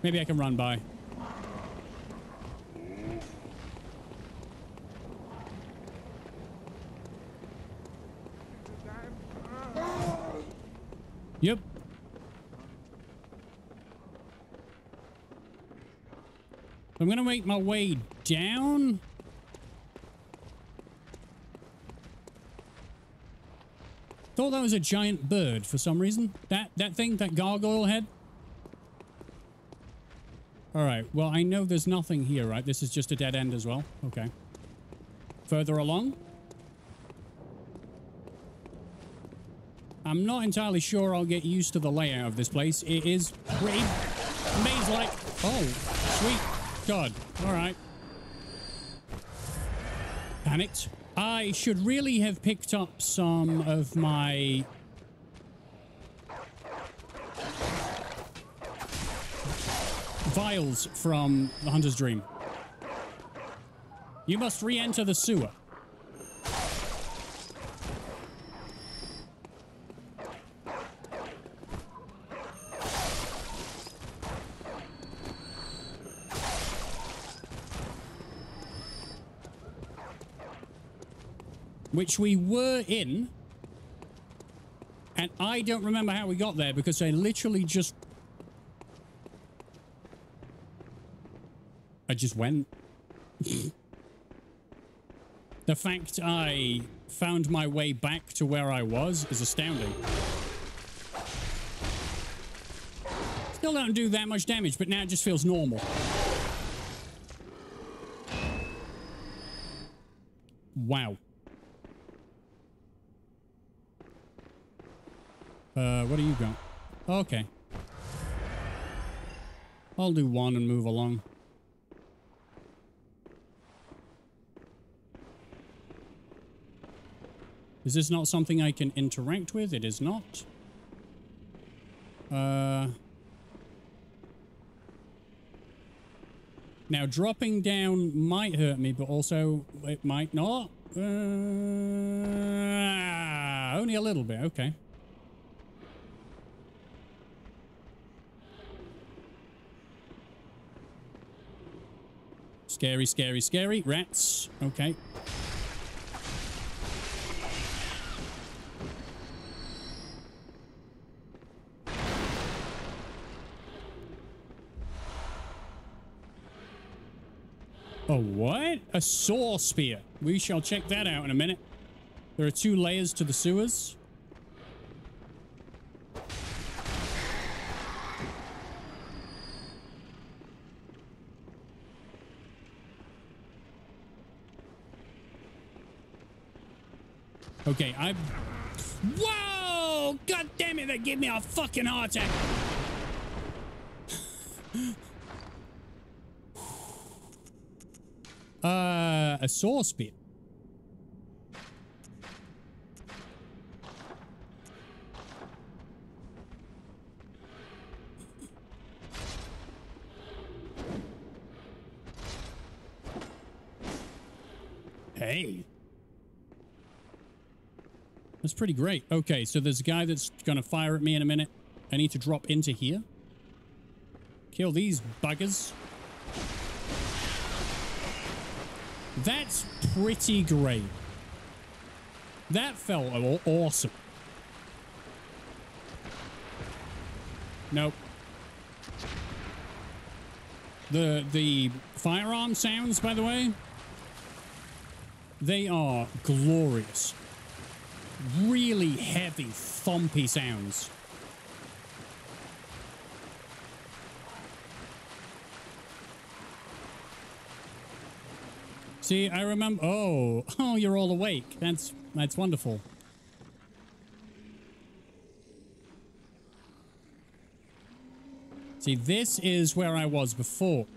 Maybe I can run by. Yep. I'm gonna make my way down. I thought that was a giant bird for some reason. That that thing, that gargoyle head. All right. Well, I know there's nothing here, right? This is just a dead end as well. Okay. Further along. I'm not entirely sure I'll get used to the layout of this place. It is pretty maze-like. Oh, sweet God. All right. Panicked. I should really have picked up some of my... vials from the Hunter's Dream. You must re-enter the sewer. Which we were in. And I don't remember how we got there because I literally just... I just went. the fact I found my way back to where I was is astounding. Still don't do that much damage, but now it just feels normal. Wow. Uh, what do you got? Okay. I'll do one and move along. Is this not something I can interact with? It is not. Uh... Now, dropping down might hurt me, but also it might not. Uh, only a little bit. Okay. Scary, scary, scary. Rats. Okay. A what? A saw spear. We shall check that out in a minute. There are two layers to the sewers. Okay, I... Whoa! God damn it, that gave me a fucking heart attack. uh, a saw spear. Pretty great. Okay, so there's a guy that's going to fire at me in a minute. I need to drop into here. Kill these buggers. That's pretty great. That felt awesome. Nope. The the firearm sounds, by the way, they are glorious. Really heavy, thumpy sounds. See, I remember. Oh, oh, you're all awake. That's that's wonderful. See, this is where I was before,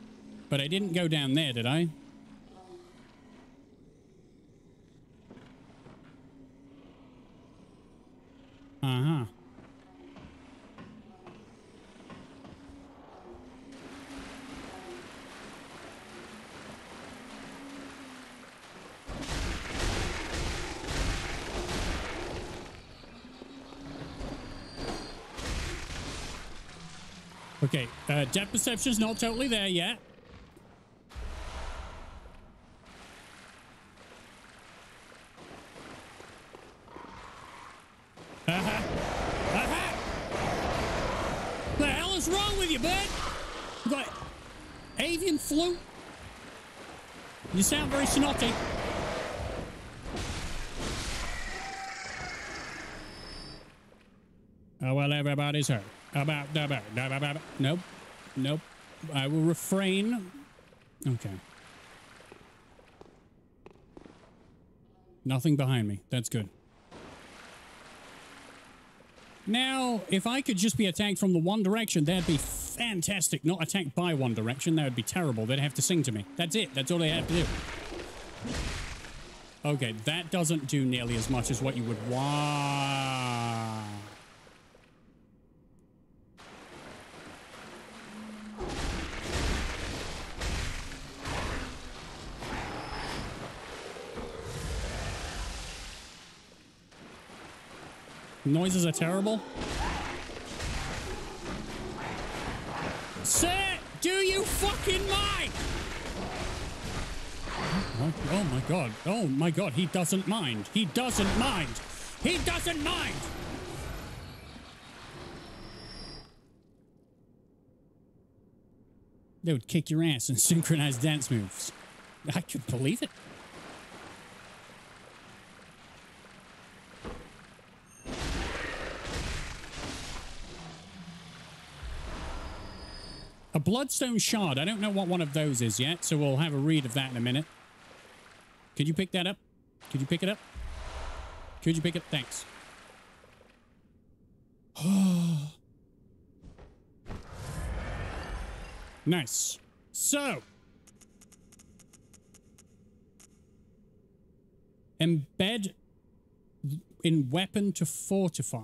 but I didn't go down there, did I? Uh huh. Okay, uh, depth perception's not totally there yet. Uh-huh. Uh-huh. The hell is wrong with you, bud? You got You sound very snotty. Oh, well, everybody's hurt. About, about, about, about. Nope. Nope. I will refrain. Okay. Nothing behind me. That's good. Now, if I could just be attacked from the one direction, that'd be fantastic. Not attacked by one direction. That would be terrible. They'd have to sing to me. That's it. That's all they have to do. Okay, that doesn't do nearly as much as what you would want. Noises are terrible. Sir, do you fucking mind? Oh, my god. Oh my god, he doesn't mind. He doesn't mind. He doesn't mind. They would kick your ass and synchronize dance moves. I could believe it. A bloodstone shard. I don't know what one of those is yet, so we'll have a read of that in a minute. Could you pick that up? Could you pick it up? Could you pick it? Thanks. Nice. So. Embed in weapon to fortify.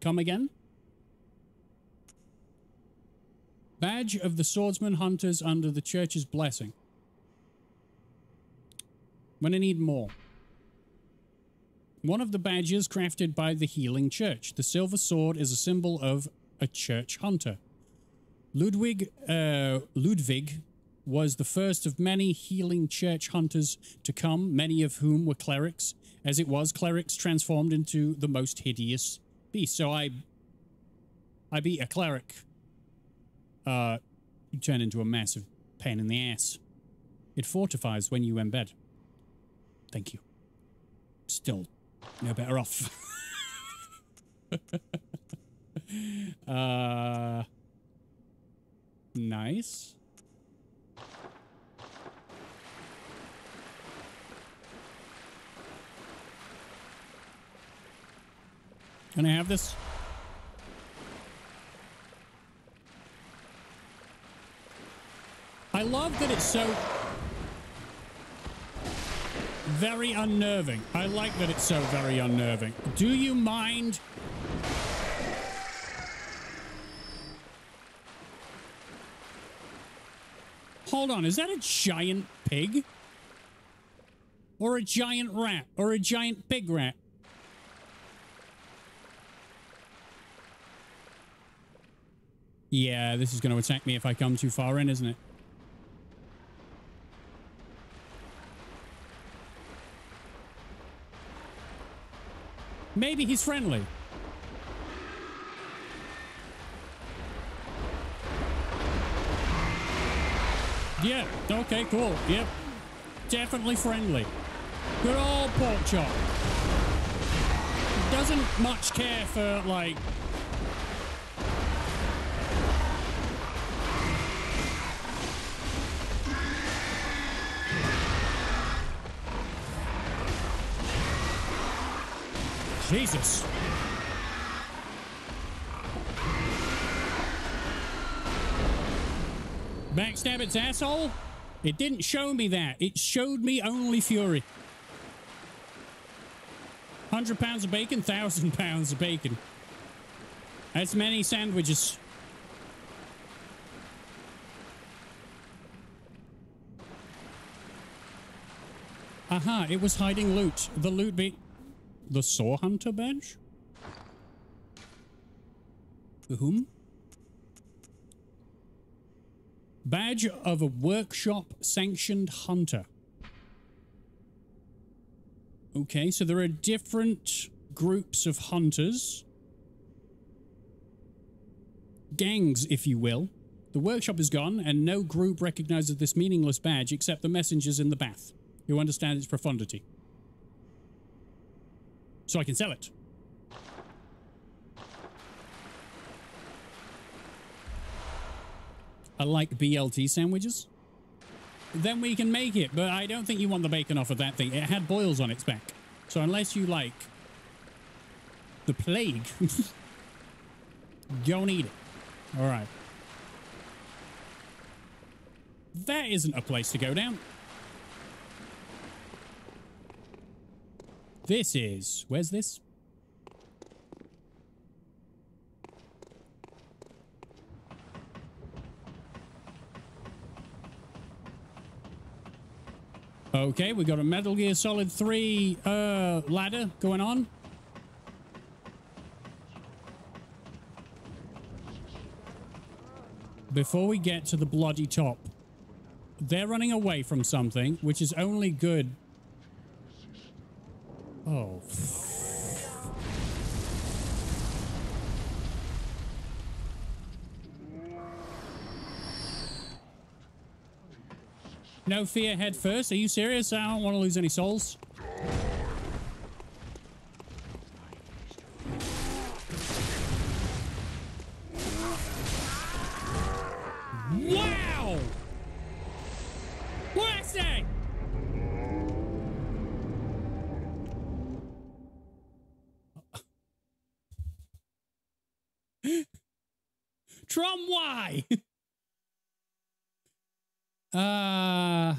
Come again? Badge of the swordsman hunters under the church's blessing. When I need more. One of the badges crafted by the Healing Church. The silver sword is a symbol of a church hunter. Ludwig, uh, Ludwig was the first of many healing church hunters to come, many of whom were clerics. As it was, clerics transformed into the most hideous beast. So I, I beat a cleric. Uh, you turn into a massive pain in the ass. It fortifies when you embed. Thank you. Still no better off. uh, nice. Can I have this? I love that it's so very unnerving. I like that it's so very unnerving. Do you mind? Hold on, is that a giant pig? Or a giant rat? Or a giant big rat? Yeah, this is going to attack me if I come too far in, isn't it? Maybe he's friendly. Yeah, okay, cool. Yep. Definitely friendly. Good old pork chop. Doesn't much care for, like, Jesus. Backstab its asshole? It didn't show me that. It showed me only fury. 100 pounds of bacon, 1,000 pounds of bacon. That's many sandwiches. Aha, it was hiding loot. The loot be the Saw Hunter badge? Whom? Badge of a workshop sanctioned hunter. Okay, so there are different groups of hunters. Gangs, if you will. The workshop is gone, and no group recognizes this meaningless badge except the messengers in the bath, who understand its profundity so I can sell it. I like BLT sandwiches. Then we can make it, but I don't think you want the bacon off of that thing. It had boils on its back. So unless you like the plague, don't eat it. All right. That isn't a place to go down. This is... Where's this? Okay, we got a Metal Gear Solid 3 uh, ladder going on. Before we get to the bloody top, they're running away from something, which is only good Oh. No fear head first. Are you serious? I don't want to lose any souls. Tron Y. uh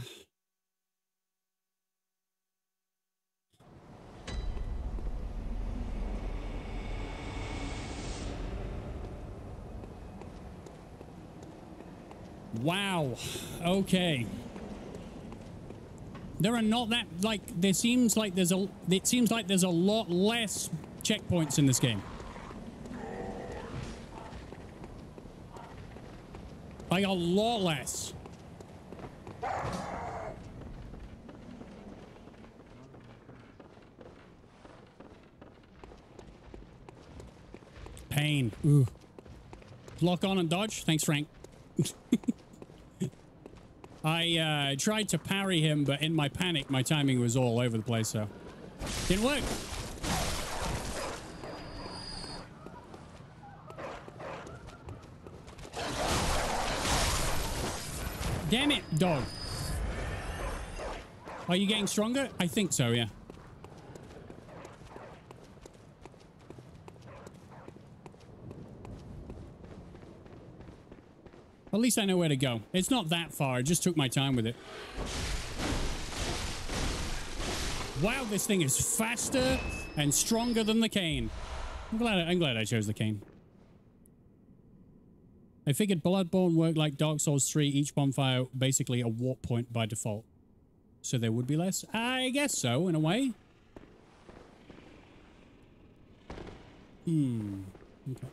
Wow. Okay. There are not that like there seems like there's a it seems like there's a lot less checkpoints in this game. Like a lot less. Pain. Ooh. Lock on and dodge. Thanks, Frank. I uh, tried to parry him, but in my panic, my timing was all over the place, so didn't work. Damn it, dog. Are you getting stronger? I think so, yeah. At least I know where to go. It's not that far. I just took my time with it. Wow, this thing is faster and stronger than the cane. I'm glad, I'm glad I chose the cane. I figured Bloodborne worked like Dark Souls 3, each bonfire basically a warp point by default. So there would be less? I guess so, in a way. Hmm. Okay.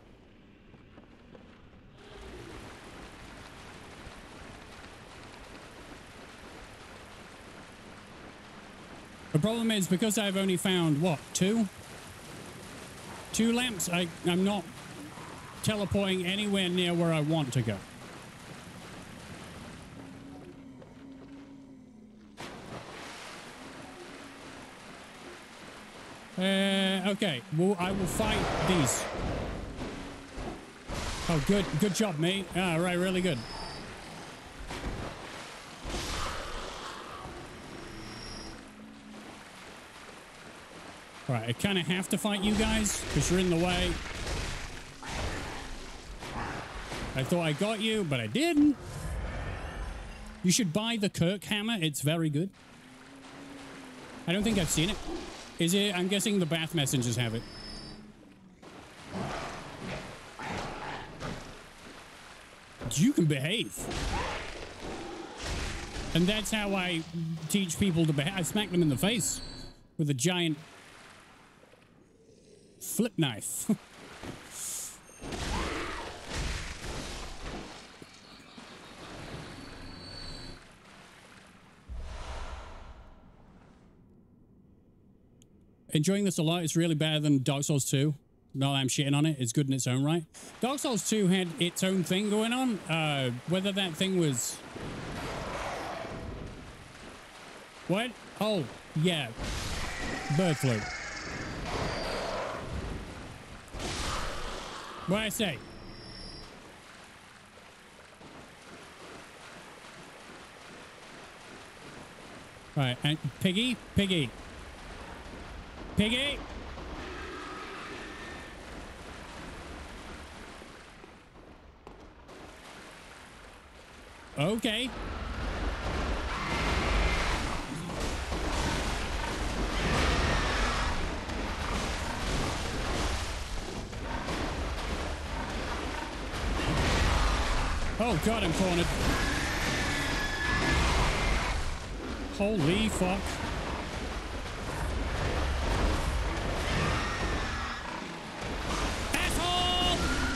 The problem is because I've only found, what, two? Two lamps, I, I'm not teleporting anywhere near where I want to go. Uh, okay, well, I will fight these. Oh, good. Good job, mate. Ah, right, really good. Right, I kind of have to fight you guys because you're in the way. I thought I got you, but I didn't. You should buy the Kirkhammer. It's very good. I don't think I've seen it. Is it? I'm guessing the bath messengers have it. You can behave. And that's how I teach people to behave. I smack them in the face with a giant flip knife. Enjoying this a lot. It's really better than Dark Souls 2. No, I'm shitting on it. It's good in its own right. Dark Souls 2 had its own thing going on. Uh, whether that thing was... What? Oh, yeah. Bird flu. What I say? Right, and Piggy, Piggy. Piggy! Okay. Oh god, I'm cornered. Holy fuck.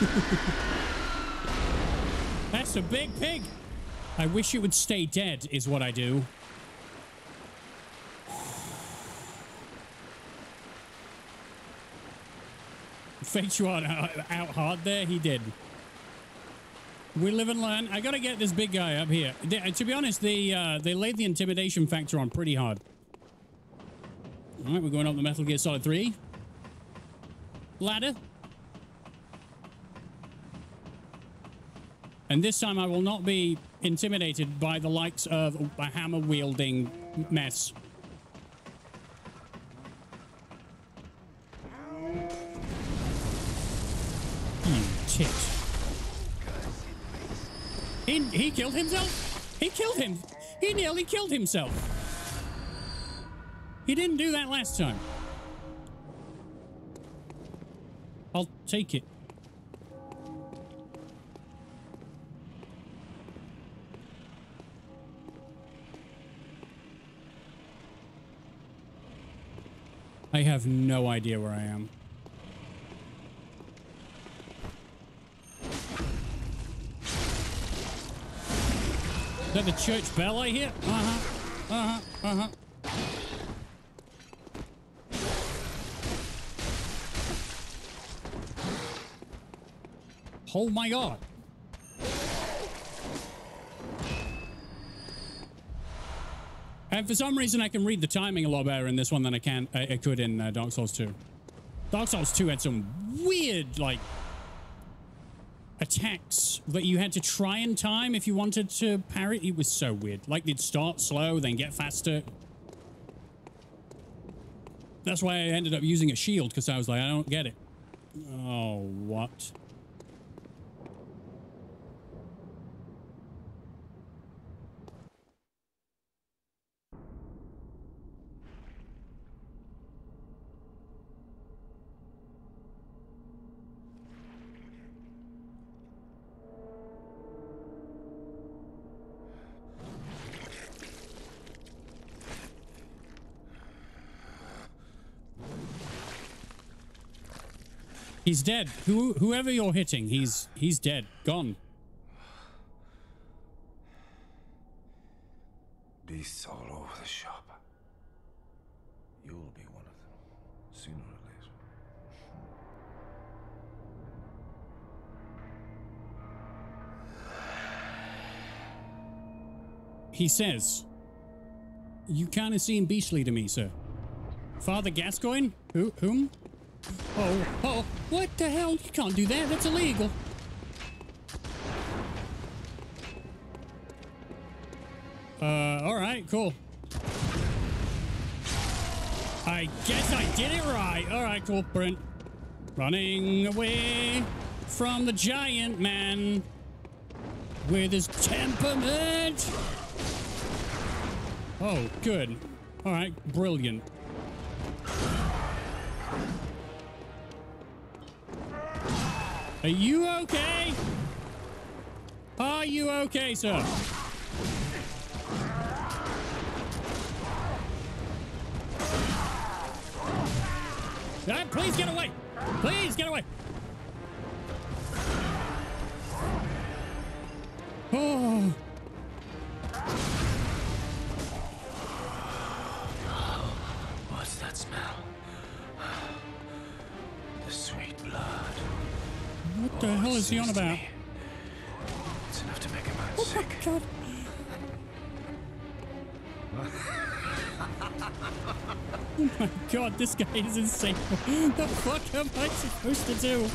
That's a big pig. I wish it would stay dead, is what I do. Faked you out, out hard there? He did. We live and learn. I gotta get this big guy up here. They, to be honest, they, uh, they laid the intimidation factor on pretty hard. All right, we're going up the Metal Gear Solid 3. Ladder. And this time I will not be intimidated by the likes of a hammer-wielding mess. You tit. He, he killed himself? He killed him. He nearly killed himself. He didn't do that last time. I'll take it. I have no idea where I am. Is that the church bell I hear? Uh-huh. Uh-huh. Uh-huh. Oh my god. For some reason, I can read the timing a lot better in this one than I can I, I could in uh, Dark Souls 2. Dark Souls 2 had some weird, like, attacks that you had to try and time if you wanted to parry. It was so weird. Like, they'd start slow, then get faster. That's why I ended up using a shield, because I was like, I don't get it. Oh, what? He's dead. Who, whoever you're hitting, he's he's dead. Gone. Beasts all over the shop. You'll be one of them, sooner or later. He says, You kind of seem beastly to me, sir. Father Gascoigne? Who, whom? Oh, oh, what the hell? You can't do that. That's illegal. Uh, all right, cool. I guess I did it right. All right, cool, Brent. Running away from the giant man with his temperament. Oh, good. All right, brilliant. Are you okay? Are you okay, sir? Please get away! Please get away! He on about? It's enough to make a man Oh sick. my god. Oh my god, this guy is insane. what the fuck am I supposed to do?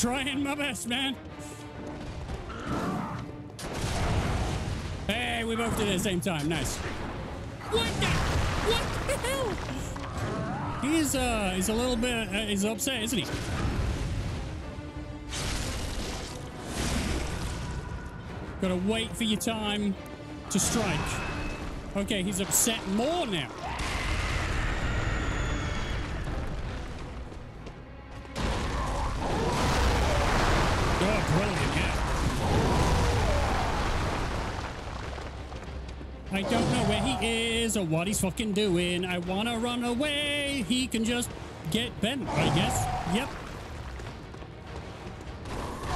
Trying my best, man. Hey, we both did it at the same time. Nice. What the? What the hell? He's uh, he's a little bit, uh, he's upset, isn't he? Gotta wait for your time to strike. Okay, he's upset more now. So what he's fucking doing. I want to run away. He can just get bent, I guess. Yep.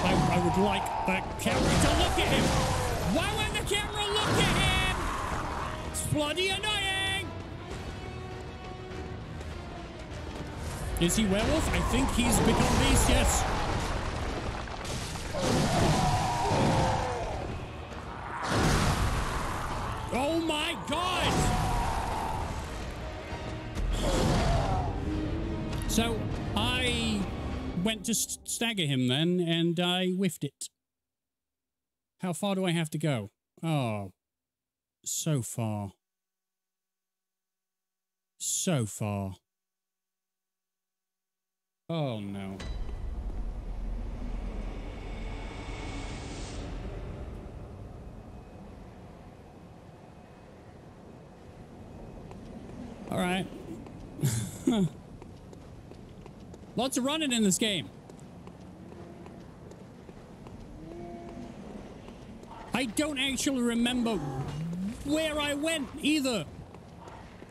I, I would like the camera to look at him. Why won't the camera look at him? It's bloody annoying. Is he werewolf? I think he's become beast, yes. Went to st- stagger him then, and I whiffed it. How far do I have to go? Oh, so far. So far. Oh no. All right. Lots of running in this game. I don't actually remember where I went either.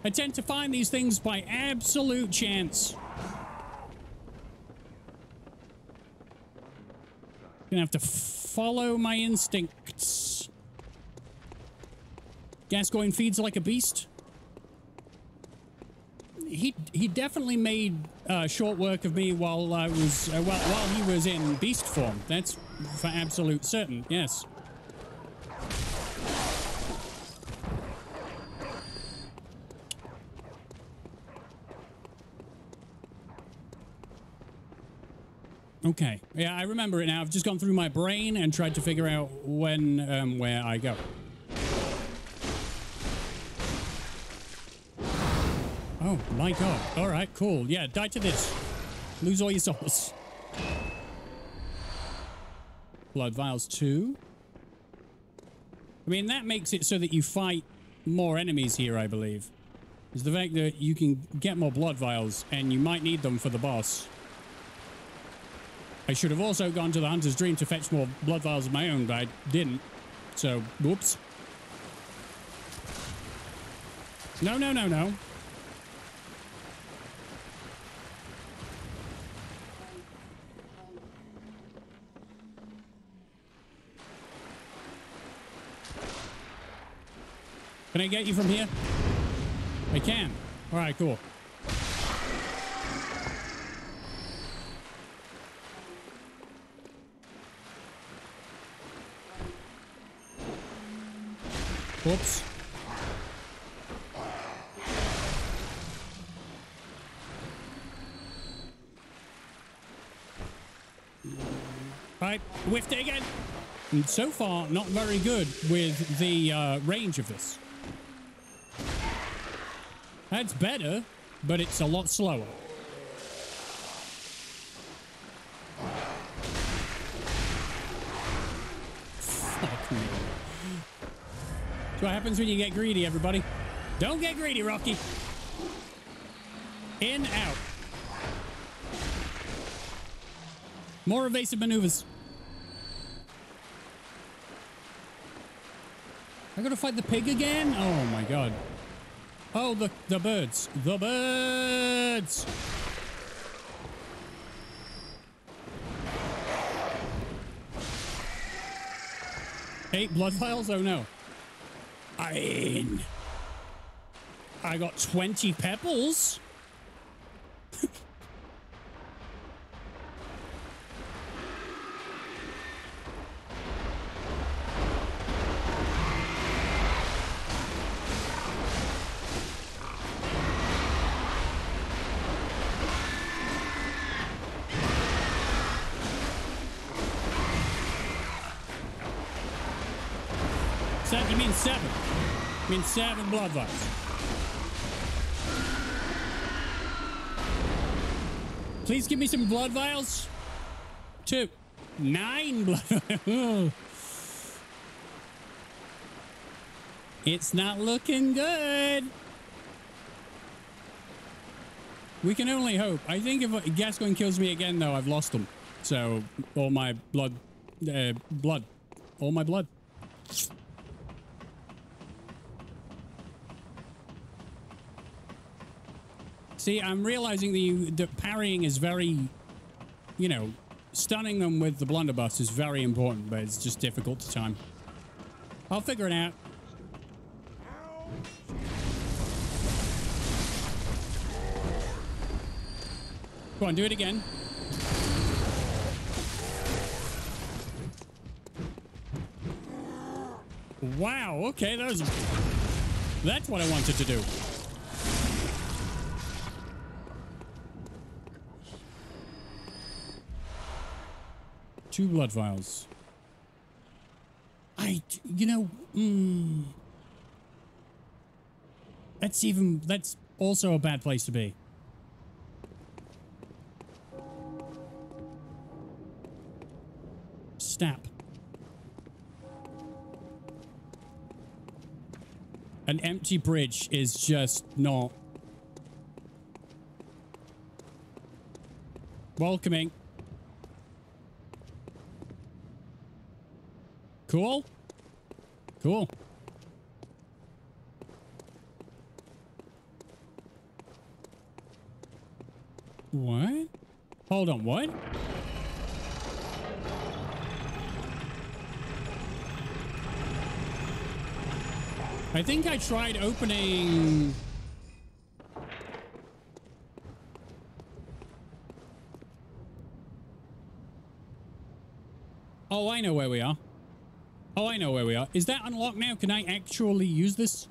I tend to find these things by absolute chance. Gonna have to follow my instincts. Gascoigne feeds like a beast. He he definitely made uh, short work of me while I was uh, while while he was in beast form. That's for absolute certain. Yes. Okay. Yeah, I remember it now. I've just gone through my brain and tried to figure out when, um, where I go. Oh, my God. All right, cool. Yeah, die to this. Lose all your souls. Blood Vials 2. I mean, that makes it so that you fight more enemies here, I believe. Is the fact that you can get more Blood Vials, and you might need them for the boss. I should have also gone to the Hunter's Dream to fetch more blood vials of my own, but I didn't. So, whoops. No, no, no, no. Can I get you from here? I can. All right, cool. Whoops. Right, whiffed it again. And so far, not very good with the uh, range of this. That's better, but it's a lot slower. Fuck me. That's what happens when you get greedy, everybody. Don't get greedy, Rocky. In, out. More evasive maneuvers. I gotta fight the pig again? Oh my god. Oh, the, the birds. The birds! Eight blood vials? Oh no. I mean, I got 20 pebbles. Please give me some blood vials. Two. Nine blood. It's not looking good. We can only hope. I think if Gascoigne kills me again, though, I've lost them. So, all my blood, uh, blood, all my blood. See, I'm realizing that, you, that parrying is very, you know, stunning them with the blunderbuss is very important, but it's just difficult to time. I'll figure it out. Go on, do it again. Wow, okay, that was... That's what I wanted to do. Two blood vials. I, you know, mm, that's even, that's also a bad place to be. Snap. An empty bridge is just not welcoming. Cool. Cool. What? Hold on, what? I think I tried opening... Oh, I know where we are. Oh, I know where we are. Is that unlocked now? Can I actually use this?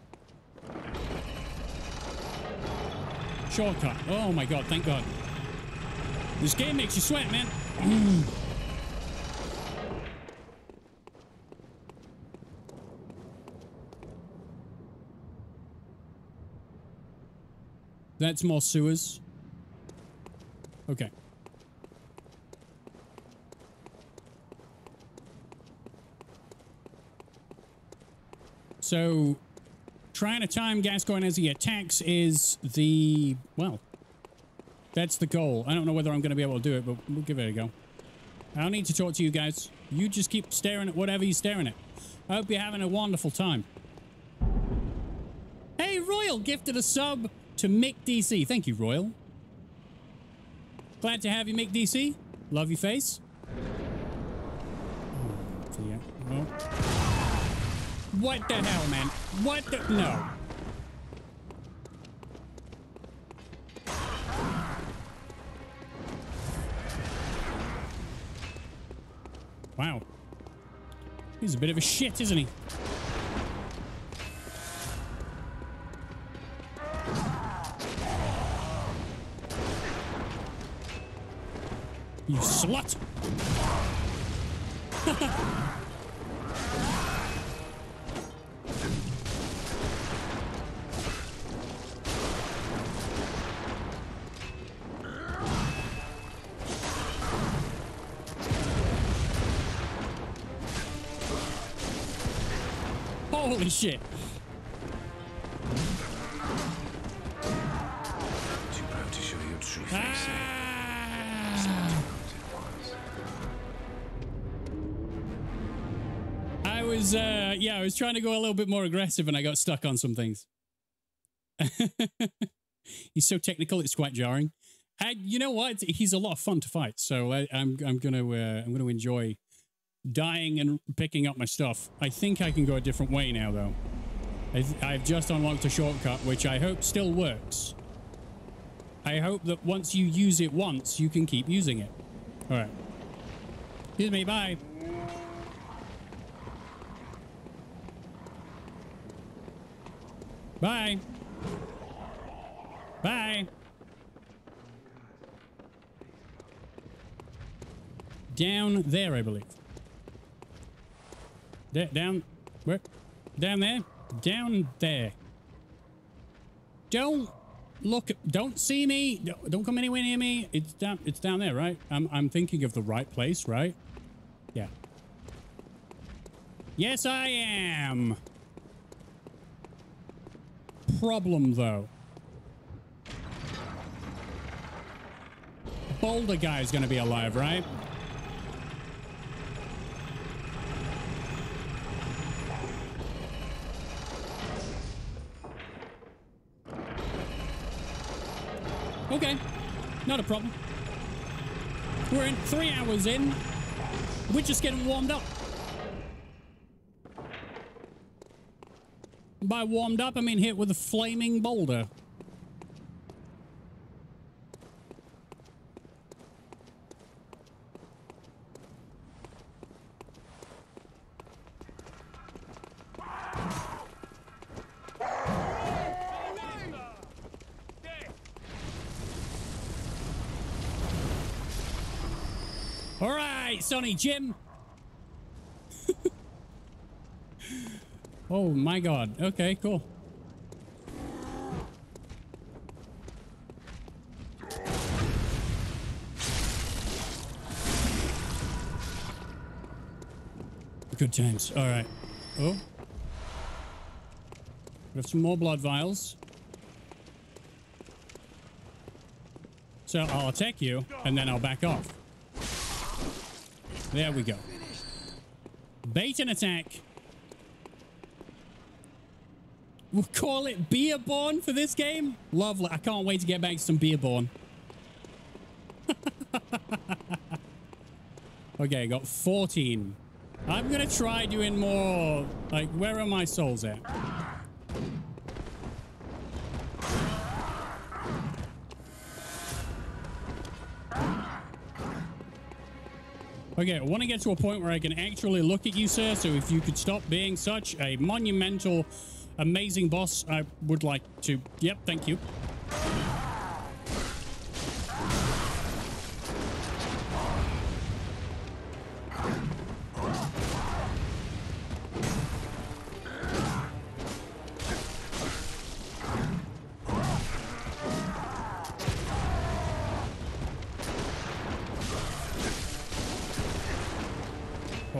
Shortcut. Oh my god, thank god. This game makes you sweat, man. That's more sewers. Okay. So, trying to time Gascoigne as he attacks is the, well, that's the goal. I don't know whether I'm going to be able to do it, but we'll give it a go. I don't need to talk to you guys. You just keep staring at whatever you're staring at. I hope you're having a wonderful time. Hey, Royal gifted a sub to Mick DC. Thank you, Royal. Glad to have you, Mick DC. Love your face. Oh, dear. Oh. What the hell, man? What the... No. Wow. He's a bit of a shit, isn't he? Holy shit. Too proud to show your true face. Ah! I was, uh, yeah, I was trying to go a little bit more aggressive and I got stuck on some things. He's so technical, it's quite jarring. And you know what? He's a lot of fun to fight, so I, I'm I'm gonna uh, I'm gonna enjoy dying and picking up my stuff. I think I can go a different way now, though. I've, just unlocked a shortcut, which I hope still works. I hope that once you use it once, you can keep using it. All right. Excuse me, bye. Bye. Bye. Down there, I believe. Down, where? Down there? Down there. Don't look, don't see me. Don't come anywhere near me. It's down, it's down there, right? I'm, I'm thinking of the right place, right? Yeah. Yes, I am. Problem, though. Boulder guy's gonna be alive, right? Okay, not a problem. We're in three hours in. We're just getting warmed up. By warmed up, I mean hit with a flaming boulder. All right, Sonny Jim. oh my god. Okay, cool. Good times. All right. Oh. We have some more blood vials. So I'll attack you, and then I'll back off. There we go. Bait and attack. We'll call it Beerborn for this game. Lovely. I can't wait to get back to some Beerborn. okay, got 14. I'm going to try doing more... Like, where are my souls at? Okay, I want to get to a point where I can actually look at you, sir. So if you could stop being such a monumental, amazing boss, I would like to. Yep, thank you.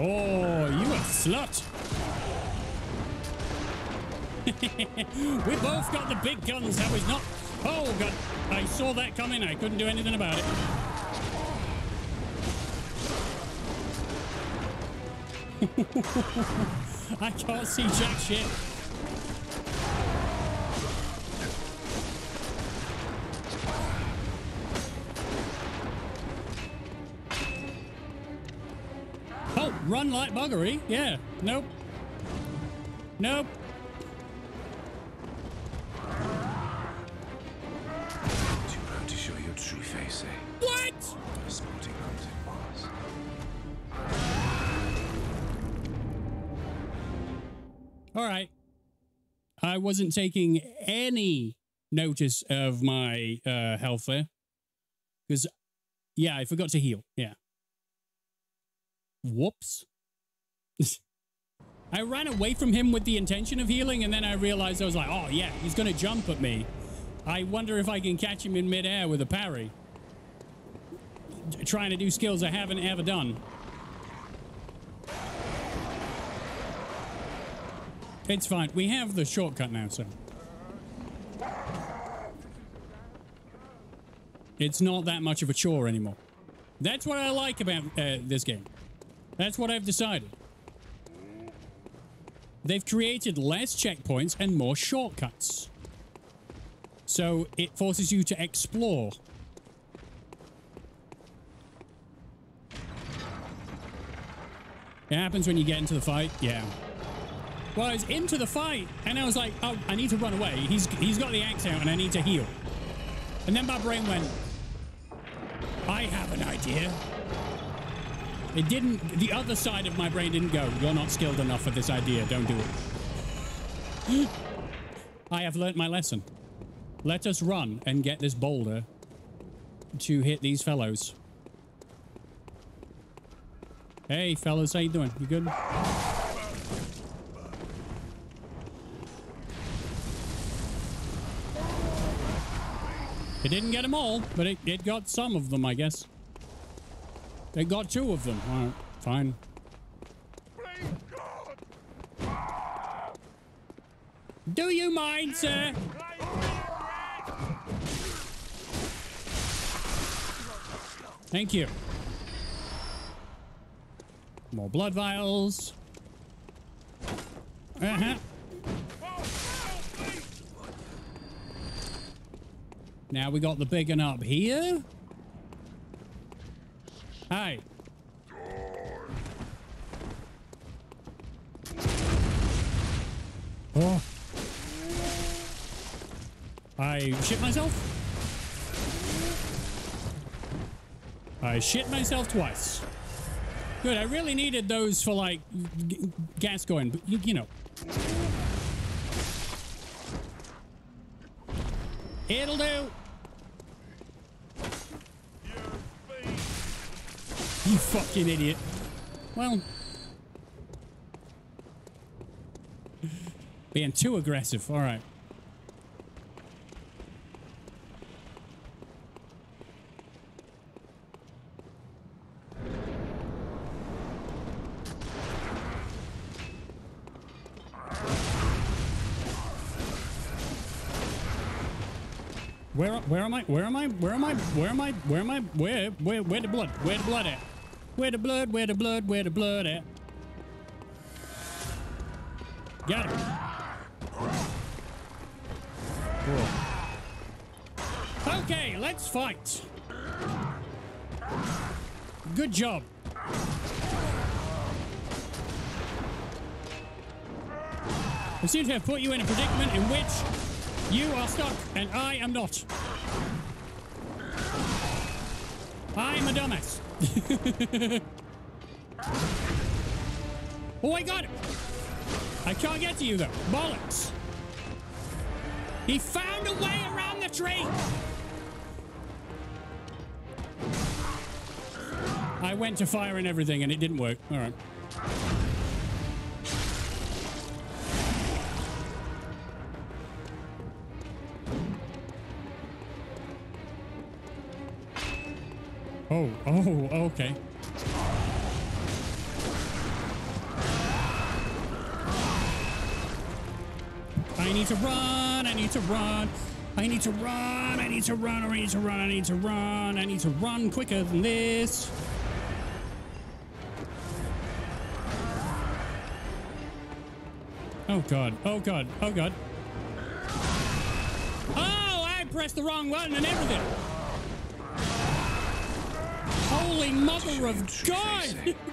Oh, you a slut. we both got the big guns, have we not? Oh, God. I saw that coming. I couldn't do anything about it. I can't see jack shit. Run buggery. Yeah. Nope. Nope. Too proud to show your true face, eh? What? A sporting hunt it was. All right. I wasn't taking any notice of my uh, health there. Because, yeah, I forgot to heal. Yeah. Whoops. I ran away from him with the intention of healing, and then I realized I was like, oh, yeah, he's going to jump at me. I wonder if I can catch him in midair with a parry. Trying to do skills I haven't ever done. It's fine. We have the shortcut now, so. It's not that much of a chore anymore. That's what I like about uh, this game. That's what I've decided. They've created less checkpoints and more shortcuts. So it forces you to explore. It happens when you get into the fight. Yeah. Well, I was into the fight, and I was like, oh, I need to run away. He's he's got the axe out, and I need to heal. And then my brain went, I have an idea. It didn't, the other side of my brain didn't go, you're not skilled enough for this idea, don't do it. I have learnt my lesson. Let us run and get this boulder to hit these fellows. Hey, fellas, how you doing? You good? It didn't get them all, but it, it got some of them, I guess. It got two of them. All right, fine. Do you mind, sir? Thank you. More blood vials. Uh-huh. Now we got the big one up here. Hi. Oh. I shit myself? I shit myself twice. Good, I really needed those for like gas going, but you, you know. It'll do. You fucking idiot. Well. Being too aggressive. All right. Where where am I? Where am I? Where am I? Where am I? Where am I? Where where where the blood? Where the blood at? Where the blood? Where the blood? Where the blood at? Got him. Cool. Okay, let's fight. Good job. I seem to have put you in a predicament in which you are stuck and I am not. I'm a dumbass. oh, I got him. I can't get to you though. Bollocks. He found a way around the tree. I went to fire and everything and it didn't work. All right. Oh, oh, okay. I need to run, I need to run, I need to run, I need to run, I need to run, I need to run, I need to run quicker than this. Oh god, oh god, oh god. Oh, I pressed the wrong button and everything. Holy mother of God!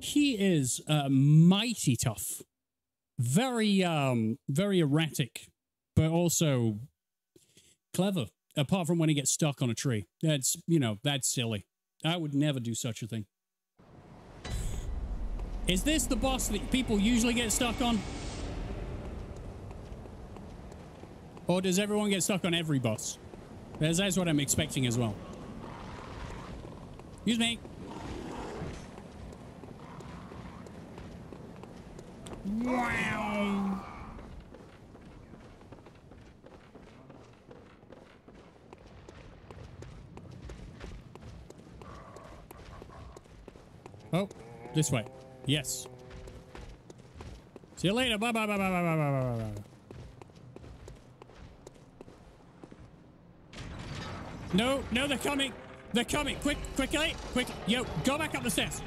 He is uh, mighty tough, very um, very erratic, but also clever. Apart from when he gets stuck on a tree, that's you know that's silly. I would never do such a thing. Is this the boss that people usually get stuck on? Or does everyone get stuck on every boss? That's, what I'm expecting as well. Excuse me. Wow. Oh, this way. Yes. See you later. Bye bye bye bye bye bye bye bye No, no, they're coming. They're coming. Quick, quickly, quick. Yo, go back up the stairs.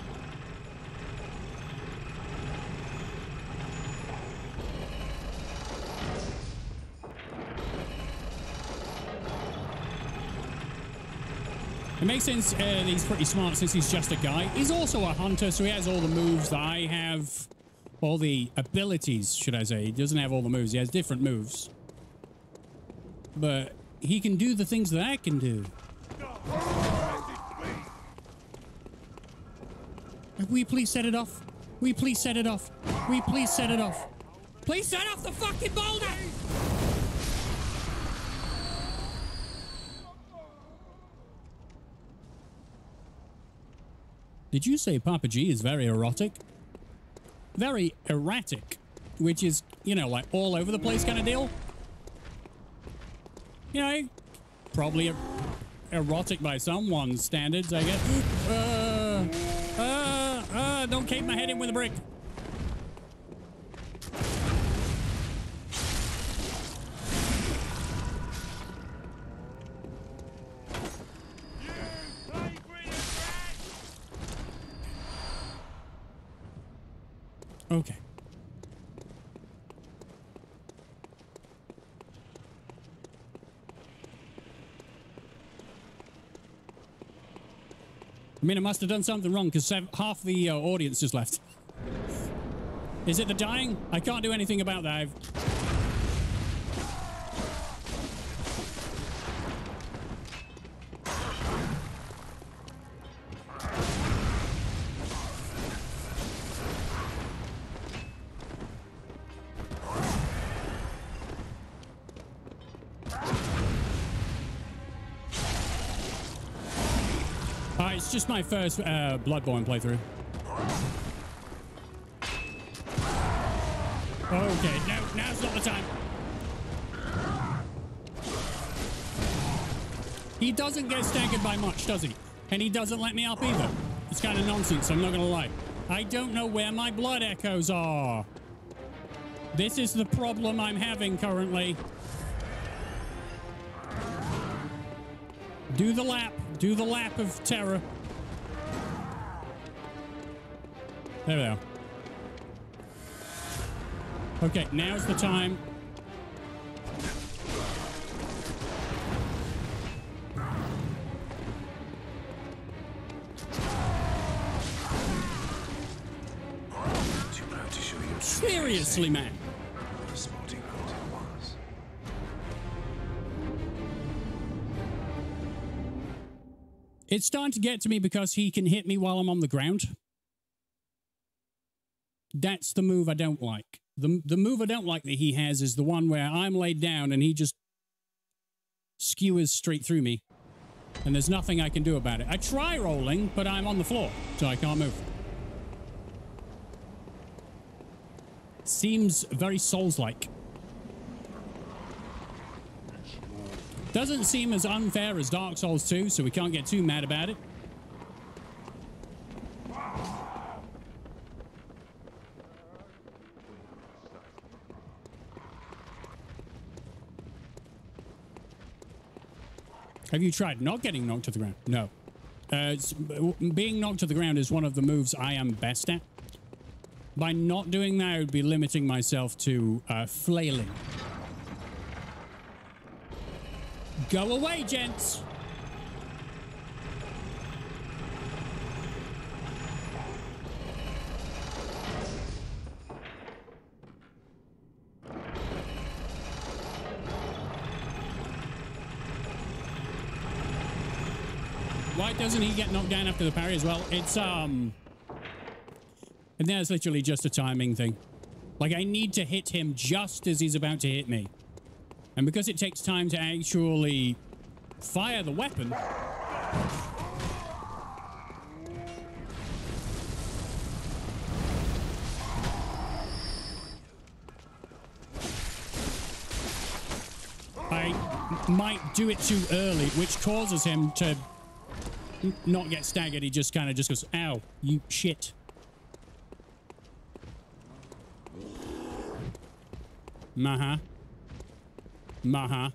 It makes sense uh, he's pretty smart since he's just a guy. He's also a hunter, so he has all the moves that I have. All the abilities, should I say. He doesn't have all the moves. He has different moves. But he can do the things that I can do. You please set it off? You please set it off? You please set it off? Please set off the fucking boulder! Did you say Papa G is very erotic? Very erratic, which is, you know, like all over the place kind of deal. You know, probably er erotic by someone's standards, I guess. Uh, uh, uh, don't keep my head in with a brick. Okay. I mean, I must have done something wrong because half the uh, audience just left. Is it the dying? I can't do anything about that. I've... my first uh, Bloodborne playthrough. Okay, no, now's not the time. He doesn't get staggered by much, does he? And he doesn't let me up either. It's kind of nonsense, I'm not to lie. I don't know where my blood echoes are. This is the problem I'm having currently. Do the lap. Do the lap of terror. There we are. Okay, now's the time. Seriously, man. It's starting to get to me because he can hit me while I'm on the ground. That's the move I don't like. The, the move I don't like that he has is the one where I'm laid down and he just skewers straight through me. And there's nothing I can do about it. I try rolling, but I'm on the floor, so I can't move. Seems very Souls-like. Doesn't seem as unfair as Dark Souls 2, so we can't get too mad about it. Have you tried not getting knocked to the ground? No. Uh, being knocked to the ground is one of the moves I am best at. By not doing that, I would be limiting myself to uh, flailing. Go away, gents! Why doesn't he get knocked down after the parry as well? It's, um... And that's literally just a timing thing. Like, I need to hit him just as he's about to hit me. And because it takes time to actually fire the weapon... I might do it too early, which causes him to not get staggered. He just kind of just goes, ow, you shit. Maha. Maha.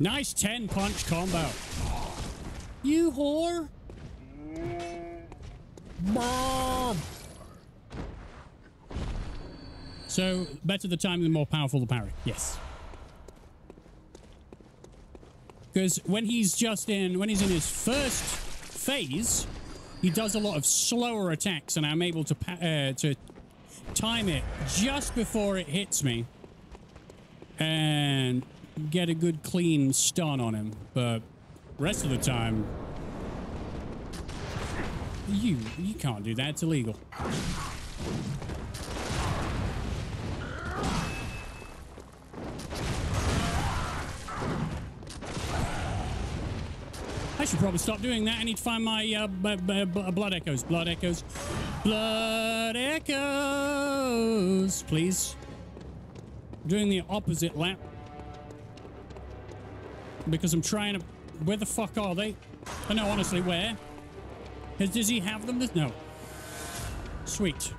Nice 10 punch combo. You whore. Bob. So, better the timing, the more powerful the parry. Yes. Because when he's just in, when he's in his first phase, he does a lot of slower attacks, and I'm able to uh, to time it just before it hits me, and get a good clean stun on him. But rest of the time, you you can't do that. It's illegal. I should probably stop doing that. I need to find my uh, blood echoes. Blood echoes. Blood echoes. Please. doing the opposite lap. Because I'm trying to... Where the fuck are they? Oh, know, honestly, where? Has, does he have them? No. Sweet.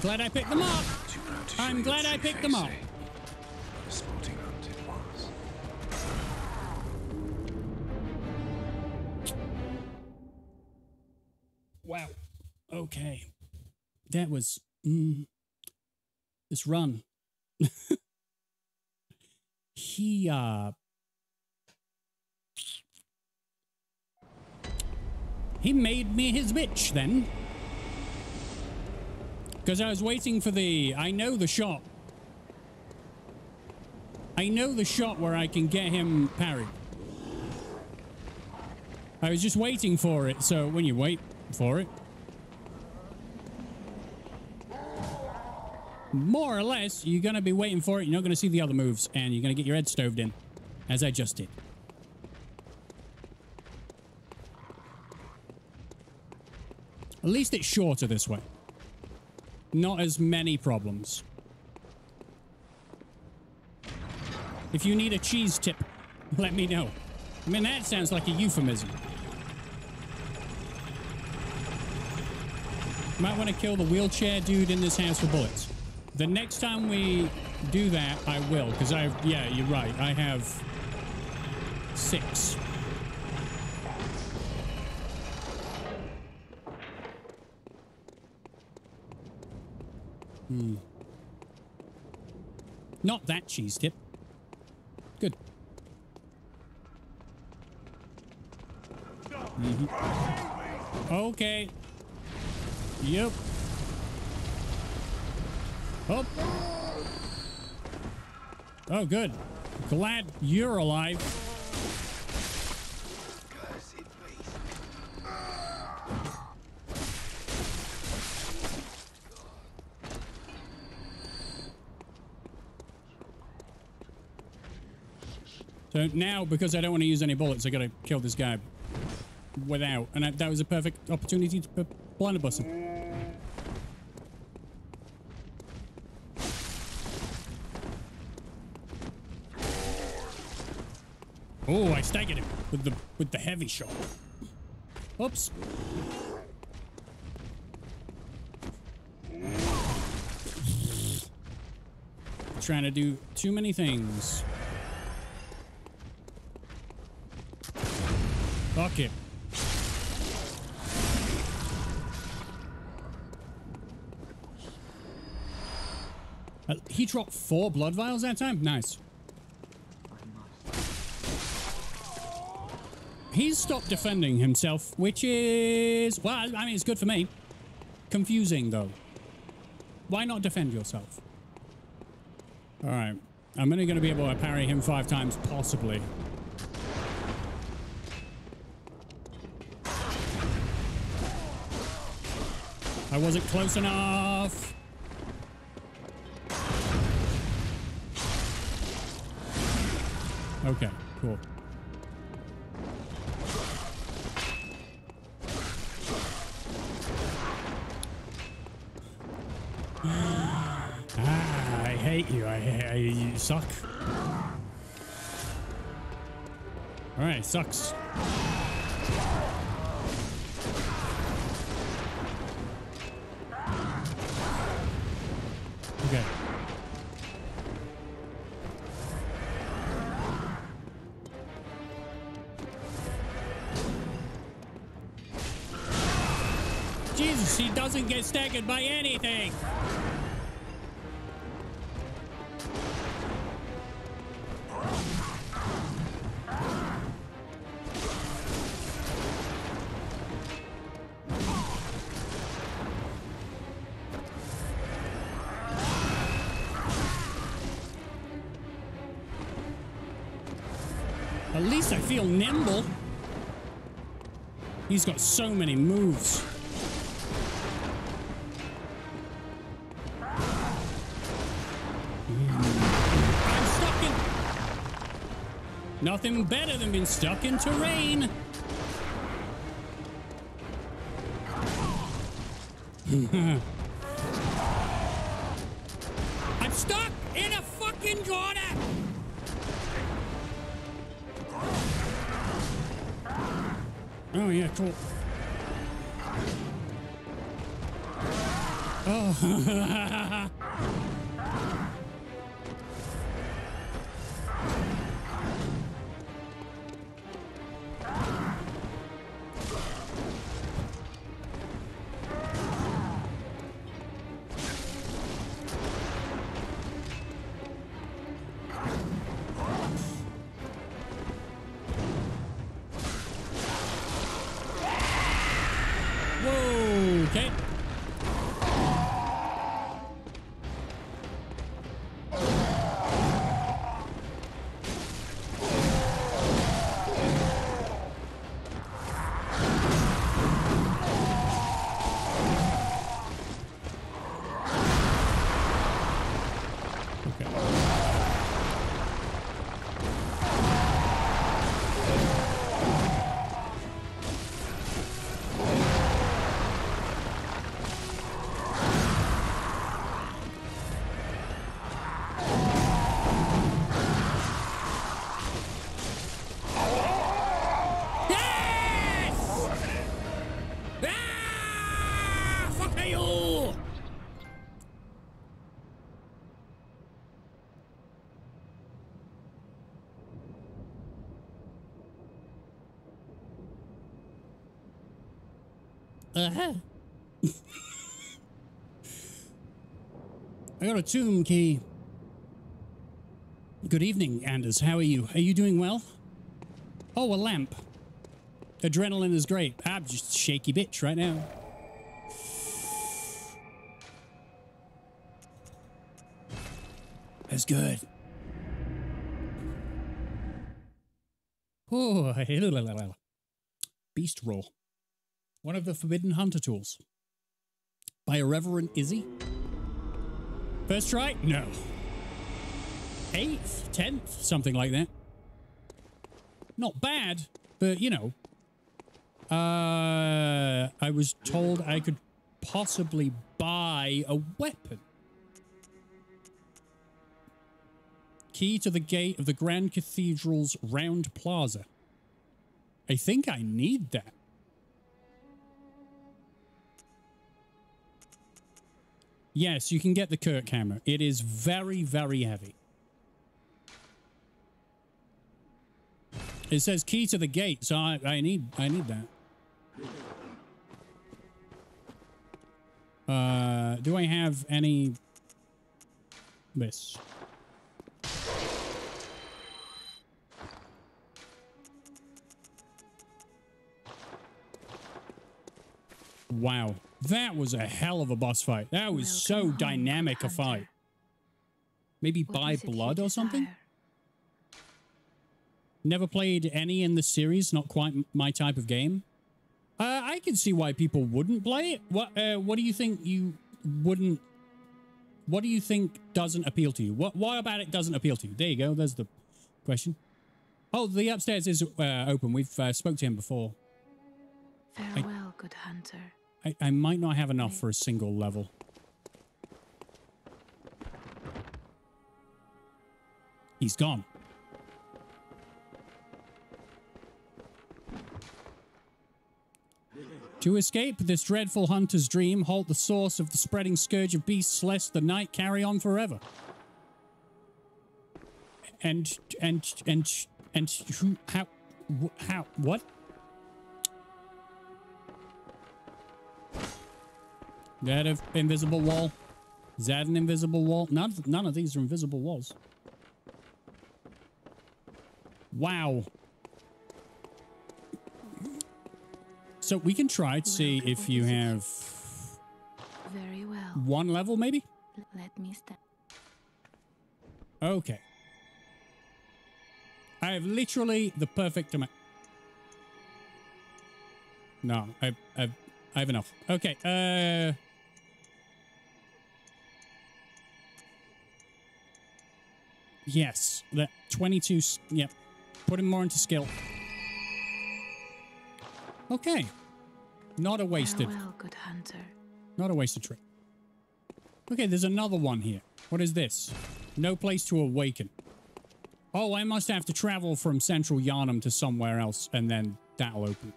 Glad I picked them up. I'm glad I picked them up. Sporting hunt it was. Wow. Okay. That was mm, this run. he uh He made me his bitch then. Because I was waiting for the I know the shot. I know the shot where I can get him parried. I was just waiting for it. So when you wait for it, more or less, you're going to be waiting for it. You're not going to see the other moves, and you're going to get your head stoved in, as I just did. At least it's shorter this way. Not as many problems. If you need a cheese tip, let me know. I mean, that sounds like a euphemism. Might want to kill the wheelchair dude in this house for bullets. The next time we do that, I will, because I have, yeah, you're right. I have six. Hmm. Not that cheese tip. Good. Mhm. Okay. Yep. Oh. Oh, good. Glad you're alive. So now, because I don't want to use any bullets, I gotta kill this guy without. And I, that was a perfect opportunity to blind blunderbuss him. Oh, I staggered him with the with the heavy shot. Oops. Trying to do too many things. Fuck it. Uh, he dropped four blood vials that time? Nice. He's stopped defending himself, which is... Well, I mean, it's good for me. Confusing, though. Why not defend yourself? Alright. I'm only going to be able to parry him five times, possibly. I wasn't close enough. Okay, cool. ah, I hate you. I, I you suck. All right, sucks. Staggered by anything. At least I feel nimble. He's got so many moves. Nothing better than being stuck in terrain. I'm stuck in a fucking corner. Oh, yeah, cool. Oh. I got a tomb key. Good evening, Anders. How are you? Are you doing well? Oh, a lamp. Adrenaline is great. Ah, I'm just shaky bitch right now. That's good. Oh, beast roar. One of the forbidden hunter tools. By Irreverent Izzy. First try? No. Eighth? Tenth? Something like that. Not bad, but you know. Uh, I was told I could possibly buy a weapon. Key to the gate of the Grand Cathedral's round plaza. I think I need that. Yes, you can get the Kirkhammer. It is very, very heavy. It says key to the gate, so I, I need I need that. Uh, do I have any this? Wow, that was a hell of a boss fight. That was so dynamic a fight. Maybe by blood or something? Never played any in the series, not quite my type of game. Uh, I can see why people wouldn't play it. What uh, What do you think you wouldn't... What do you think doesn't appeal to you? What What about it doesn't appeal to you? There you go. There's the question. Oh, the upstairs is uh, open. We've uh, spoke to him before. Farewell, I, good hunter. I, I might not have enough for a single level. He's gone. To escape this dreadful hunter's dream, halt the source of the spreading scourge of beasts, lest the night carry on forever. And, and, and, and, who, how, how, what? That an invisible wall? Is that an invisible wall? None, none of these are invisible walls. Wow. So we can try to see if you have very well one level, maybe. Let me step. Okay. I have literally the perfect amount. No, I, I, I have enough. Okay. Uh. Yes, that 22. Yep. Put him more into skill. Okay. Not a wasted. Farewell, good hunter. Not a wasted trip. Okay, there's another one here. What is this? No place to awaken. Oh, I must have to travel from central Yharnam to somewhere else, and then that'll open.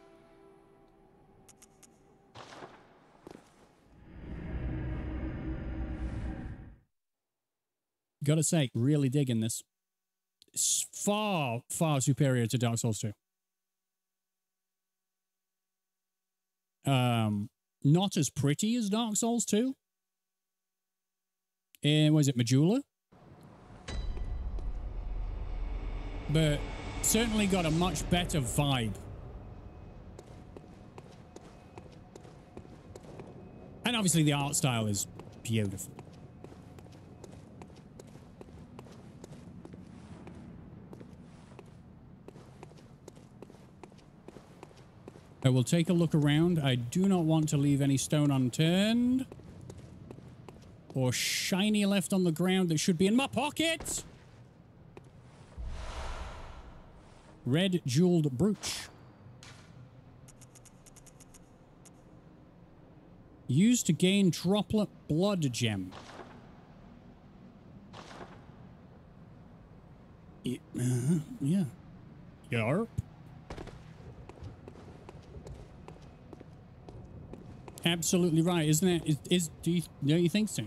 Gotta say, really digging this. It's far, far superior to Dark Souls 2. Um, not as pretty as Dark Souls 2. And was it Majula? But certainly got a much better vibe. And obviously the art style is beautiful. I will take a look around. I do not want to leave any stone unturned. Or shiny left on the ground that should be in my pocket. Red jeweled brooch. Used to gain droplet blood gem. It, uh, yeah. Yarp. Absolutely right, isn't it? Is, is do you don't you think so?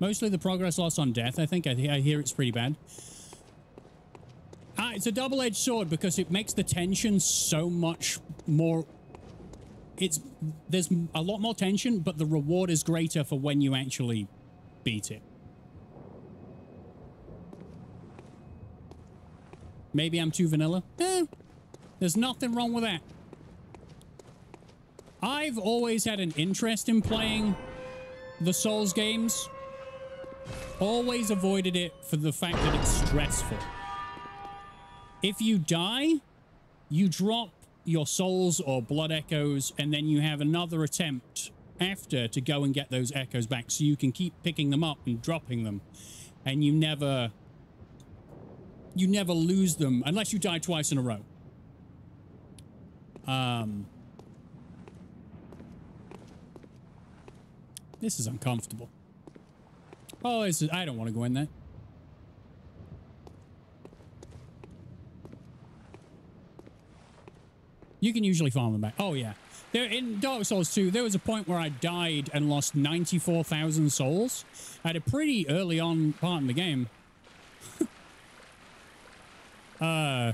Mostly the progress loss on death. I think I, I hear it's pretty bad. Ah, it's a double-edged sword because it makes the tension so much more it's there's a lot more tension, but the reward is greater for when you actually beat it. Maybe I'm too vanilla. Eh, there's nothing wrong with that. I've always had an interest in playing the Souls games. Always avoided it for the fact that it's stressful. If you die, you drop your souls or blood echoes, and then you have another attempt after to go and get those echoes back so you can keep picking them up and dropping them. And you never you never lose them unless you die twice in a row. Um This is uncomfortable. Oh, this is, I don't want to go in there. You can usually farm them back. Oh, yeah. There, in Dark Souls 2, there was a point where I died and lost 94,000 souls at a pretty early on part in the game. uh,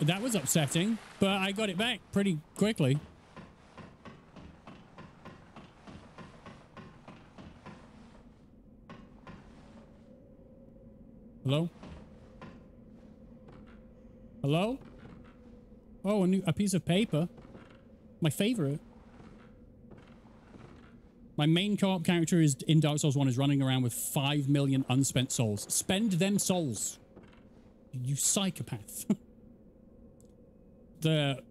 that was upsetting, but I got it back pretty quickly. Hello? Hello? Oh, a, new, a piece of paper. My favorite. My main co-op character is in Dark Souls 1 is running around with 5 million unspent souls. Spend them souls. You psychopath. the...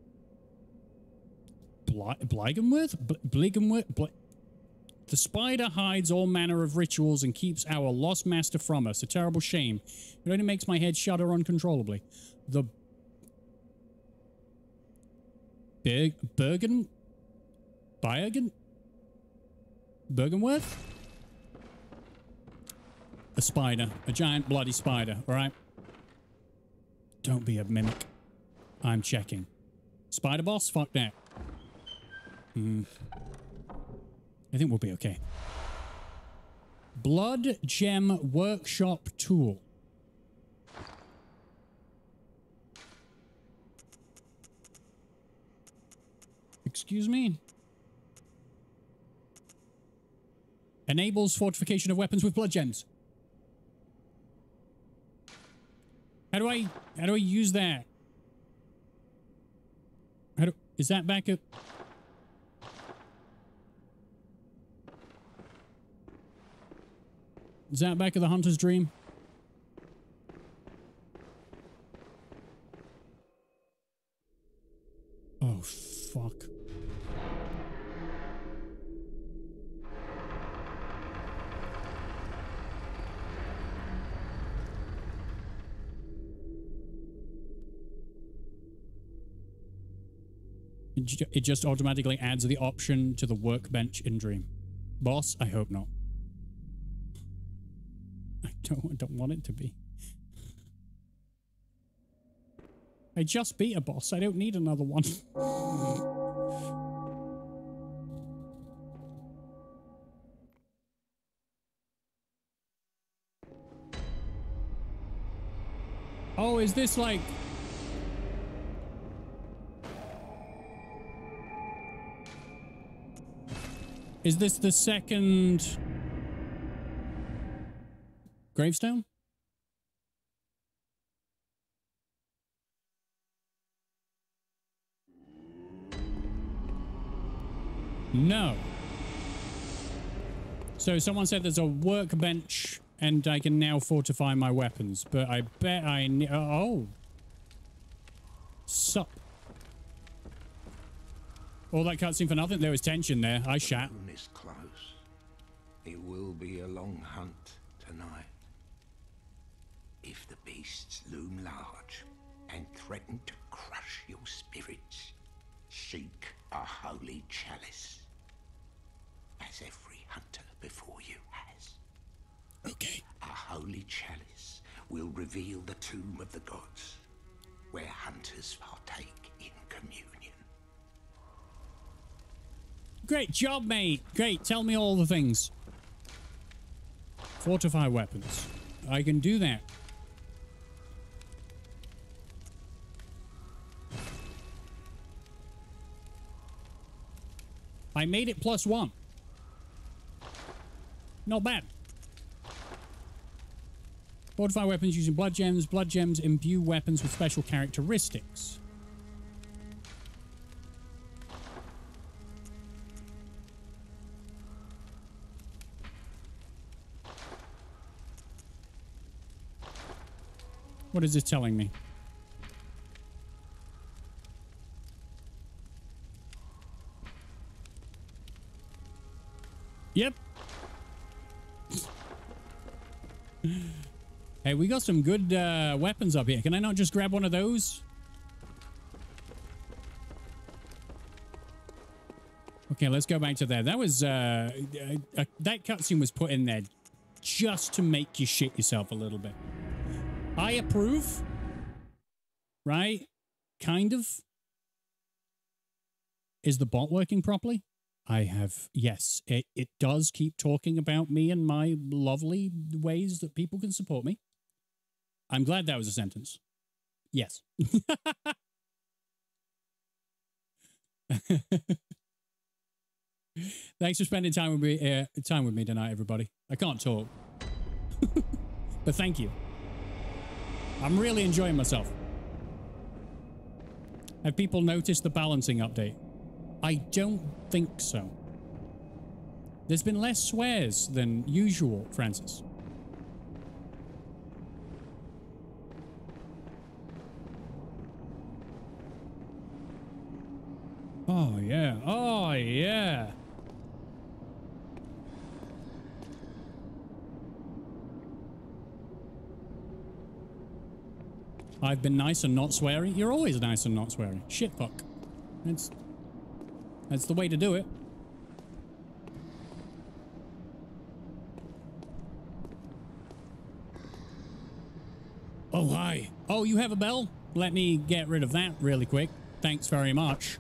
Bli Bligenworth? Bligenworth? Bl the spider hides all manner of rituals and keeps our lost master from us. A terrible shame. It only makes my head shudder uncontrollably. The Berg Bergen Bergen Bergenworth? A spider. A giant bloody spider, alright? Don't be a mimic. I'm checking. Spider boss? Fuck that. Hmm. I think we'll be okay. Blood Gem Workshop Tool. Excuse me? Enables fortification of weapons with blood gems. How do I how do I use that? How do is that back up? Is that back of the hunter's dream? Oh, fuck. It just automatically adds the option to the workbench in Dream. Boss? I hope not. I don't, I don't want it to be. I just beat a boss. I don't need another one. oh, is this like... Is this the second gravestone? No. So someone said there's a workbench and I can now fortify my weapons, but I bet I... Oh. Sup. All that cutscene for nothing? There was tension there. I shat. It will be a long hunt tonight. Beasts loom large and threaten to crush your spirits, seek a holy chalice, as every hunter before you has. Okay. A holy chalice will reveal the tomb of the gods, where hunters partake in communion. Great job, mate. Great. Tell me all the things. Fortify weapons. I can do that. I made it plus one. Not bad. Fortify weapons using blood gems. Blood gems imbue weapons with special characteristics. What is it telling me? Yep. hey, we got some good uh, weapons up here. Can I not just grab one of those? Okay, let's go back to there. That was, uh, uh, uh, that cutscene was put in there just to make you shit yourself a little bit. I approve. Right? Kind of. Is the bot working properly? I have, yes, it, it does keep talking about me and my lovely ways that people can support me. I'm glad that was a sentence. Yes. Thanks for spending time with me uh, time with me tonight, everybody. I can't talk, but thank you. I'm really enjoying myself. Have people noticed the balancing update? I don't think so. There's been less swears than usual, Francis. Oh, yeah. Oh, yeah. I've been nice and not swearing. You're always nice and not swearing. Shit fuck. That's that's the way to do it. Oh, hi. Oh, you have a bell? Let me get rid of that really quick. Thanks very much.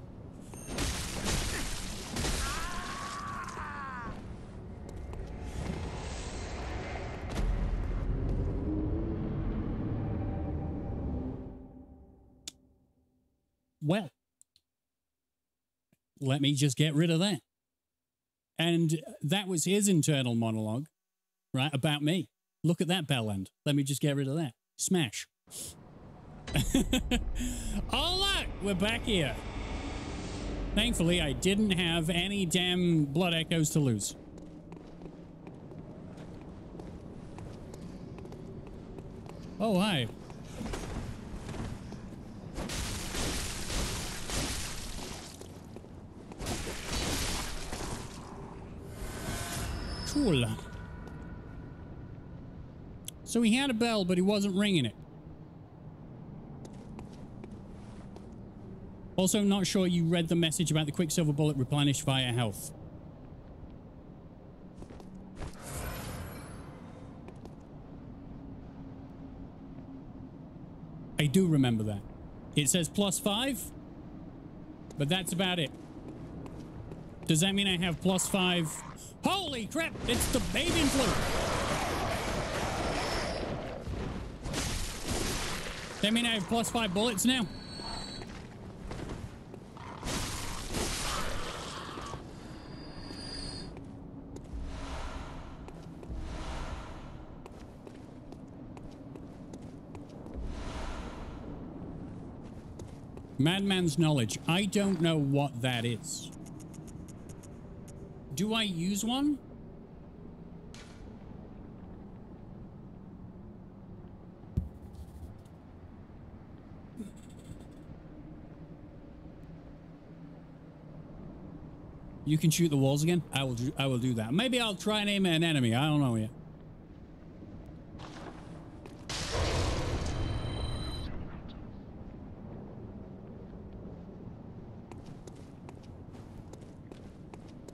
Let me just get rid of that. And that was his internal monologue, right, about me. Look at that bell end. Let me just get rid of that. Smash. oh, look, we're back here. Thankfully, I didn't have any damn blood echoes to lose. Oh, hi. Cool. So he had a bell, but he wasn't ringing it. Also, not sure you read the message about the Quicksilver bullet replenished via health. I do remember that. It says plus five, but that's about it. Does that mean I have plus five Holy crap, it's the baby flu. That mean I have plus five bullets now? Madman's knowledge. I don't know what that is. Do I use one? You can shoot the walls again? I will I will do that. Maybe I'll try and aim at an enemy. I don't know yet.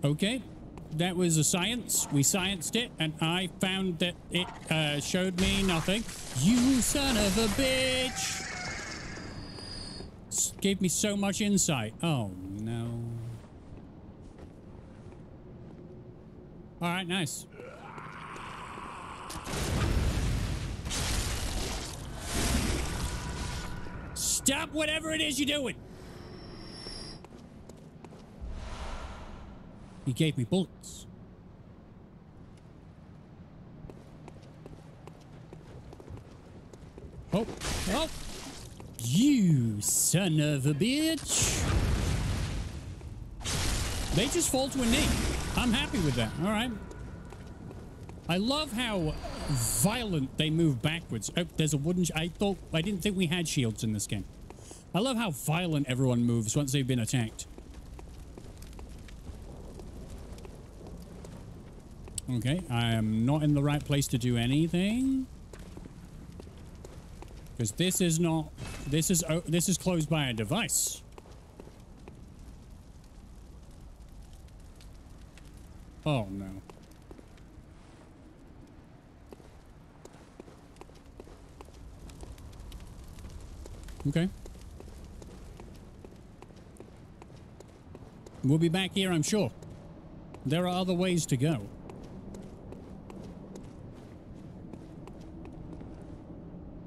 Okay, that was a science. We scienced it, and I found that it uh, showed me nothing. You son of a bitch! S gave me so much insight. Oh, no. All right, nice. Stop whatever it is you're doing. He gave me bullets. Oh, oh. You son of a bitch. They just fall to a knee. I'm happy with that. All right. I love how violent they move backwards. Oh, there's a wooden... I thought... I didn't think we had shields in this game. I love how violent everyone moves once they've been attacked. Okay, I am not in the right place to do anything. Because this is not... This is... Oh, this is closed by a device. Oh, no. Okay. We'll be back here, I'm sure. There are other ways to go.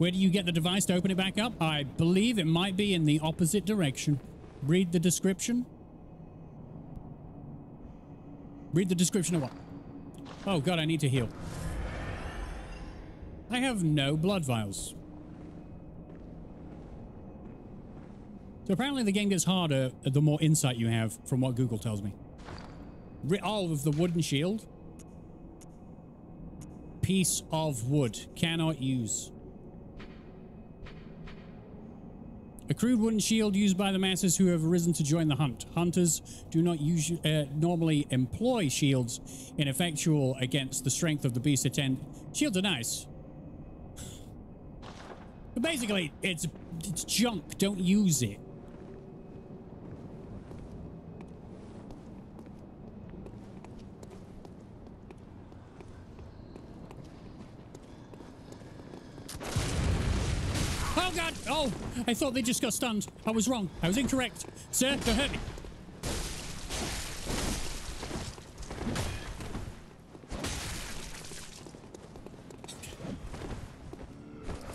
Where do you get the device to open it back up? I believe it might be in the opposite direction. Read the description. Read the description of what? Oh god, I need to heal. I have no blood vials. So apparently the game gets harder the more insight you have from what Google tells me. Oh, of the wooden shield? Piece of wood. Cannot use. A crude wooden shield used by the masses who have risen to join the hunt. Hunters do not usually, uh, normally employ shields ineffectual against the strength of the beast attend. Shields are nice. But basically, it's, it's junk. Don't use it. Oh Oh! I thought they just got stunned. I was wrong. I was incorrect. Sir, don't hurt me.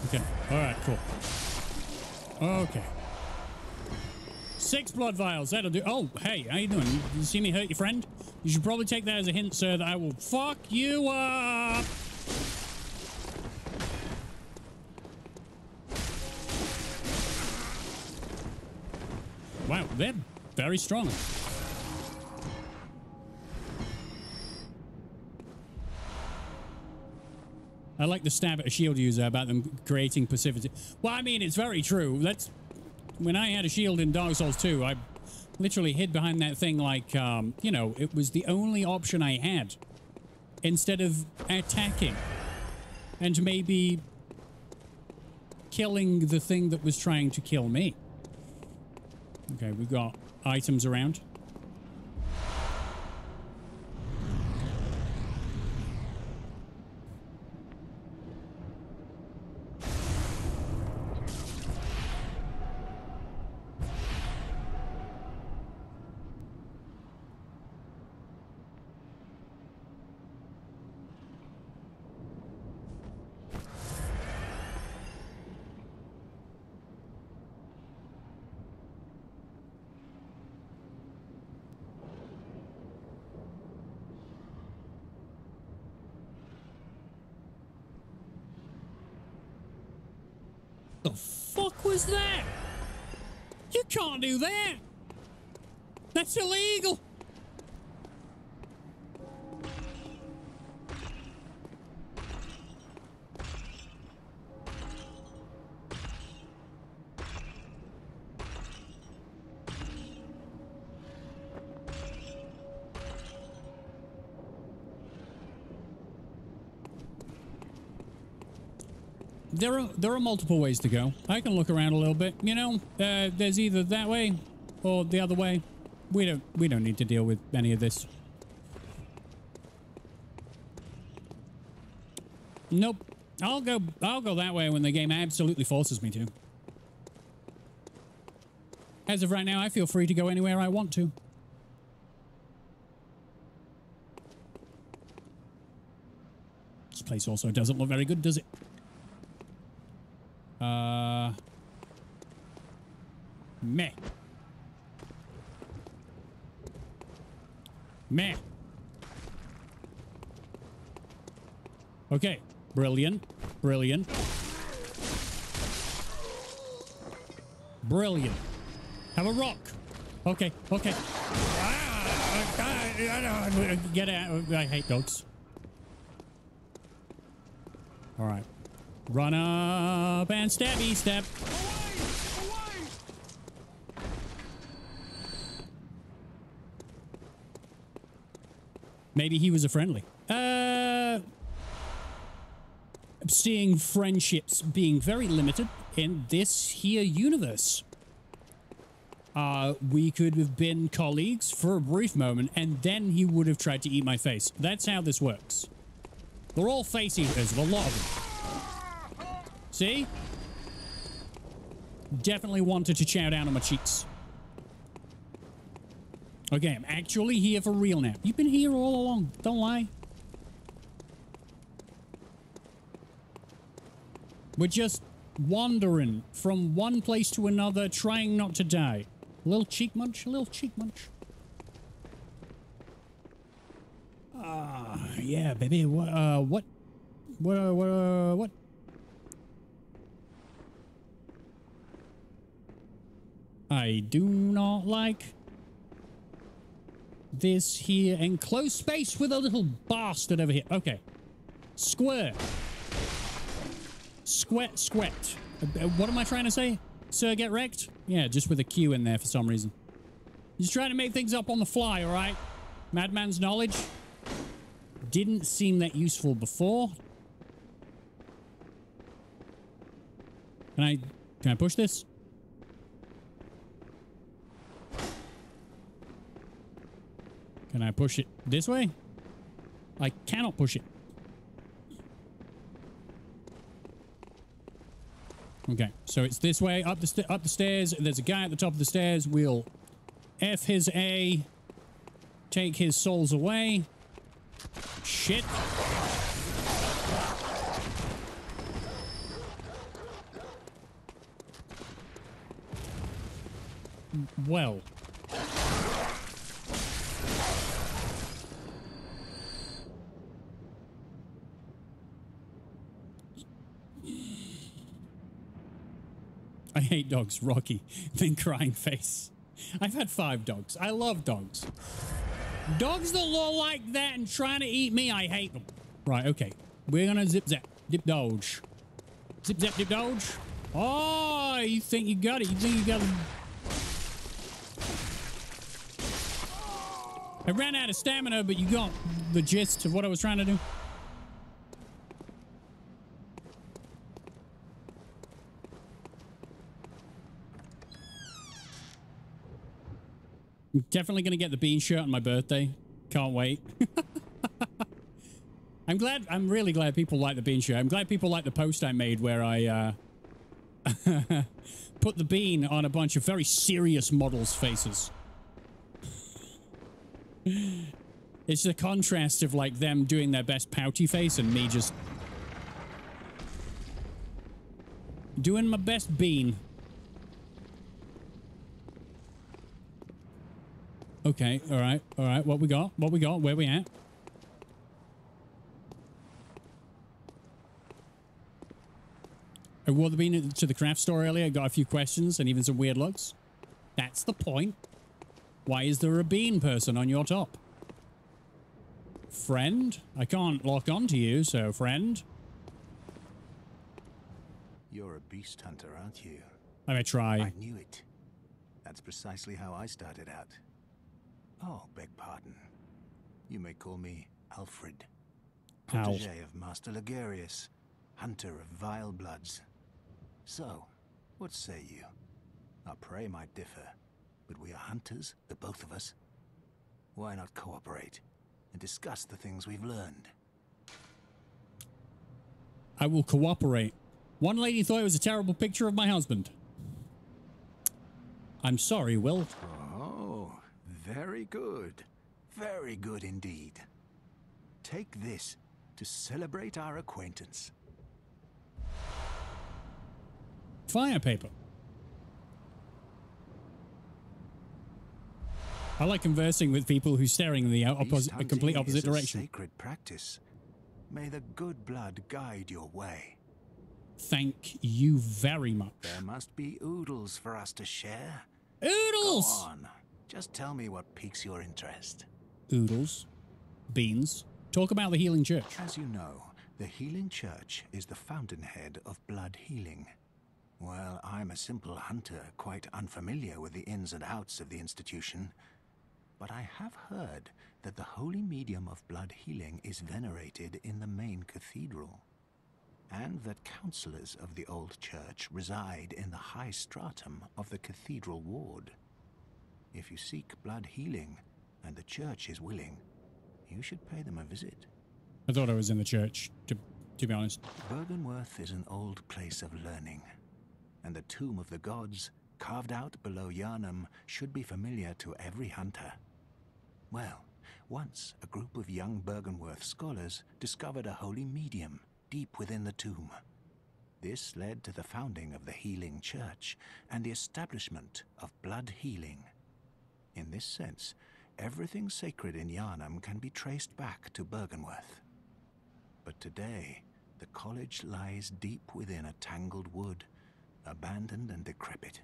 Okay. Alright, cool. Okay. Six blood vials. That'll do. Oh, hey, how you doing? You see me hurt your friend? You should probably take that as a hint, sir, that I will fuck you up. Very strong. I like the stab at a shield user about them creating passivity. Well, I mean, it's very true. That's when I had a shield in Dark Souls 2, I literally hid behind that thing like, um, you know, it was the only option I had instead of attacking and maybe killing the thing that was trying to kill me. Okay, we've got items around. The fuck was that? You can't do that. That's illegal. There are there are multiple ways to go. I can look around a little bit. You know, uh, there's either that way or the other way. We don't we don't need to deal with any of this. Nope. I'll go I'll go that way when the game absolutely forces me to. As of right now, I feel free to go anywhere I want to. This place also doesn't look very good, does it? Uh, Meh. Okay. Brilliant. Brilliant. Brilliant. Have a rock. Okay. Okay. Get out. I hate dogs. All right. Run up and stabby step. Maybe he was a friendly. Uh, seeing friendships being very limited in this here universe. Uh, we could have been colleagues for a brief moment, and then he would have tried to eat my face. That's how this works. They're all face eaters, a lot of them. See? Definitely wanted to chow down on my cheeks. Okay, I'm actually here for real now. You've been here all along. Don't lie. We're just wandering from one place to another, trying not to die. Little cheek munch, little cheek munch. Ah, yeah, baby. What? Uh, what? What? Uh, what? Uh, what? I do not like this here enclosed space with a little bastard over here. Okay. Square. Squat, squat. Uh, What am I trying to say? Sir, get wrecked? Yeah, just with a Q in there for some reason. Just trying to make things up on the fly, all right? Madman's knowledge didn't seem that useful before. Can I, can I push this? Can I push it this way? I cannot push it. Okay, so it's this way up the up the stairs. There's a guy at the top of the stairs. We'll F his A, take his souls away. Shit. Well. I hate dogs, Rocky. Then crying face. I've had five dogs. I love dogs. Dogs that look like that and trying to eat me, I hate them. Right, okay. We're gonna zip zap, dip dodge. Zip zap, dip dodge. Oh, you think you got it. You think you got it. I ran out of stamina, but you got the gist of what I was trying to do. I'm definitely going to get the bean shirt on my birthday. Can't wait. I'm glad, I'm really glad people like the bean shirt. I'm glad people like the post I made where I uh, put the bean on a bunch of very serious models' faces. It's the contrast of like them doing their best pouty face and me just doing my best bean. Okay, all right, all right. What we got? What we got? Where we at? I wore the bean to the craft store earlier. Got a few questions and even some weird looks. That's the point. Why is there a bean person on your top? Friend? I can't lock onto you, so friend. You're a beast hunter, aren't you? I may try. I knew it. That's precisely how I started out. Oh, beg pardon. You may call me Alfred. Al. Protege of Master Logarius, hunter of vile bloods. So, what say you? Our prey might differ, but we are hunters, the both of us. Why not cooperate and discuss the things we've learned? I will cooperate. One lady thought it was a terrible picture of my husband. I'm sorry, Will. Very good. Very good indeed. Take this to celebrate our acquaintance. Fire paper. I like conversing with people who's staring in the opposite, complete opposite direction. sacred practice. May the good blood guide your way. Thank you very much. There must be oodles for us to share. Oodles! Go on. Just tell me what piques your interest. Oodles. Beans. Talk about the healing church. As you know, the Healing Church is the fountainhead of blood healing. Well, I'm a simple hunter, quite unfamiliar with the ins and outs of the institution. But I have heard that the holy medium of blood healing is venerated in the main cathedral, and that counselors of the old church reside in the high stratum of the cathedral ward. If you seek blood healing, and the church is willing, you should pay them a visit. I thought I was in the church, to, to be honest. Byrgenwerth is an old place of learning, and the Tomb of the Gods, carved out below Yharnam, should be familiar to every hunter. Well, once a group of young Byrgenwerth scholars discovered a holy medium deep within the tomb. This led to the founding of the Healing Church and the establishment of blood healing. In this sense, everything sacred in Yharnam can be traced back to Byrgenwerth. But today, the college lies deep within a tangled wood, abandoned and decrepit.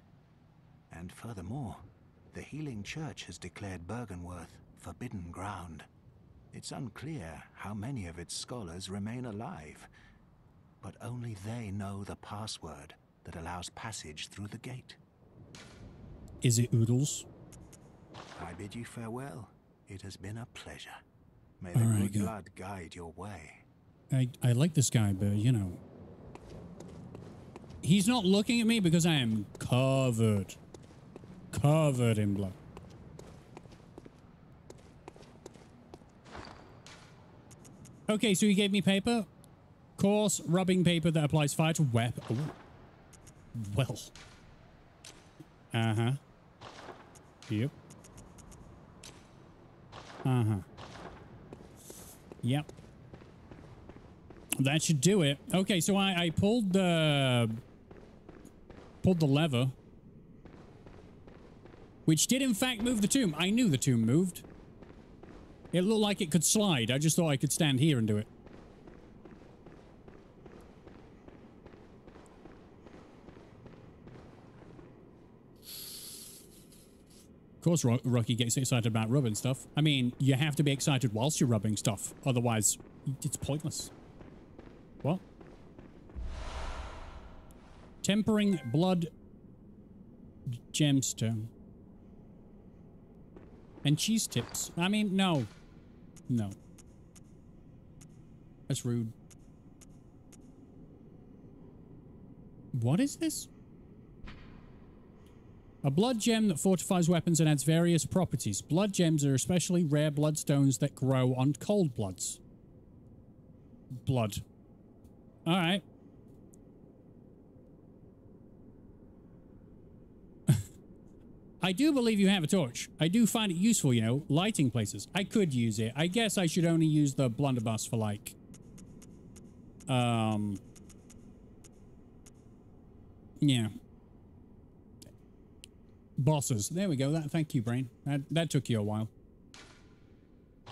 And furthermore, the Healing Church has declared Byrgenwerth forbidden ground. It's unclear how many of its scholars remain alive, but only they know the password that allows passage through the gate. Is it Oodles? I bid you farewell. It has been a pleasure. May the All right, good blood guide your way. I, I like this guy, but you know. He's not looking at me because I am covered. Covered in blood. Okay, so he gave me paper. Coarse rubbing paper that applies fire to web. Oh. Well. Uh-huh. Yep. Uh-huh. Yep. That should do it. Okay, so I, I pulled the pulled the lever, which did in fact move the tomb. I knew the tomb moved. It looked like it could slide. I just thought I could stand here and do it. Of course, Ro- Rocky gets excited about rubbing stuff. I mean, you have to be excited whilst you're rubbing stuff. Otherwise, it's pointless. What? Tempering blood gemstone. And cheese tips. I mean, no. No. That's rude. What is this? A blood gem that fortifies weapons and adds various properties. Blood gems are especially rare bloodstones that grow on cold bloods. Blood. All right. I do believe you have a torch. I do find it useful, you know, lighting places. I could use it. I guess I should only use the blunderbuss for like... Um... Yeah. Bosses. There we go. That. Thank you, brain. That, that took you a while.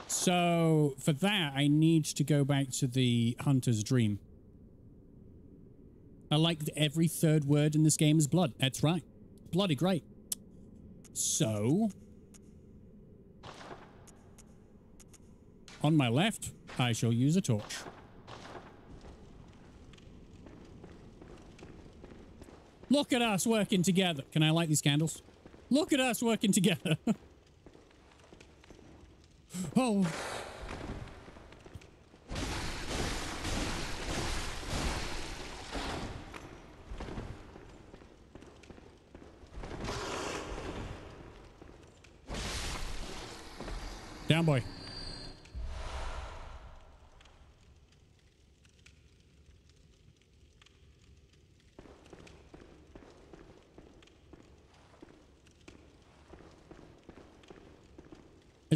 So, for that, I need to go back to the Hunter's Dream. I like that every third word in this game is blood. That's right. Bloody great. So, on my left, I shall use a torch. Look at us working together. Can I light these candles? Look at us working together. oh. Down, boy.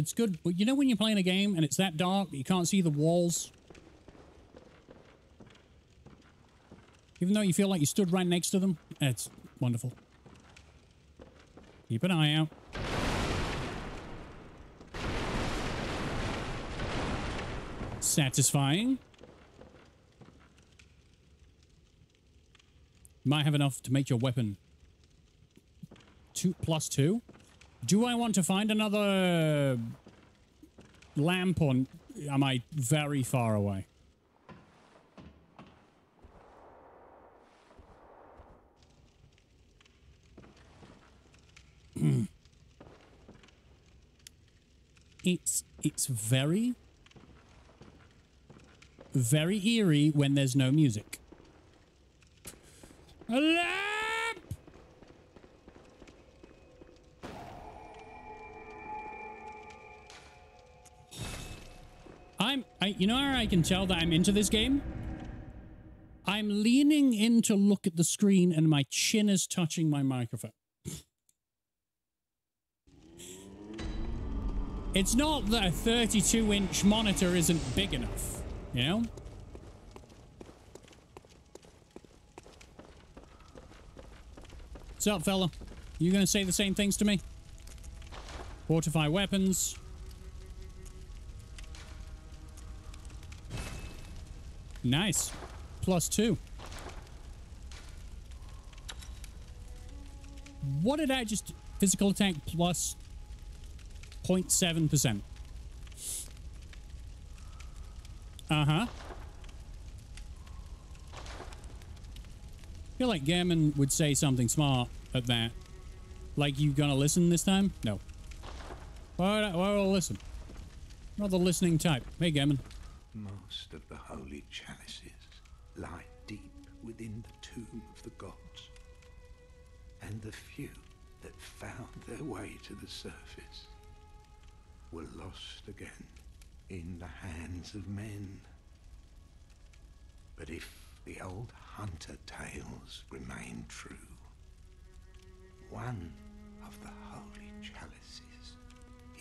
It's good, but you know when you're playing a game and it's that dark you can't see the walls? Even though you feel like you stood right next to them, it's wonderful. Keep an eye out. Satisfying. Might have enough to make your weapon two plus two. Do I want to find another lamp or am I very far away? Hmm. it's it's very very eerie when there's no music. A I you know how I can tell that I'm into this game? I'm leaning in to look at the screen and my chin is touching my microphone. It's not that a 32 inch monitor isn't big enough, you know? What's up, fella? You gonna say the same things to me? Fortify weapons. Nice. Plus two. What did I just... Physical attack plus 0.7%. Uh-huh. feel like Gammon would say something smart at that. Like, you gonna listen this time? No. Why would I, why would I listen? Not the listening type. Hey, Gammon. Most of the holy chalices lie deep within the tomb of the gods. And the few that found their way to the surface were lost again in the hands of men. But if the old hunter tales remain true, one of the holy chalices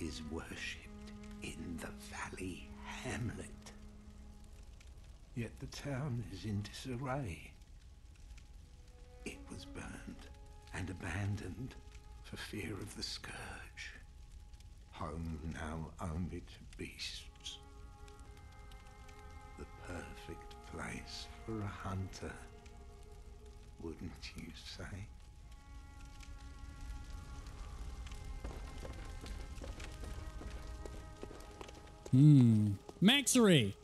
is worshipped in the valley hamlet. Yet the town is in disarray. It was burned and abandoned for fear of the scourge. Home now only to beasts. The perfect place for a hunter, wouldn't you say? Hmm. Maxery!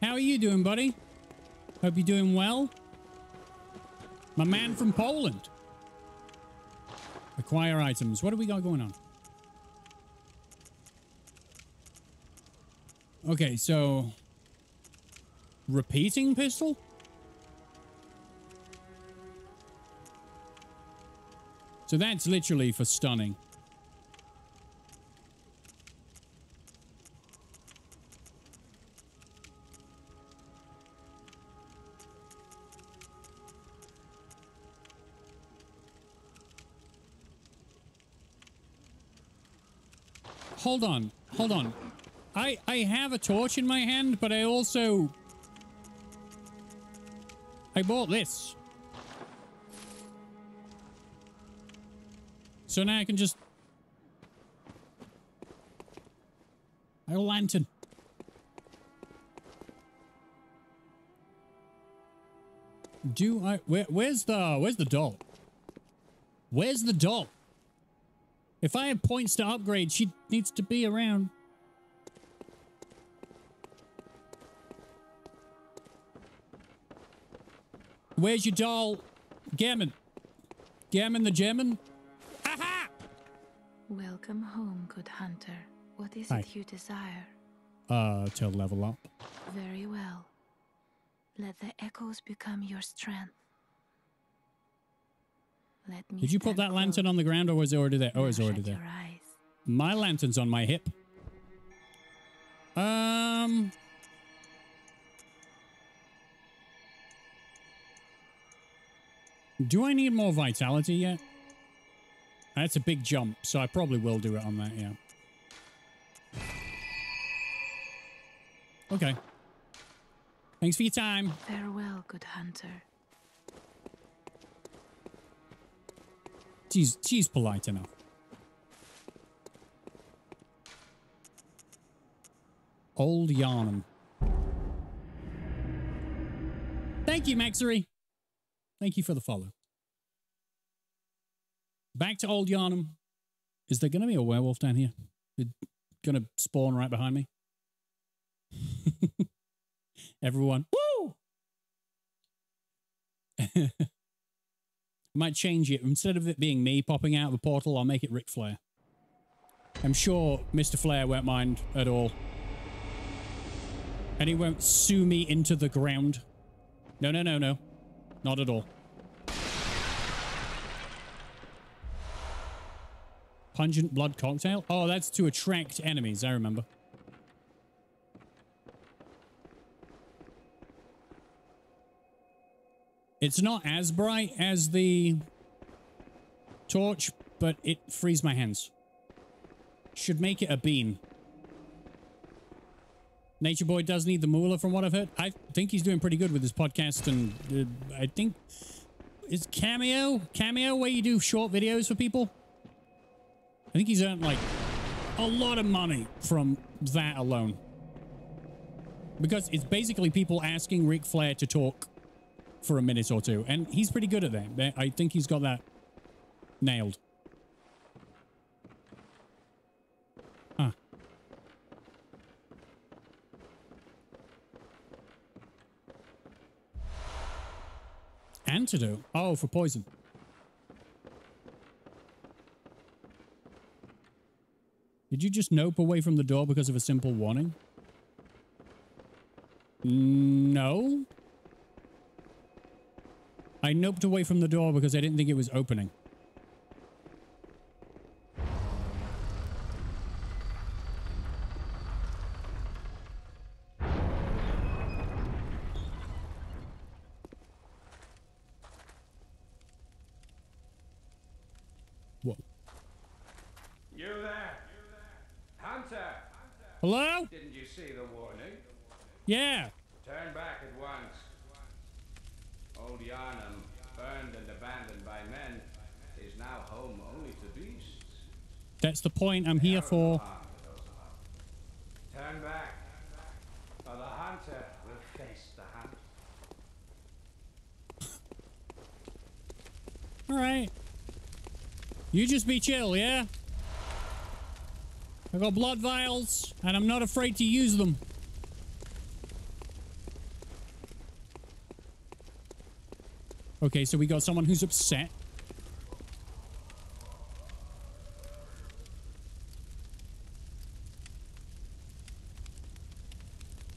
How are you doing, buddy? Hope you're doing well. My man from Poland. Acquire items. What do we got going on? Okay, so... Repeating pistol? So that's literally for stunning. Hold on. Hold on. I I have a torch in my hand, but I also I bought this. So now I can just a lantern. Do I where where's the where's the doll? Where's the doll? If I have points to upgrade, she needs to be around. Where's your doll? Gammon. Gammon the Gemon? Aha! Welcome home, good hunter. What is Hi. it you desire? Uh, to level up. Very well. Let the echoes become your strength. Let me Did you put that lantern on the ground or was it already there? Oh, it's already there. My lantern's on my hip. Um. Do I need more vitality yet? That's a big jump, so I probably will do it on that, yeah. Okay. Thanks for your time. Farewell, good hunter. She's, she's polite enough. Old Yharnam. Thank you, Maxery. Thank you for the follow. Back to Old Yharnam. Is there going to be a werewolf down here? Going to spawn right behind me? Everyone, woo! might change it. Instead of it being me popping out of the portal, I'll make it Ric Flair. I'm sure Mr. Flair won't mind at all. And he won't sue me into the ground. No, no, no, no. Not at all. Pungent blood cocktail? Oh, that's to attract enemies, I remember. It's not as bright as the torch, but it frees my hands. Should make it a bean. Nature Boy does need the moolah from what I've heard. I think he's doing pretty good with his podcast and uh, I think is Cameo, Cameo where you do short videos for people. I think he's earned like a lot of money from that alone. Because it's basically people asking Ric Flair to talk for a minute or two. And he's pretty good at that. I think he's got that nailed. Huh. Antidote? Oh, for poison. Did you just nope away from the door because of a simple warning? No. I noped away from the door because I didn't think it was opening. Whoa. You there? Hunter! Hello? Didn't you see the warning? Yeah. Turn back at once. Old Yharnam, burned and abandoned by men, is now home only to beasts. That's the point I'm here for. Turn back, or the hunter will face the hunt. All right. You just be chill, yeah? I've got blood vials, and I'm not afraid to use them. Okay, so we got someone who's upset.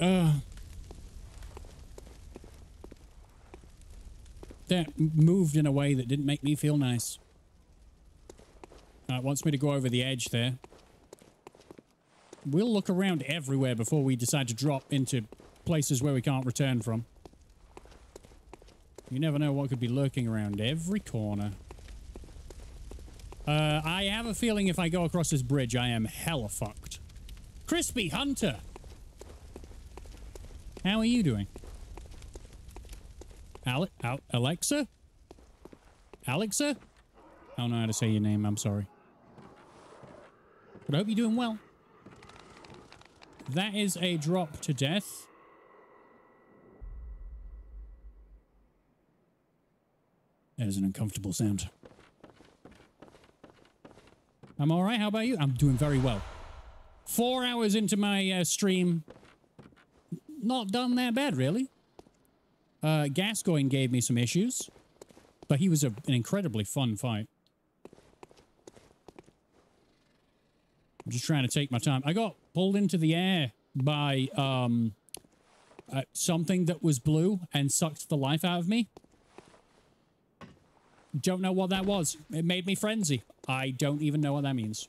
Uh, that moved in a way that didn't make me feel nice. Uh, it wants me to go over the edge there. We'll look around everywhere before we decide to drop into places where we can't return from. You never know what could be lurking around every corner. Uh, I have a feeling if I go across this bridge, I am hella fucked. Crispy Hunter! How are you doing? Ale Al Alexa? Alexa? I don't know how to say your name, I'm sorry. But I hope you're doing well. That is a drop to death. That is an uncomfortable sound. I'm all right. How about you? I'm doing very well. Four hours into my uh, stream. Not done that bad, really. Uh, Gascoigne gave me some issues, but he was a, an incredibly fun fight. I'm just trying to take my time. I got pulled into the air by um, uh, something that was blue and sucked the life out of me. Don't know what that was. It made me frenzy. I don't even know what that means.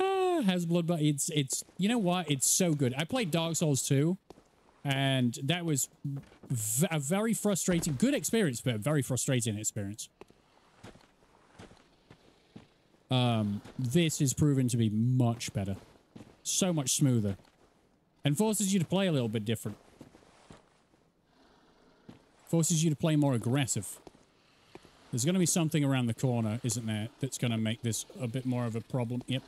Ah, has blood, but it's it's you know what? It's so good. I played Dark Souls 2, and that was a very frustrating, good experience, but very frustrating experience. Um, this is proven to be much better, so much smoother, and forces you to play a little bit different. Forces you to play more aggressive. There's going to be something around the corner, isn't there, that's going to make this a bit more of a problem. Yep.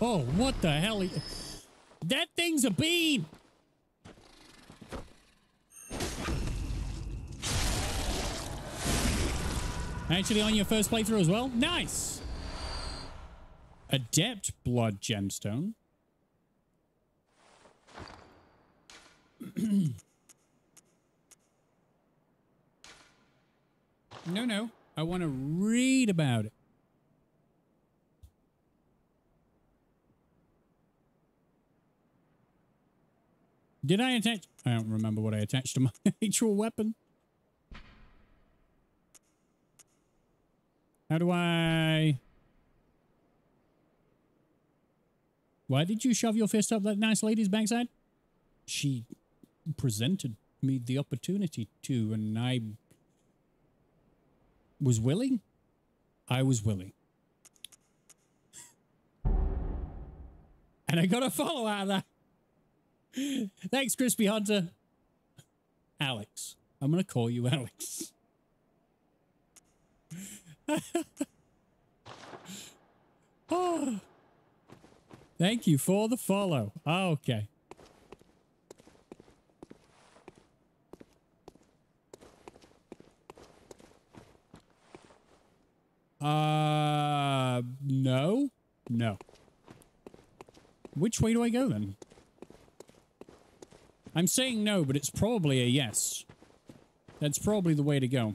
Oh, what the hell? That thing's a beam! Actually on your first playthrough as well? Nice! Adept Blood Gemstone. no, no. I want to read about it. Did I attach? I don't remember what I attached to my actual weapon. How do I... Why did you shove your fist up that nice lady's backside? She presented me the opportunity to, and I was willing. I was willing. And I got a follow out of that. Thanks, Crispy Hunter. Alex. I'm going to call you Alex. oh. Thank you for the follow. Oh, okay. Uh, no. No. Which way do I go then? I'm saying no, but it's probably a yes. That's probably the way to go.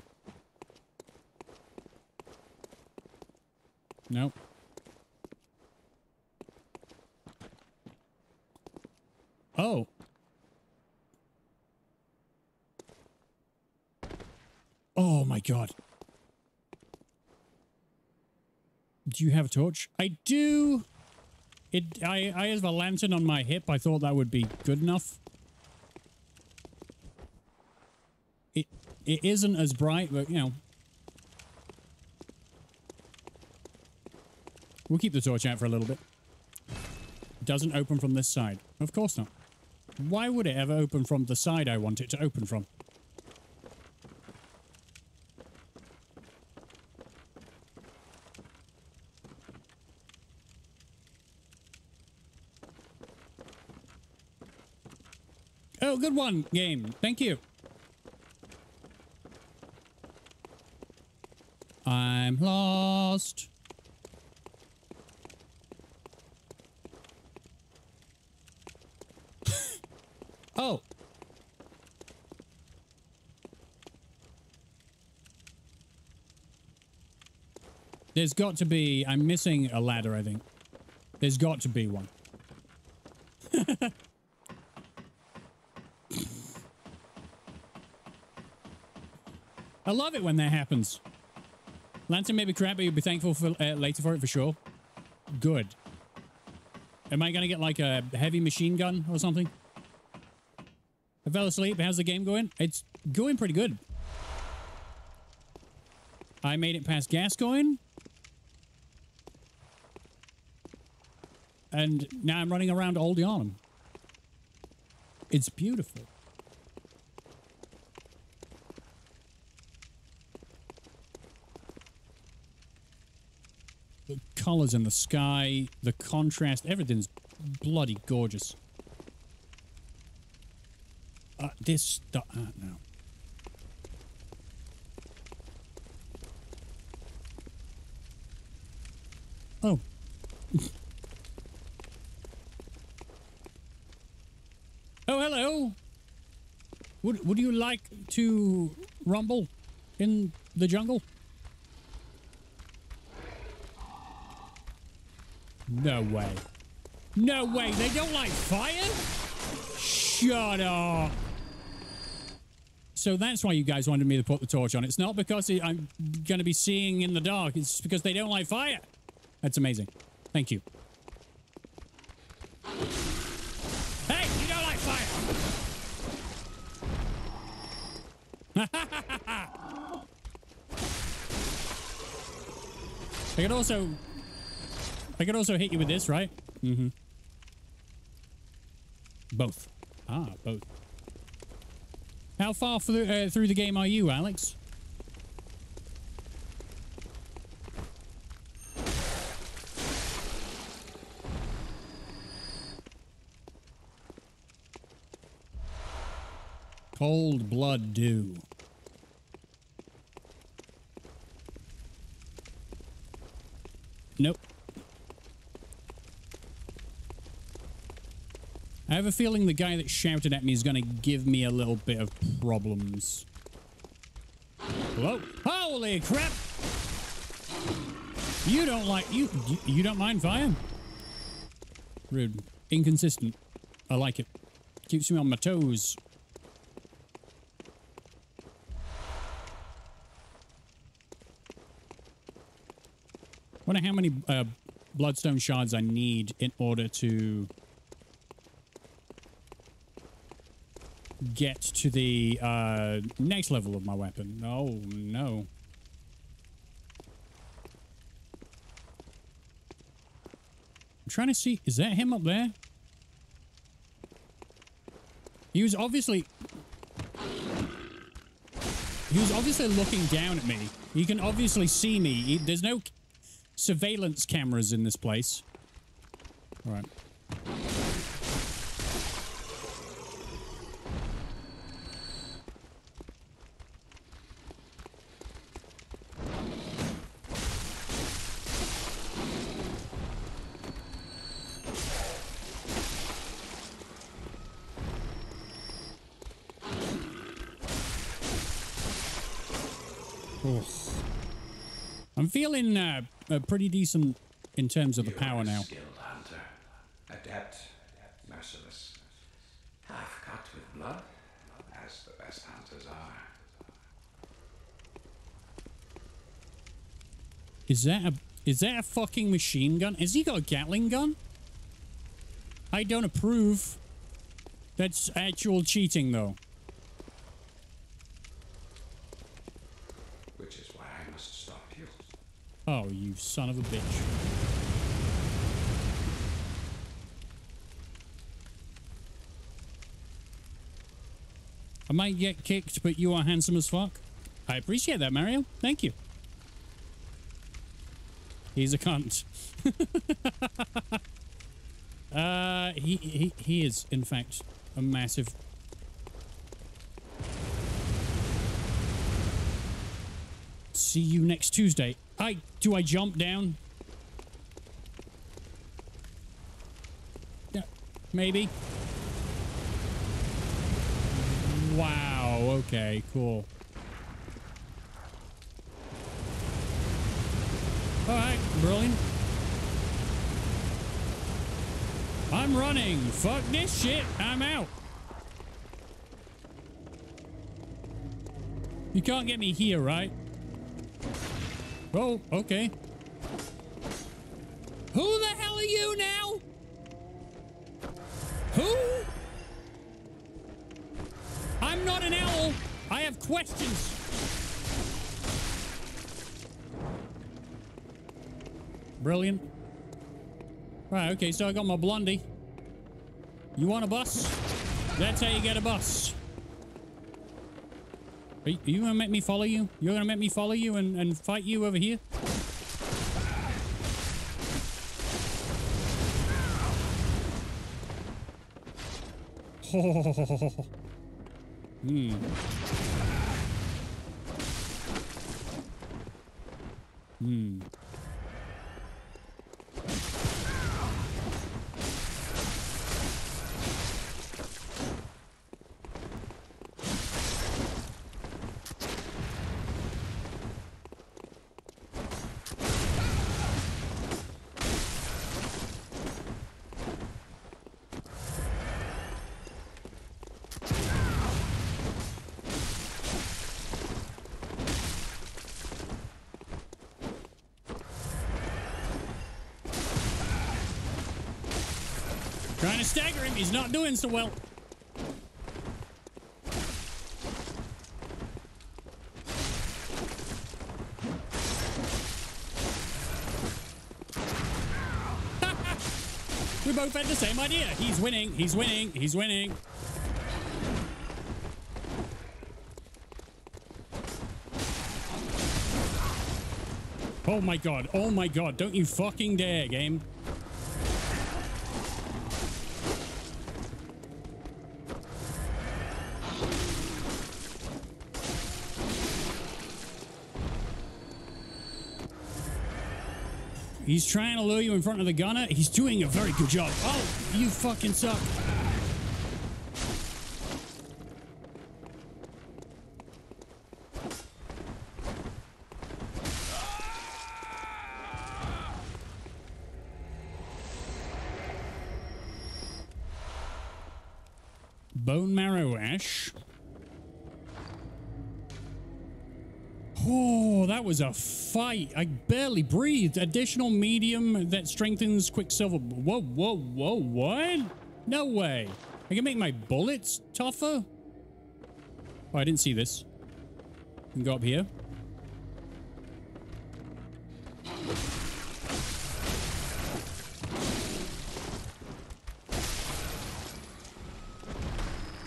Nope. Oh. Oh my god. Do you have a torch? I do. It. I. I have a lantern on my hip. I thought that would be good enough. It. Isn't as bright, but you know. We'll keep the torch out for a little bit. Doesn't open from this side. Of course not. Why would it ever open from the side I want it to open from? Oh, good one, game. Thank you. I'm lost. oh. There's got to be... I'm missing a ladder, I think. There's got to be one. I love it when that happens. Lantern may be crap, but you'll be thankful for uh, later for it for sure. Good. Am I going to get like a heavy machine gun or something? I fell asleep. How's the game going? It's going pretty good. I made it past Gascoigne. And now I'm running around Old Yharnam. It's beautiful. The colors in the sky, the contrast, everything's bloody gorgeous. Uh, this uh, no. Oh. oh, hello. Would, would you like to rumble in the jungle? No way. No way. They don't like fire? Shut up. So that's why you guys wanted me to put the torch on. It's not because I'm going to be seeing in the dark. It's because they don't like fire. That's amazing. Thank you. Hey, you don't like fire. I could also... I could also hit you with this, right? Mm-hmm. Both. Ah, both. How far through, uh, through the game are you, Alex? Coldblood Dew. Nope. I have a feeling the guy that shouted at me is going to give me a little bit of problems. Holy crap! You don't like you you don't mind fire? Rude. Inconsistent. I like it. Keeps me on my toes. Wonder how many uh, bloodstone shards I need in order to get to the uh, next level of my weapon. Oh, no. I'm trying to see. Is that him up there? He was obviously... He was obviously looking down at me. He can obviously see me. He, there's no surveillance cameras in this place. All right. Feeling uh, uh, pretty decent in terms of the power now. Skilled hunter, adept, merciless. Half cut with blood, as the best hunters are. Is that a is that a fucking machine gun? Has he got a Gatling gun? I don't approve. That's actual cheating, though. Which is why I must stop you. Oh, you son of a bitch. I might get kicked, but you are handsome as fuck. I appreciate that, Mario. Thank you. He's a cunt. uh, he, he, he is, in fact, a massive... See you next Tuesday. I... Do I jump down? Yeah, maybe. Wow, okay, cool. Alright, brilliant. I'm running. Fuck this shit. I'm out. You can't get me here, right? Oh, okay. Who the hell are you now? Who? I'm not an owl. I have questions. Brilliant. Right, okay, so I got my blondie. You want a bus? That's how you get a bus. Are you, are you gonna make me follow you? You're gonna make me follow you and, and fight you over here? Hmm. Hmm. not doing so well. we both had the same idea. He's winning, he's winning, he's winning. Oh my god, oh my god, don't you fucking dare, game. He's trying to lure you in front of the gunner. He's doing a very good job. Oh, you fucking suck. Bone marrow ash. Oh, that was a fight. I barely breathed. Additional medium that strengthens Quicksilver. Whoa, whoa, whoa, what? No way. I can make my bullets tougher? Oh, I didn't see this. Can go up here.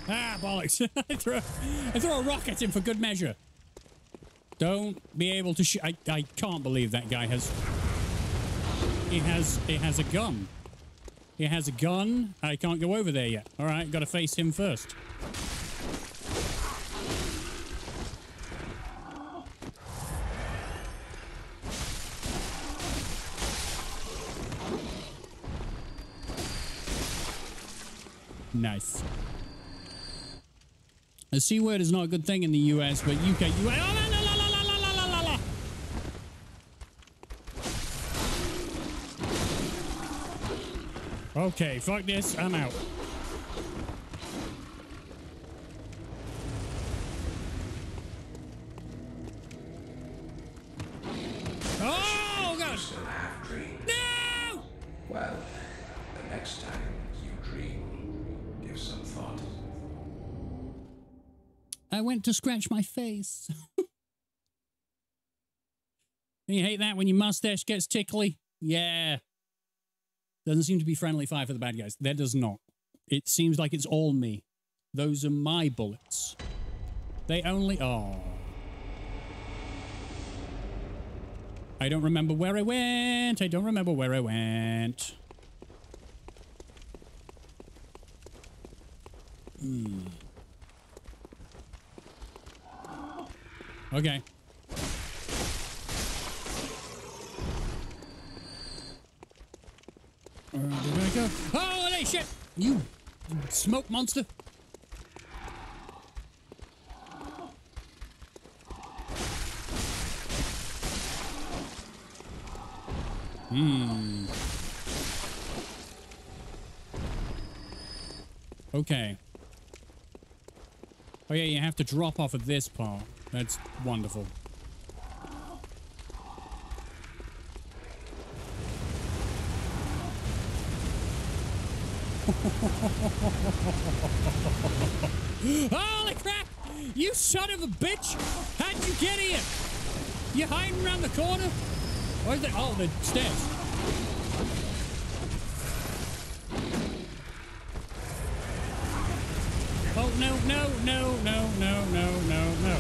Ah, bollocks. I, throw, I throw a rock at him for good measure. Don't be able to shoot. I, I can't believe that guy has... He has, he has a gun. He has a gun. I can't go over there yet. All right, got to face him first. Nice. The C word is not a good thing in the US, but UK... Oh, la, la, Okay, fuck this. I'm out. Oh, God. Still have dreams. No! Well, the next time you dream, give some thought. I went to scratch my face. you hate that when your mustache gets tickly? Yeah. Doesn't seem to be friendly fire for the bad guys. That does not. It seems like it's all me. Those are my bullets. They only... Oh. I don't remember where I went. I don't remember where I went. Hmm. Okay. Where I go? Oh, hey, shit! You smoke monster! Hmm. Okay. Oh yeah, you have to drop off at this part. That's wonderful. Holy crap! You son of a bitch! How'd you get here? You hiding around the corner? Where's the... Oh, the stairs. Oh, no, no, no, no, no, no, no, no.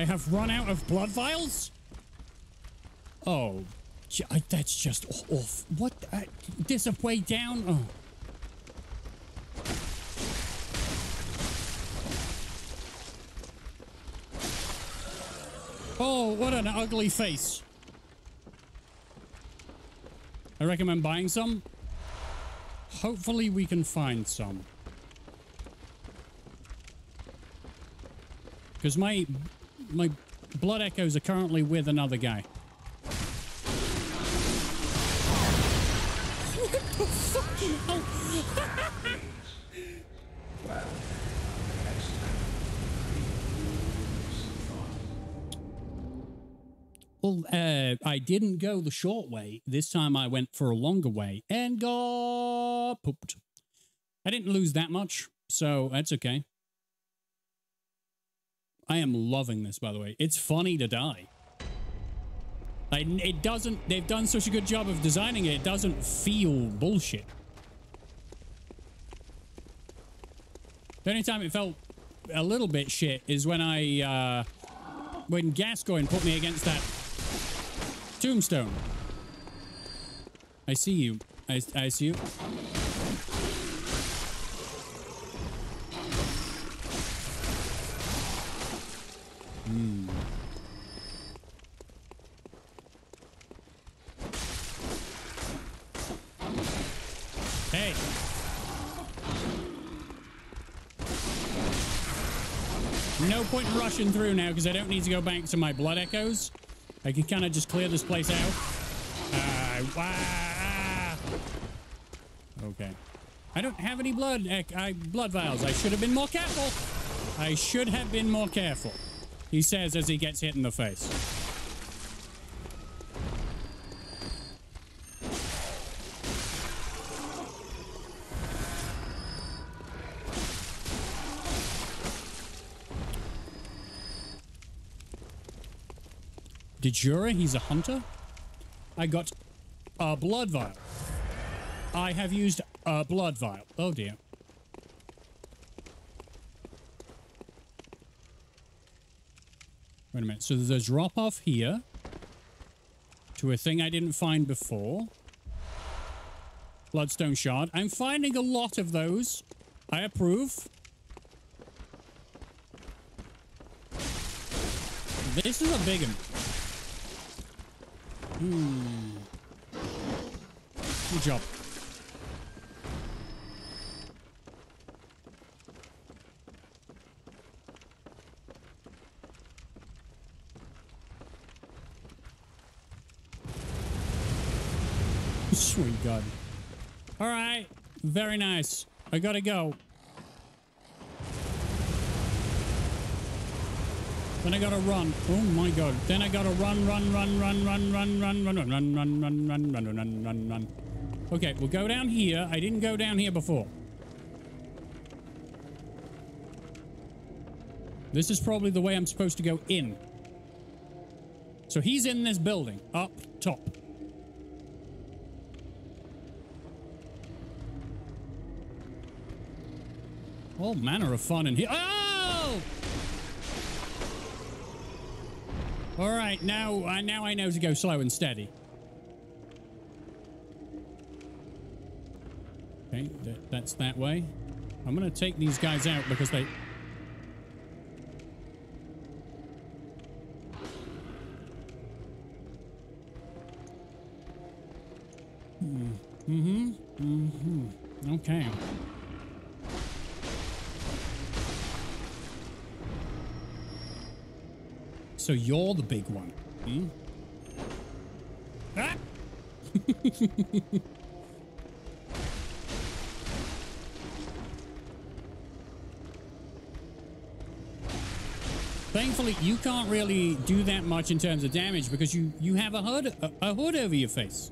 I have run out of blood vials? Oh, I- that's just off. What? Uh, there's a way down? Oh. Oh, what an ugly face. I recommend buying some. Hopefully we can find some. Because my my blood echoes are currently with another guy. What the fucking hell? Well, uh, I didn't go the short way. This time I went for a longer way and got pooped. I didn't lose that much, so that's okay. I am loving this, by the way. It's funny to die. It doesn't, they've done such a good job of designing it, it doesn't feel bullshit. The only time it felt a little bit shit is when I, uh, when Gascoigne put me against that tombstone. I see you. I, I see you. Point in rushing through now because I don't need to go back to my blood echoes. I can kind of just clear this place out. Uh, ah. Okay. I don't have any blood I, blood vials. I should have been more careful. I should have been more careful. He says as he gets hit in the face. Djura he's a hunter? I got a blood vial. I have used a blood vial. Oh dear. Wait a minute. So there's a drop off here to a thing I didn't find before. Bloodstone shard. I'm finding a lot of those. I approve. This is a big one. Hmm. Good job. Sweet God. All right. Very nice. I gotta go. Then I gotta run. Oh my god. Then I gotta run, run, run, run, run, run, run, run, run, run, run, run, run, run, run, run, run. Okay, we'll go down here. I didn't go down here before. This is probably the way I'm supposed to go in. So he's in this building, up top. All manner of fun in here. Oh! All right, now, uh, now I know to go slow and steady. Okay, th that's that way. I'm going to take these guys out because they... Hmm. Mm-hmm. Mm-hmm. Okay. So you're the big one. Hmm? Ah! Thankfully, you can't really do that much in terms of damage because you you have a hood a, a hood over your face.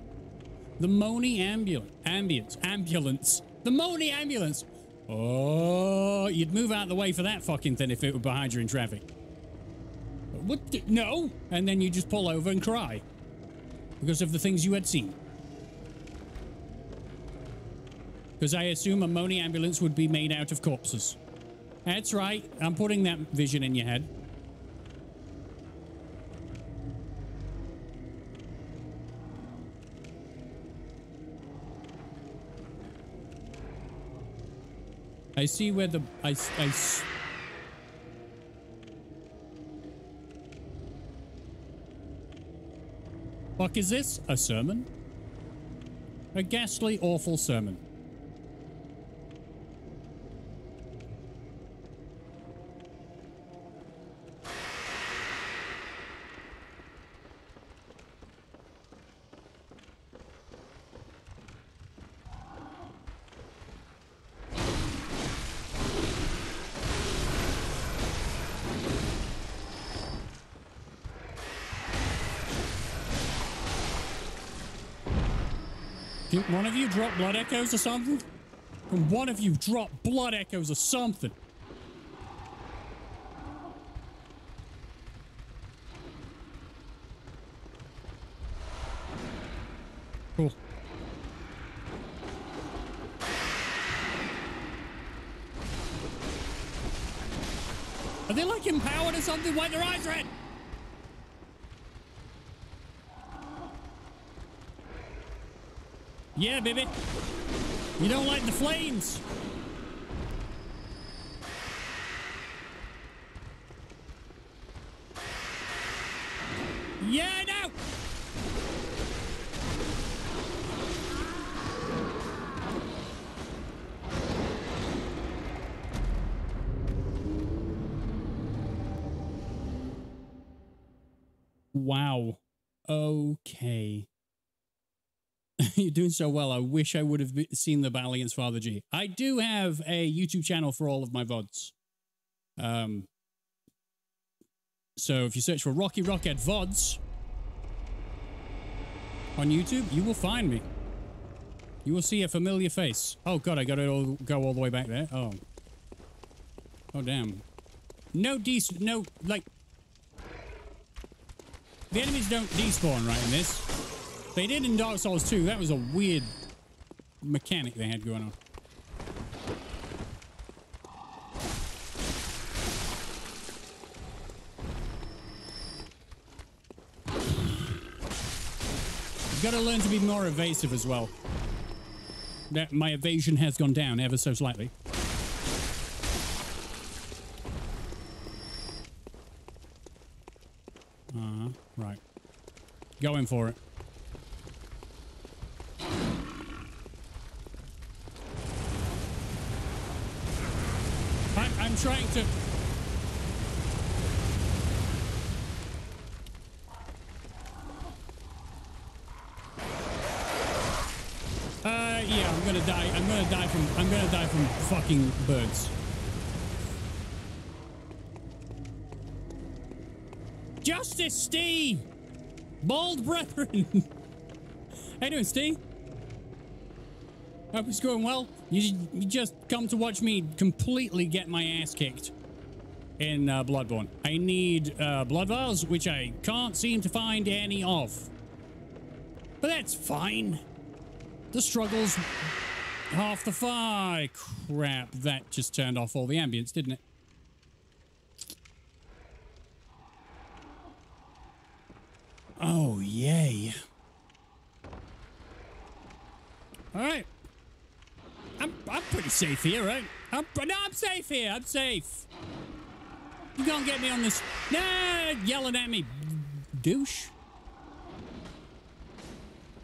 The Moni ambulance, ambulance, ambulance, the Moni ambulance. Oh, you'd move out of the way for that fucking thing if it were behind you in traffic. What? the- no, and then you just pull over and cry because of the things you had seen. Because I assume a Moni ambulance would be made out of corpses. That's right. I'm putting that vision in your head. I see where the I, I Fuck is this? A sermon? A ghastly, awful sermon. One of you drop blood echoes or something? And one of you drop blood echoes or something? Cool. Are they like empowered or something? Why their eyes red? Yeah, baby. You don't like the flames. Yeah, no. Wow. Okay. You're doing so well. I wish I would have seen the battle against Father G. I do have a YouTube channel for all of my VODs. Um, so if you search for Rocky Rockhead VODs on YouTube, you will find me. You will see a familiar face. Oh god, I gotta all, go all the way back there. Oh. Oh damn. No des- no, like... The enemies don't despawn right in this. They did in Dark Souls 2. That was a weird mechanic they had going on. Got to learn to be more evasive as well. That my evasion has gone down ever so slightly. Uh right. Going for it. I'm, I'm trying to... Uh, yeah, I'm gonna die. I'm gonna die from. I'm gonna die from fucking birds. Justice, Steve. Bald brethren. How you doing, Steve? Hope it's going well. You, you just come to watch me completely get my ass kicked in uh, Bloodborne. I need uh, blood vials, which I can't seem to find any of. But that's fine. The struggle's half the fun. Crap, that just turned off all the ambience, didn't it? Oh, yay. All right. I'm, I'm pretty safe here, right? I'm, no, I'm safe here. I'm safe. You gonna get me on this? Nah, yelling at me, douche.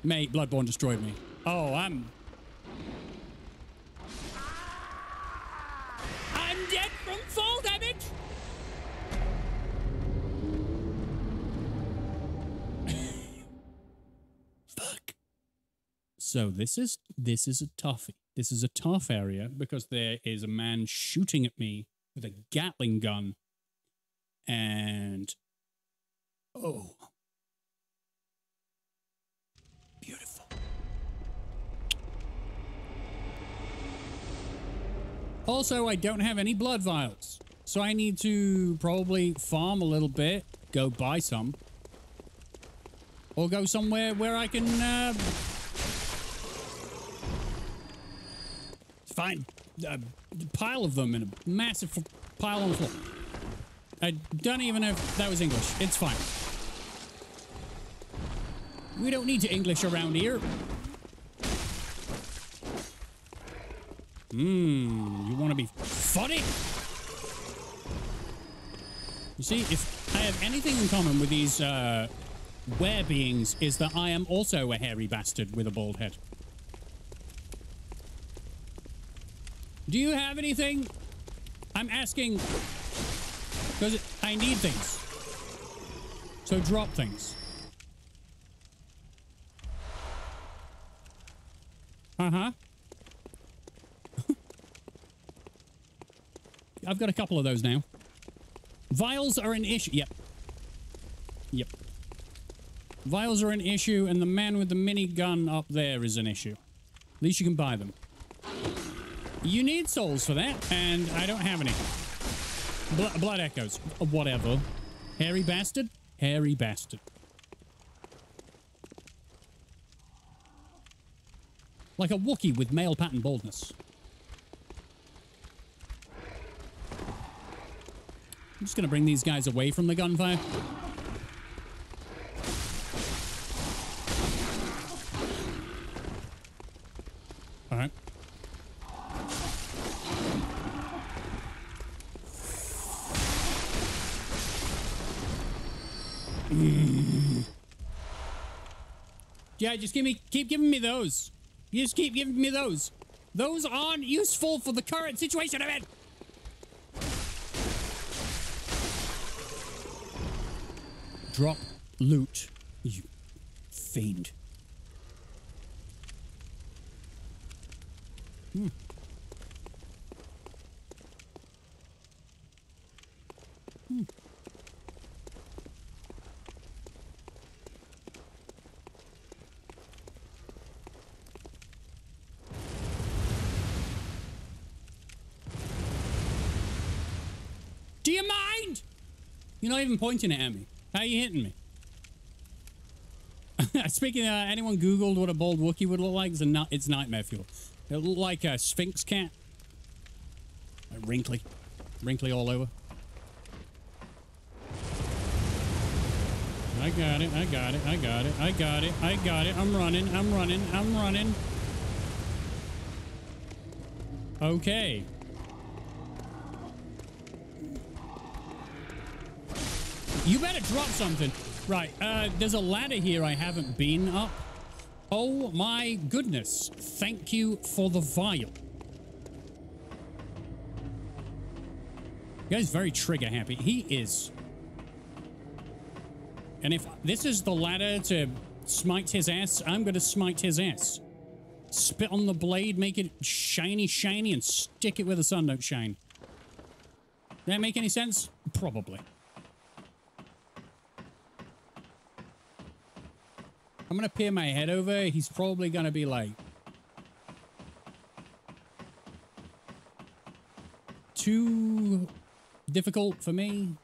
Mate, Bloodborne destroyed me. Oh, I'm... I'm dead from fall damage! Fuck. So this is this is a toughie. This is a tough area because there is a man shooting at me with a Gatling gun. And oh, beautiful. Also, I don't have any blood vials. So I need to probably farm a little bit, go buy some. Or go somewhere where I can uh, find a pile of them in a massive pile on the floor. I don't even know if that was English. It's fine. We don't need to English around here. Mmm, you want to be funny? You see, if I have anything in common with these uh, were beings, is that I am also a hairy bastard with a bald head. Do you have anything? I'm asking because I need things. So drop things. Uh-huh. I've got a couple of those now. Vials are an issue. Yep. Yep. Vials are an issue, and the man with the minigun up there is an issue. At least you can buy them. You need souls for that, and I don't have any. Bl blood echoes. Whatever. Hairy bastard? Hairy bastard. Like a Wookiee with male pattern baldness. I'm just going to bring these guys away from the gunfire. Yeah, just give me, keep giving me those. You just keep giving me those. Those aren't useful for the current situation I'm in. Drop loot, you fiend. Hmm. Hmm. Do you mind? You're not even pointing it at me. How are you hitting me? Speaking of, anyone Googled what a bald Wookiee would look like? It's, a it's nightmare fuel. It looked like a Sphinx cat. Like wrinkly. Wrinkly all over. I got it, I got it, I got it, I got it, I got it. I'm running, I'm running, I'm running. Okay. You better drop something. Right, uh, there's a ladder here I haven't been up. Oh my goodness. Thank you for the vial. guy's very trigger happy. He is. And if this is the ladder to smite his ass, I'm going to smite his ass. Spit on the blade, make it shiny, shiny, and stick it where the sun don't shine. That make any sense? Probably. I'm going to peer my head over. He's probably going to be like... Too difficult for me.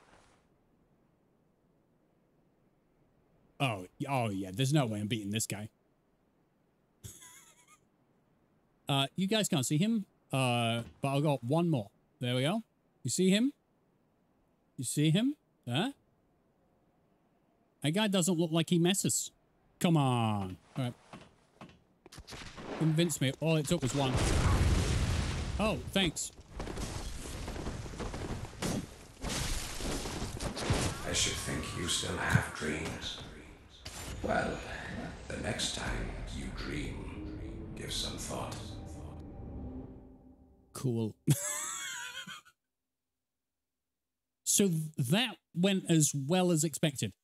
Oh, oh yeah. There's no way I'm beating this guy. uh, you guys can't see him. Uh, but I've got one more. There we go. You see him? You see him? Huh? That guy doesn't look like he messes. Come on. All right. Convince me. All it took was one. Oh, thanks. I should think you still have dreams. Well, the next time you dream, give some thought. Cool. so that went as well as expected.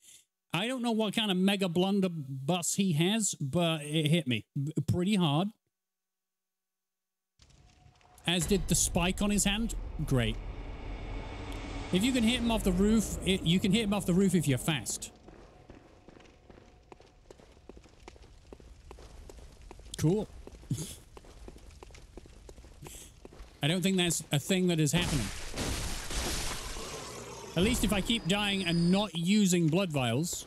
I don't know what kind of mega blunderbuss he has, but it hit me pretty hard. As did the spike on his hand. Great. If you can hit him off the roof, it, you can hit him off the roof if you're fast. Cool. I don't think that's a thing that is happening. At least if I keep dying and not using blood vials.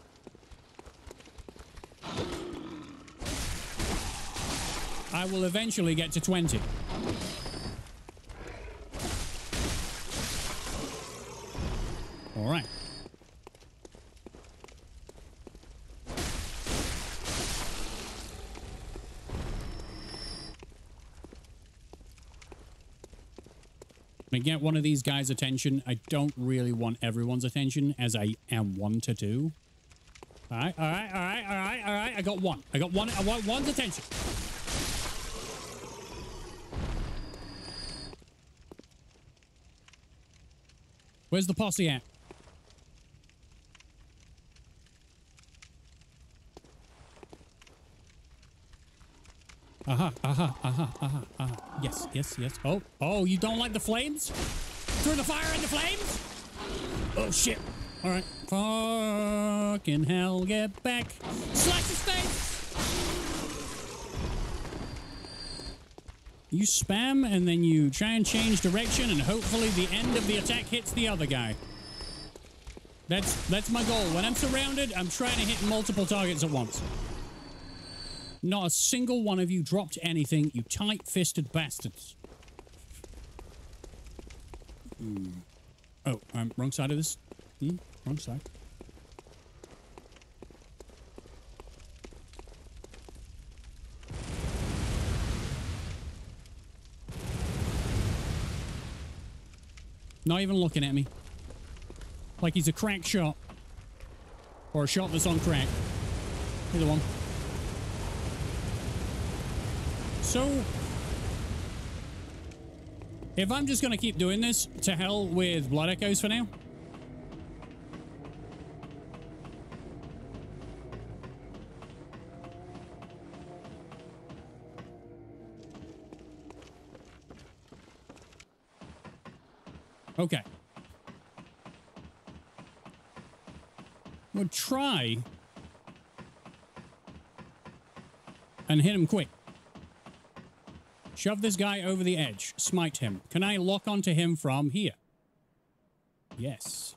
I will eventually get to 20. All right. Get one of these guys' attention. I don't really want everyone's attention, as I am one to do. All right, all right, all right, all right, all right. I got one. I got one. I want one's attention. Where's the posse at? Aha, aha, aha, aha, aha. Yes, yes, yes. Oh, oh, you don't like the flames? Through the fire and the flames? Oh, shit. All right. Fucking hell, get back. Slash his face! You spam and then you try and change direction and hopefully the end of the attack hits the other guy. That's that's my goal. When I'm surrounded, I'm trying to hit multiple targets at once. Not a single one of you dropped anything, you tight-fisted bastards. Hmm. Oh, um, wrong side of this. Hmm? Wrong side. Not even looking at me. Like he's a crack shot. Or a shot that's on crack. Either one. So... If I'm just going to keep doing this, to hell with Blood Echoes for now. Okay. We'll try and hit him quick. Shove this guy over the edge. Smite him. Can I lock onto him from here? Yes.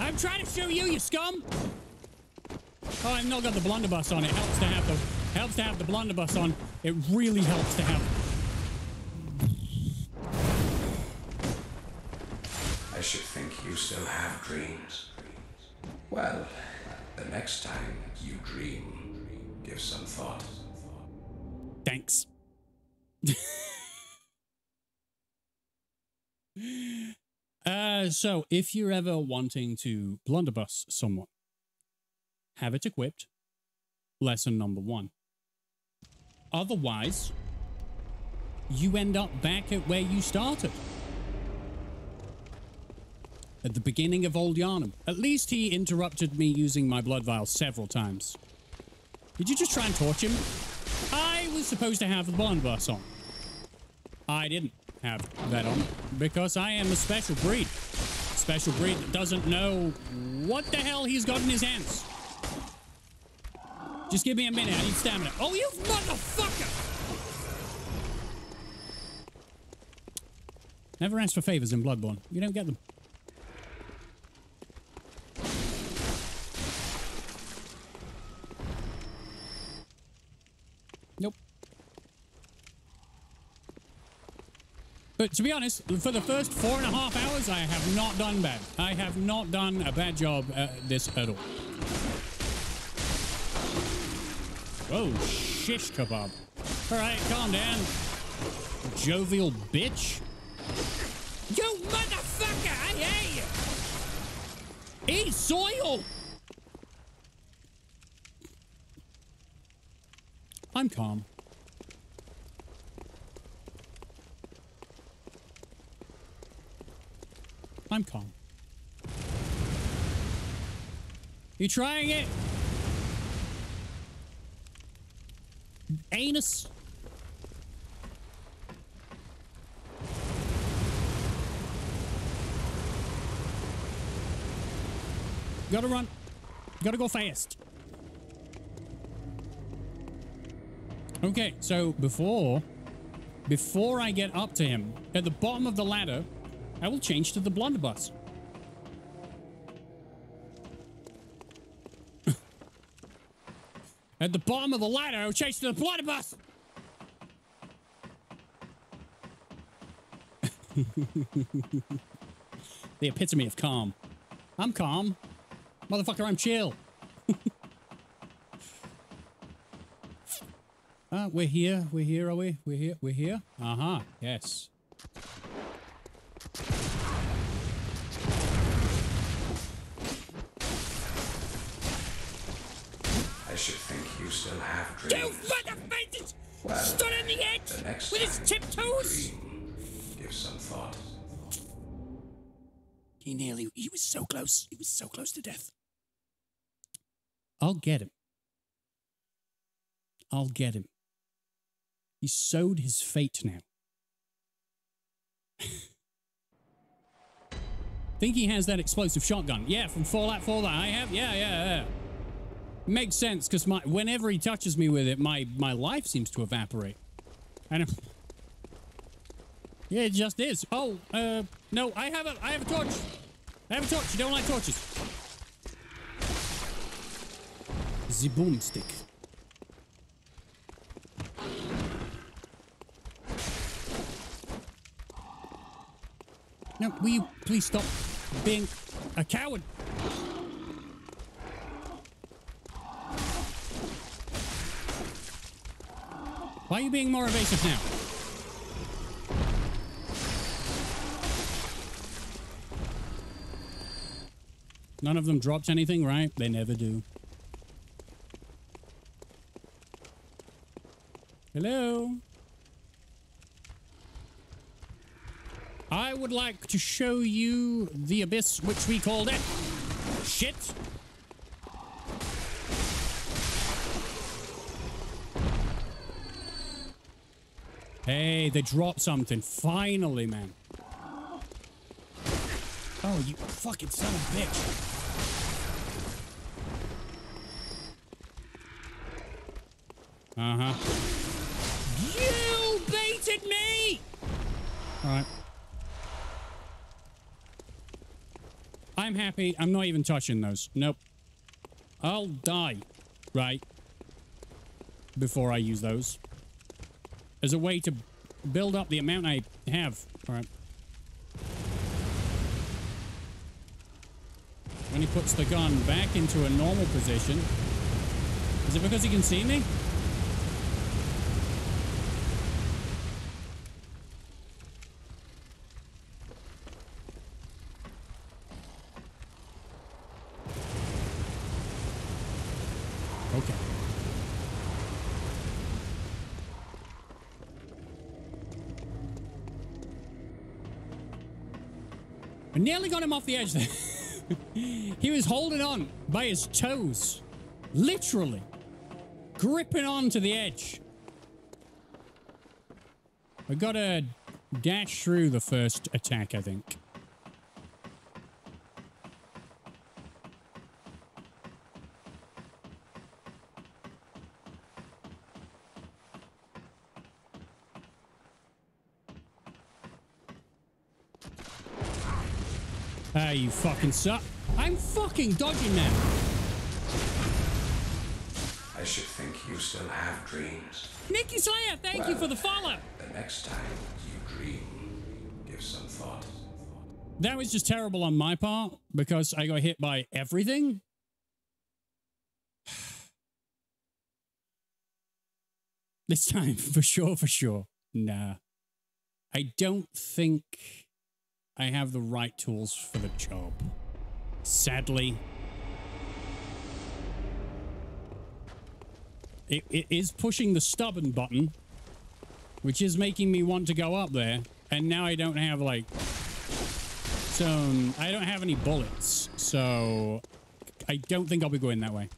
I'm trying to show you, you scum! Oh, I've not got the blunderbuss on. It helps to have the helps to have the blunderbuss on. It really helps to have I should think you still have dreams. Well, the next time you dream, give some thought. Thanks. uh, so, if you're ever wanting to blunderbuss someone, have it equipped. Lesson number one. Otherwise, you end up back at where you started. At the beginning of Old Yharnam. At least he interrupted me using my blood vial several times. Did you just try and torch him? I was supposed to have the blunderbuss on. I didn't have that on because I am a special breed. Special breed that doesn't know what the hell he's got in his hands. Just give me a minute. I need stamina. Oh, you motherfucker! Never ask for favors in Bloodborne. You don't get them. But to be honest, for the first four and a half hours, I have not done bad. I have not done a bad job at this at all. Oh, shish kebab. All right, calm down. Jovial bitch. You motherfucker! I hate you! Eat soil! I'm calm. I'm calm. You trying it? Anus? Gotta run. Gotta go fast. Okay, so before... Before I get up to him, at the bottom of the ladder, I will change to the blunderbuss. At the bottom of the ladder, I will change to the blunderbuss. the epitome of calm. I'm calm. Motherfucker, I'm chill. uh, we're here. We're here, are we? We're here. We're here. Uh-huh. Yes. I should think you still have You dreams. motherfuckers! Well, Stood on the edge the next with his tiptoes! Give some thought. He nearly, he was so close. He was so close to death. I'll get him. I'll get him. He sowed his fate now. Think he has that explosive shotgun. Yeah, from Fallout 4 that I have. Yeah, yeah, yeah. Makes sense because my whenever he touches me with it, my my life seems to evaporate. And yeah, it just is. Oh, uh, no, I have a I have a torch. I have a torch. You don't like torches. The boomstick. No, will you please stop being a coward? Why are you being more evasive now? None of them dropped anything, right? They never do. Hello? I would like to show you the abyss which we called it. Shit. Hey, they dropped something. Finally, man. Oh, you fucking son of a bitch. Uh-huh. You baited me! Alright. I'm happy. I'm not even touching those. Nope. I'll die. Right. Before I use those. As a way to build up the amount I have. Alright. When he puts the gun back into a normal position. Is it because he can see me? Nearly got him off the edge there. he was holding on by his toes. Literally. Gripping on to the edge. I gotta dash through the first attack, I think. You fucking suck. I'm fucking dodging now. I should think you still have dreams. Nikki Slayer, thank you for the follow. The next time you dream, give some thought. That was just terrible on my part because I got hit by everything. This time, for sure, for sure. Nah. I don't think I have the right tools for the job. Sadly. It, it is pushing the stubborn button, which is making me want to go up there. And now I don't have, like... So, I don't have any bullets. So, I don't think I'll be going that way.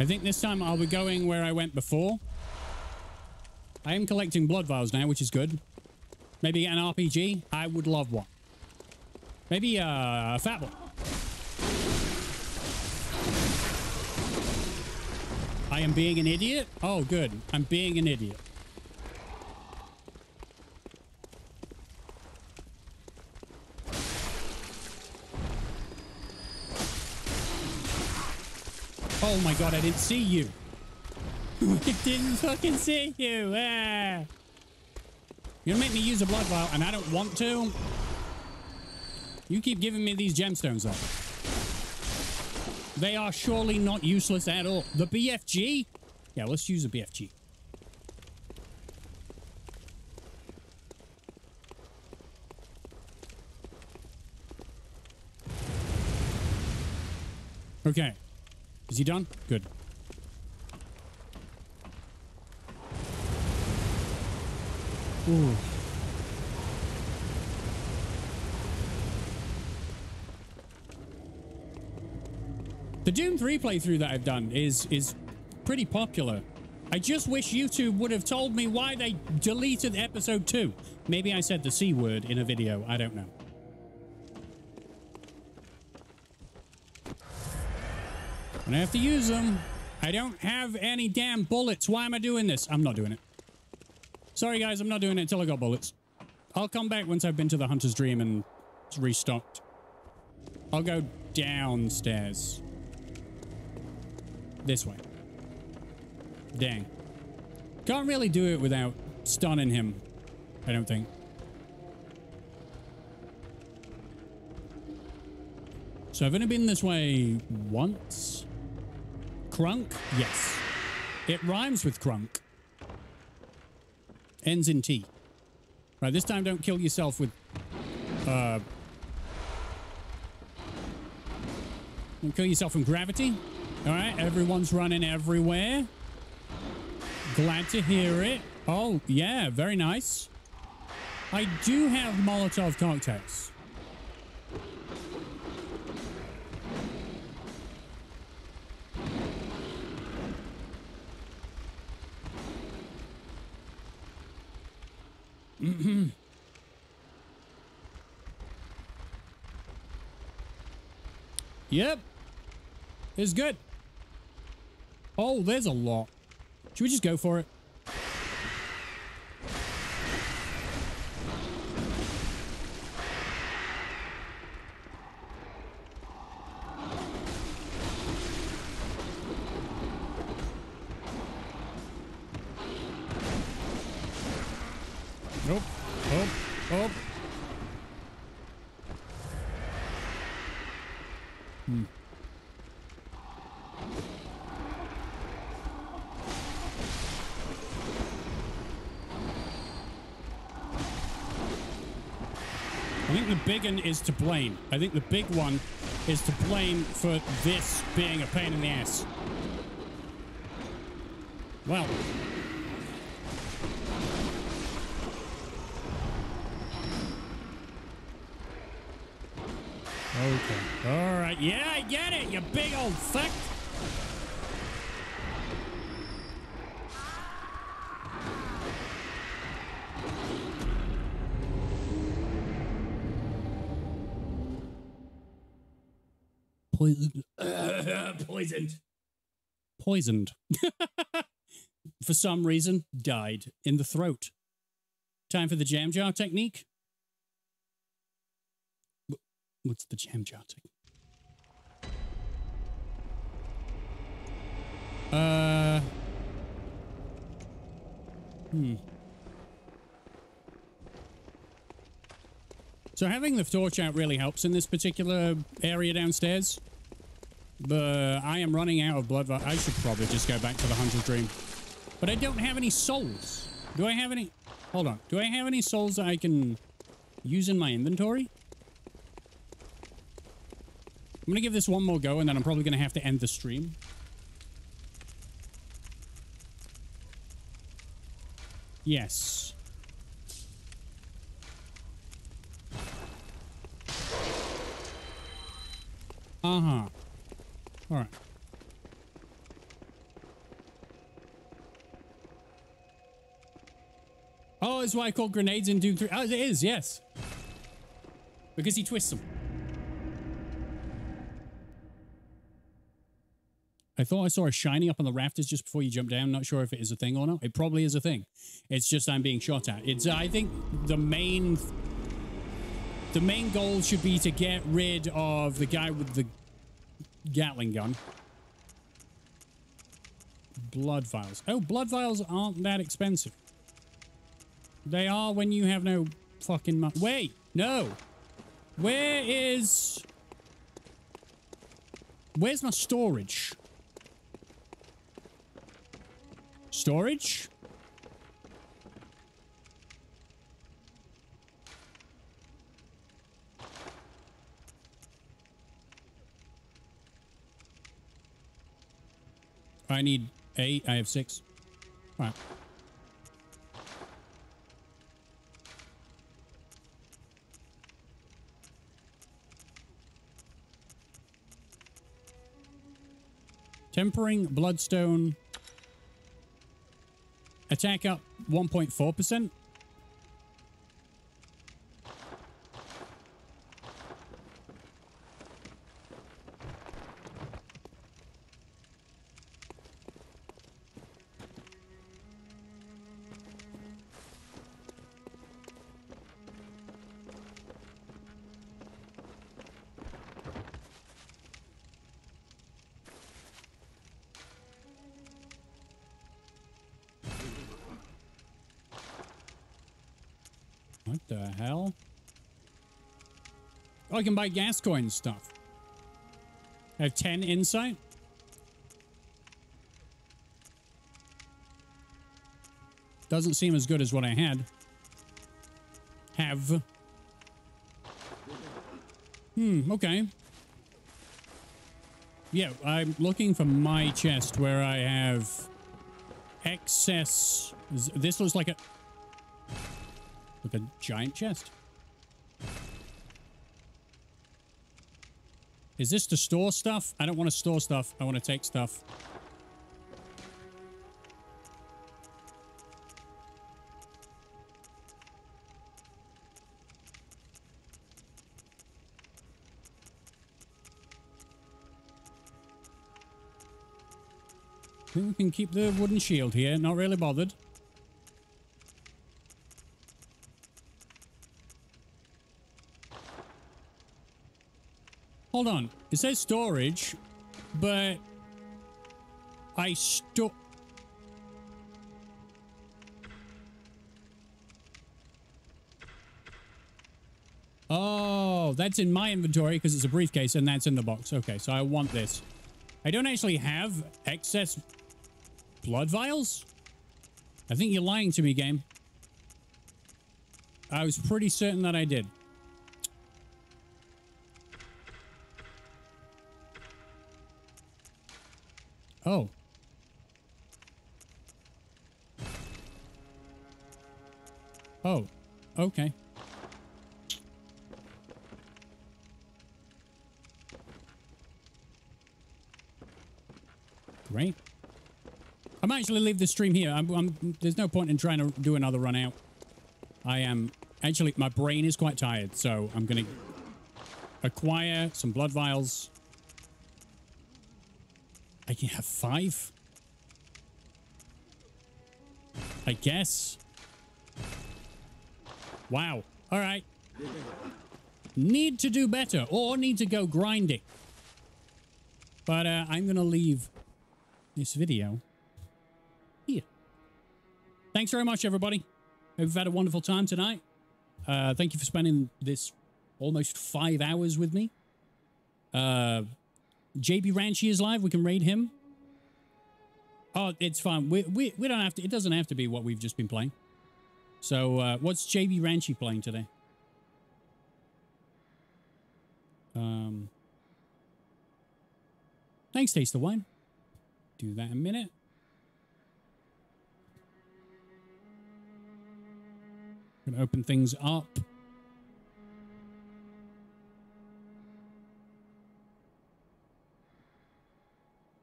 I think this time I'll be going where I went before. I am collecting blood vials now, which is good. Maybe an RPG. I would love one. Maybe uh, a fat one. I am being an idiot? Oh, good. I'm being an idiot. Oh my god, I didn't see you. I didn't fucking see you. Ah. You're gonna make me use a blood vial and I don't want to? You keep giving me these gemstones though. They are surely not useless at all. The BFG? Yeah, let's use a BFG. Okay. Is he done? Good. Ooh. The Doom 3 playthrough that I've done is is pretty popular. I just wish YouTube would have told me why they deleted episode 2. Maybe I said the C word in a video. I don't know. I have to use them. I don't have any damn bullets. Why am I doing this? I'm not doing it. Sorry, guys. I'm not doing it until I got bullets. I'll come back once I've been to the Hunter's Dream and it's restocked. I'll go downstairs. This way. Dang. Can't really do it without stunning him. I don't think. So I've only been this way once. Crunk? Yes. It rhymes with crunk. Ends in T. Right, this time don't kill yourself with... Uh... Don't kill yourself from gravity. Alright, everyone's running everywhere. Glad to hear it. Oh, yeah, very nice. I do have Molotov cocktails. Mhm. Yep. It's good. Oh, there's a lot. Should we just go for it? Think the big one is to blame. I think the big one is to blame for this being a pain in the ass. Well. Okay. All right. Yeah, I get it, you big old fuck. Poisoned. poisoned. Poisoned. for some reason, died in the throat. Time for the jam jar technique. What's the jam jar technique? Uh. Hmm. So having the torch out really helps in this particular area downstairs. But I am running out of blood. I should probably just go back to the Hunter's Dream. But I don't have any souls. Do I have any... Hold on. Do I have any souls that I can use in my inventory? I'm going to give this one more go, and then I'm probably going to have to end the stream. Yes. Uh-huh. All right. Oh, is why I call grenades in Doom 3. Oh, it is, yes. Because he twists them. I thought I saw a shiny up on the rafters just before you jump down. Not sure if it is a thing or not. It probably is a thing. It's just I'm being shot at. It's I think the main the main goal should be to get rid of the guy with the Gatling gun. Blood vials. Oh, blood vials aren't that expensive. They are when you have no fucking money. Wait, no. Where is... Where's my storage? Storage? I need eight. I have six. All right. Tempering Bloodstone. Attack up 1.4%. I can buy gas coin stuff. I have 10 insight. Doesn't seem as good as what I had. Have. Hmm, okay. Yeah, I'm looking for my chest where I have excess. This looks like a like a giant chest. Is this to store stuff? I don't want to store stuff. I want to take stuff. We can keep the wooden shield here. Not really bothered. Hold on. It says storage, but I store... Oh, that's in my inventory because it's a briefcase and that's in the box. Okay, so I want this. I don't actually have excess blood vials? I think you're lying to me, game. I was pretty certain that I did. Oh. Oh. Okay. Great. I might actually leave the stream here. I'm, I'm, there's no point in trying to do another run out. I am... Actually, my brain is quite tired, so I'm going to acquire some blood vials. I can have five? I guess. Wow. All right. Need to do better or need to go grinding. But uh, I'm going to leave this video here. Thanks very much, everybody. Hope you've had a wonderful time tonight. Uh, thank you for spending this almost five hours with me. Uh, JB Ranchy is live. We can raid him. Oh, it's fine. We, we, we don't have to. It doesn't have to be what we've just been playing. So, uh, what's JB Ranchy playing today? Um, thanks, Taste the Wine. Do that in a minute. Gonna open things up.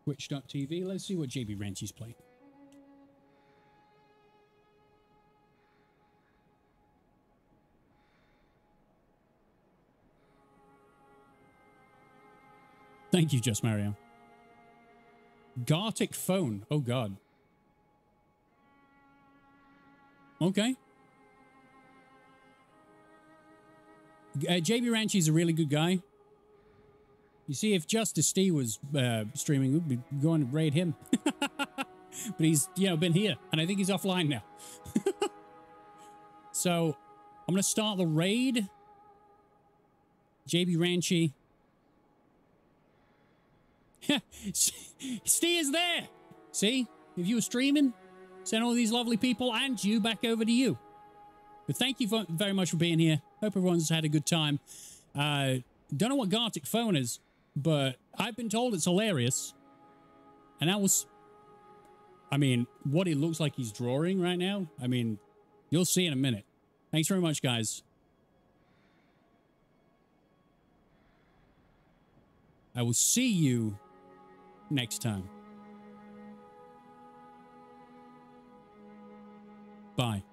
Twitch.tv. Let's see what JB Ranchy's playing. Thank you, Just Mario. Gartic phone. Oh, God. Okay. Uh, JB Ranchy's a really good guy. You see, if Justice T was uh, streaming, we'd be going to raid him. but he's, you know, been here, and I think he's offline now. so, I'm going to start the raid. JB Ranchy. Stee is there. See? If you were streaming, send all these lovely people and you back over to you. But thank you very much for being here. Hope everyone's had a good time. Uh, don't know what Gartic phone is, but I've been told it's hilarious. And that was, I mean, what it looks like he's drawing right now. I mean, you'll see in a minute. Thanks very much, guys. I will see you next time. Bye.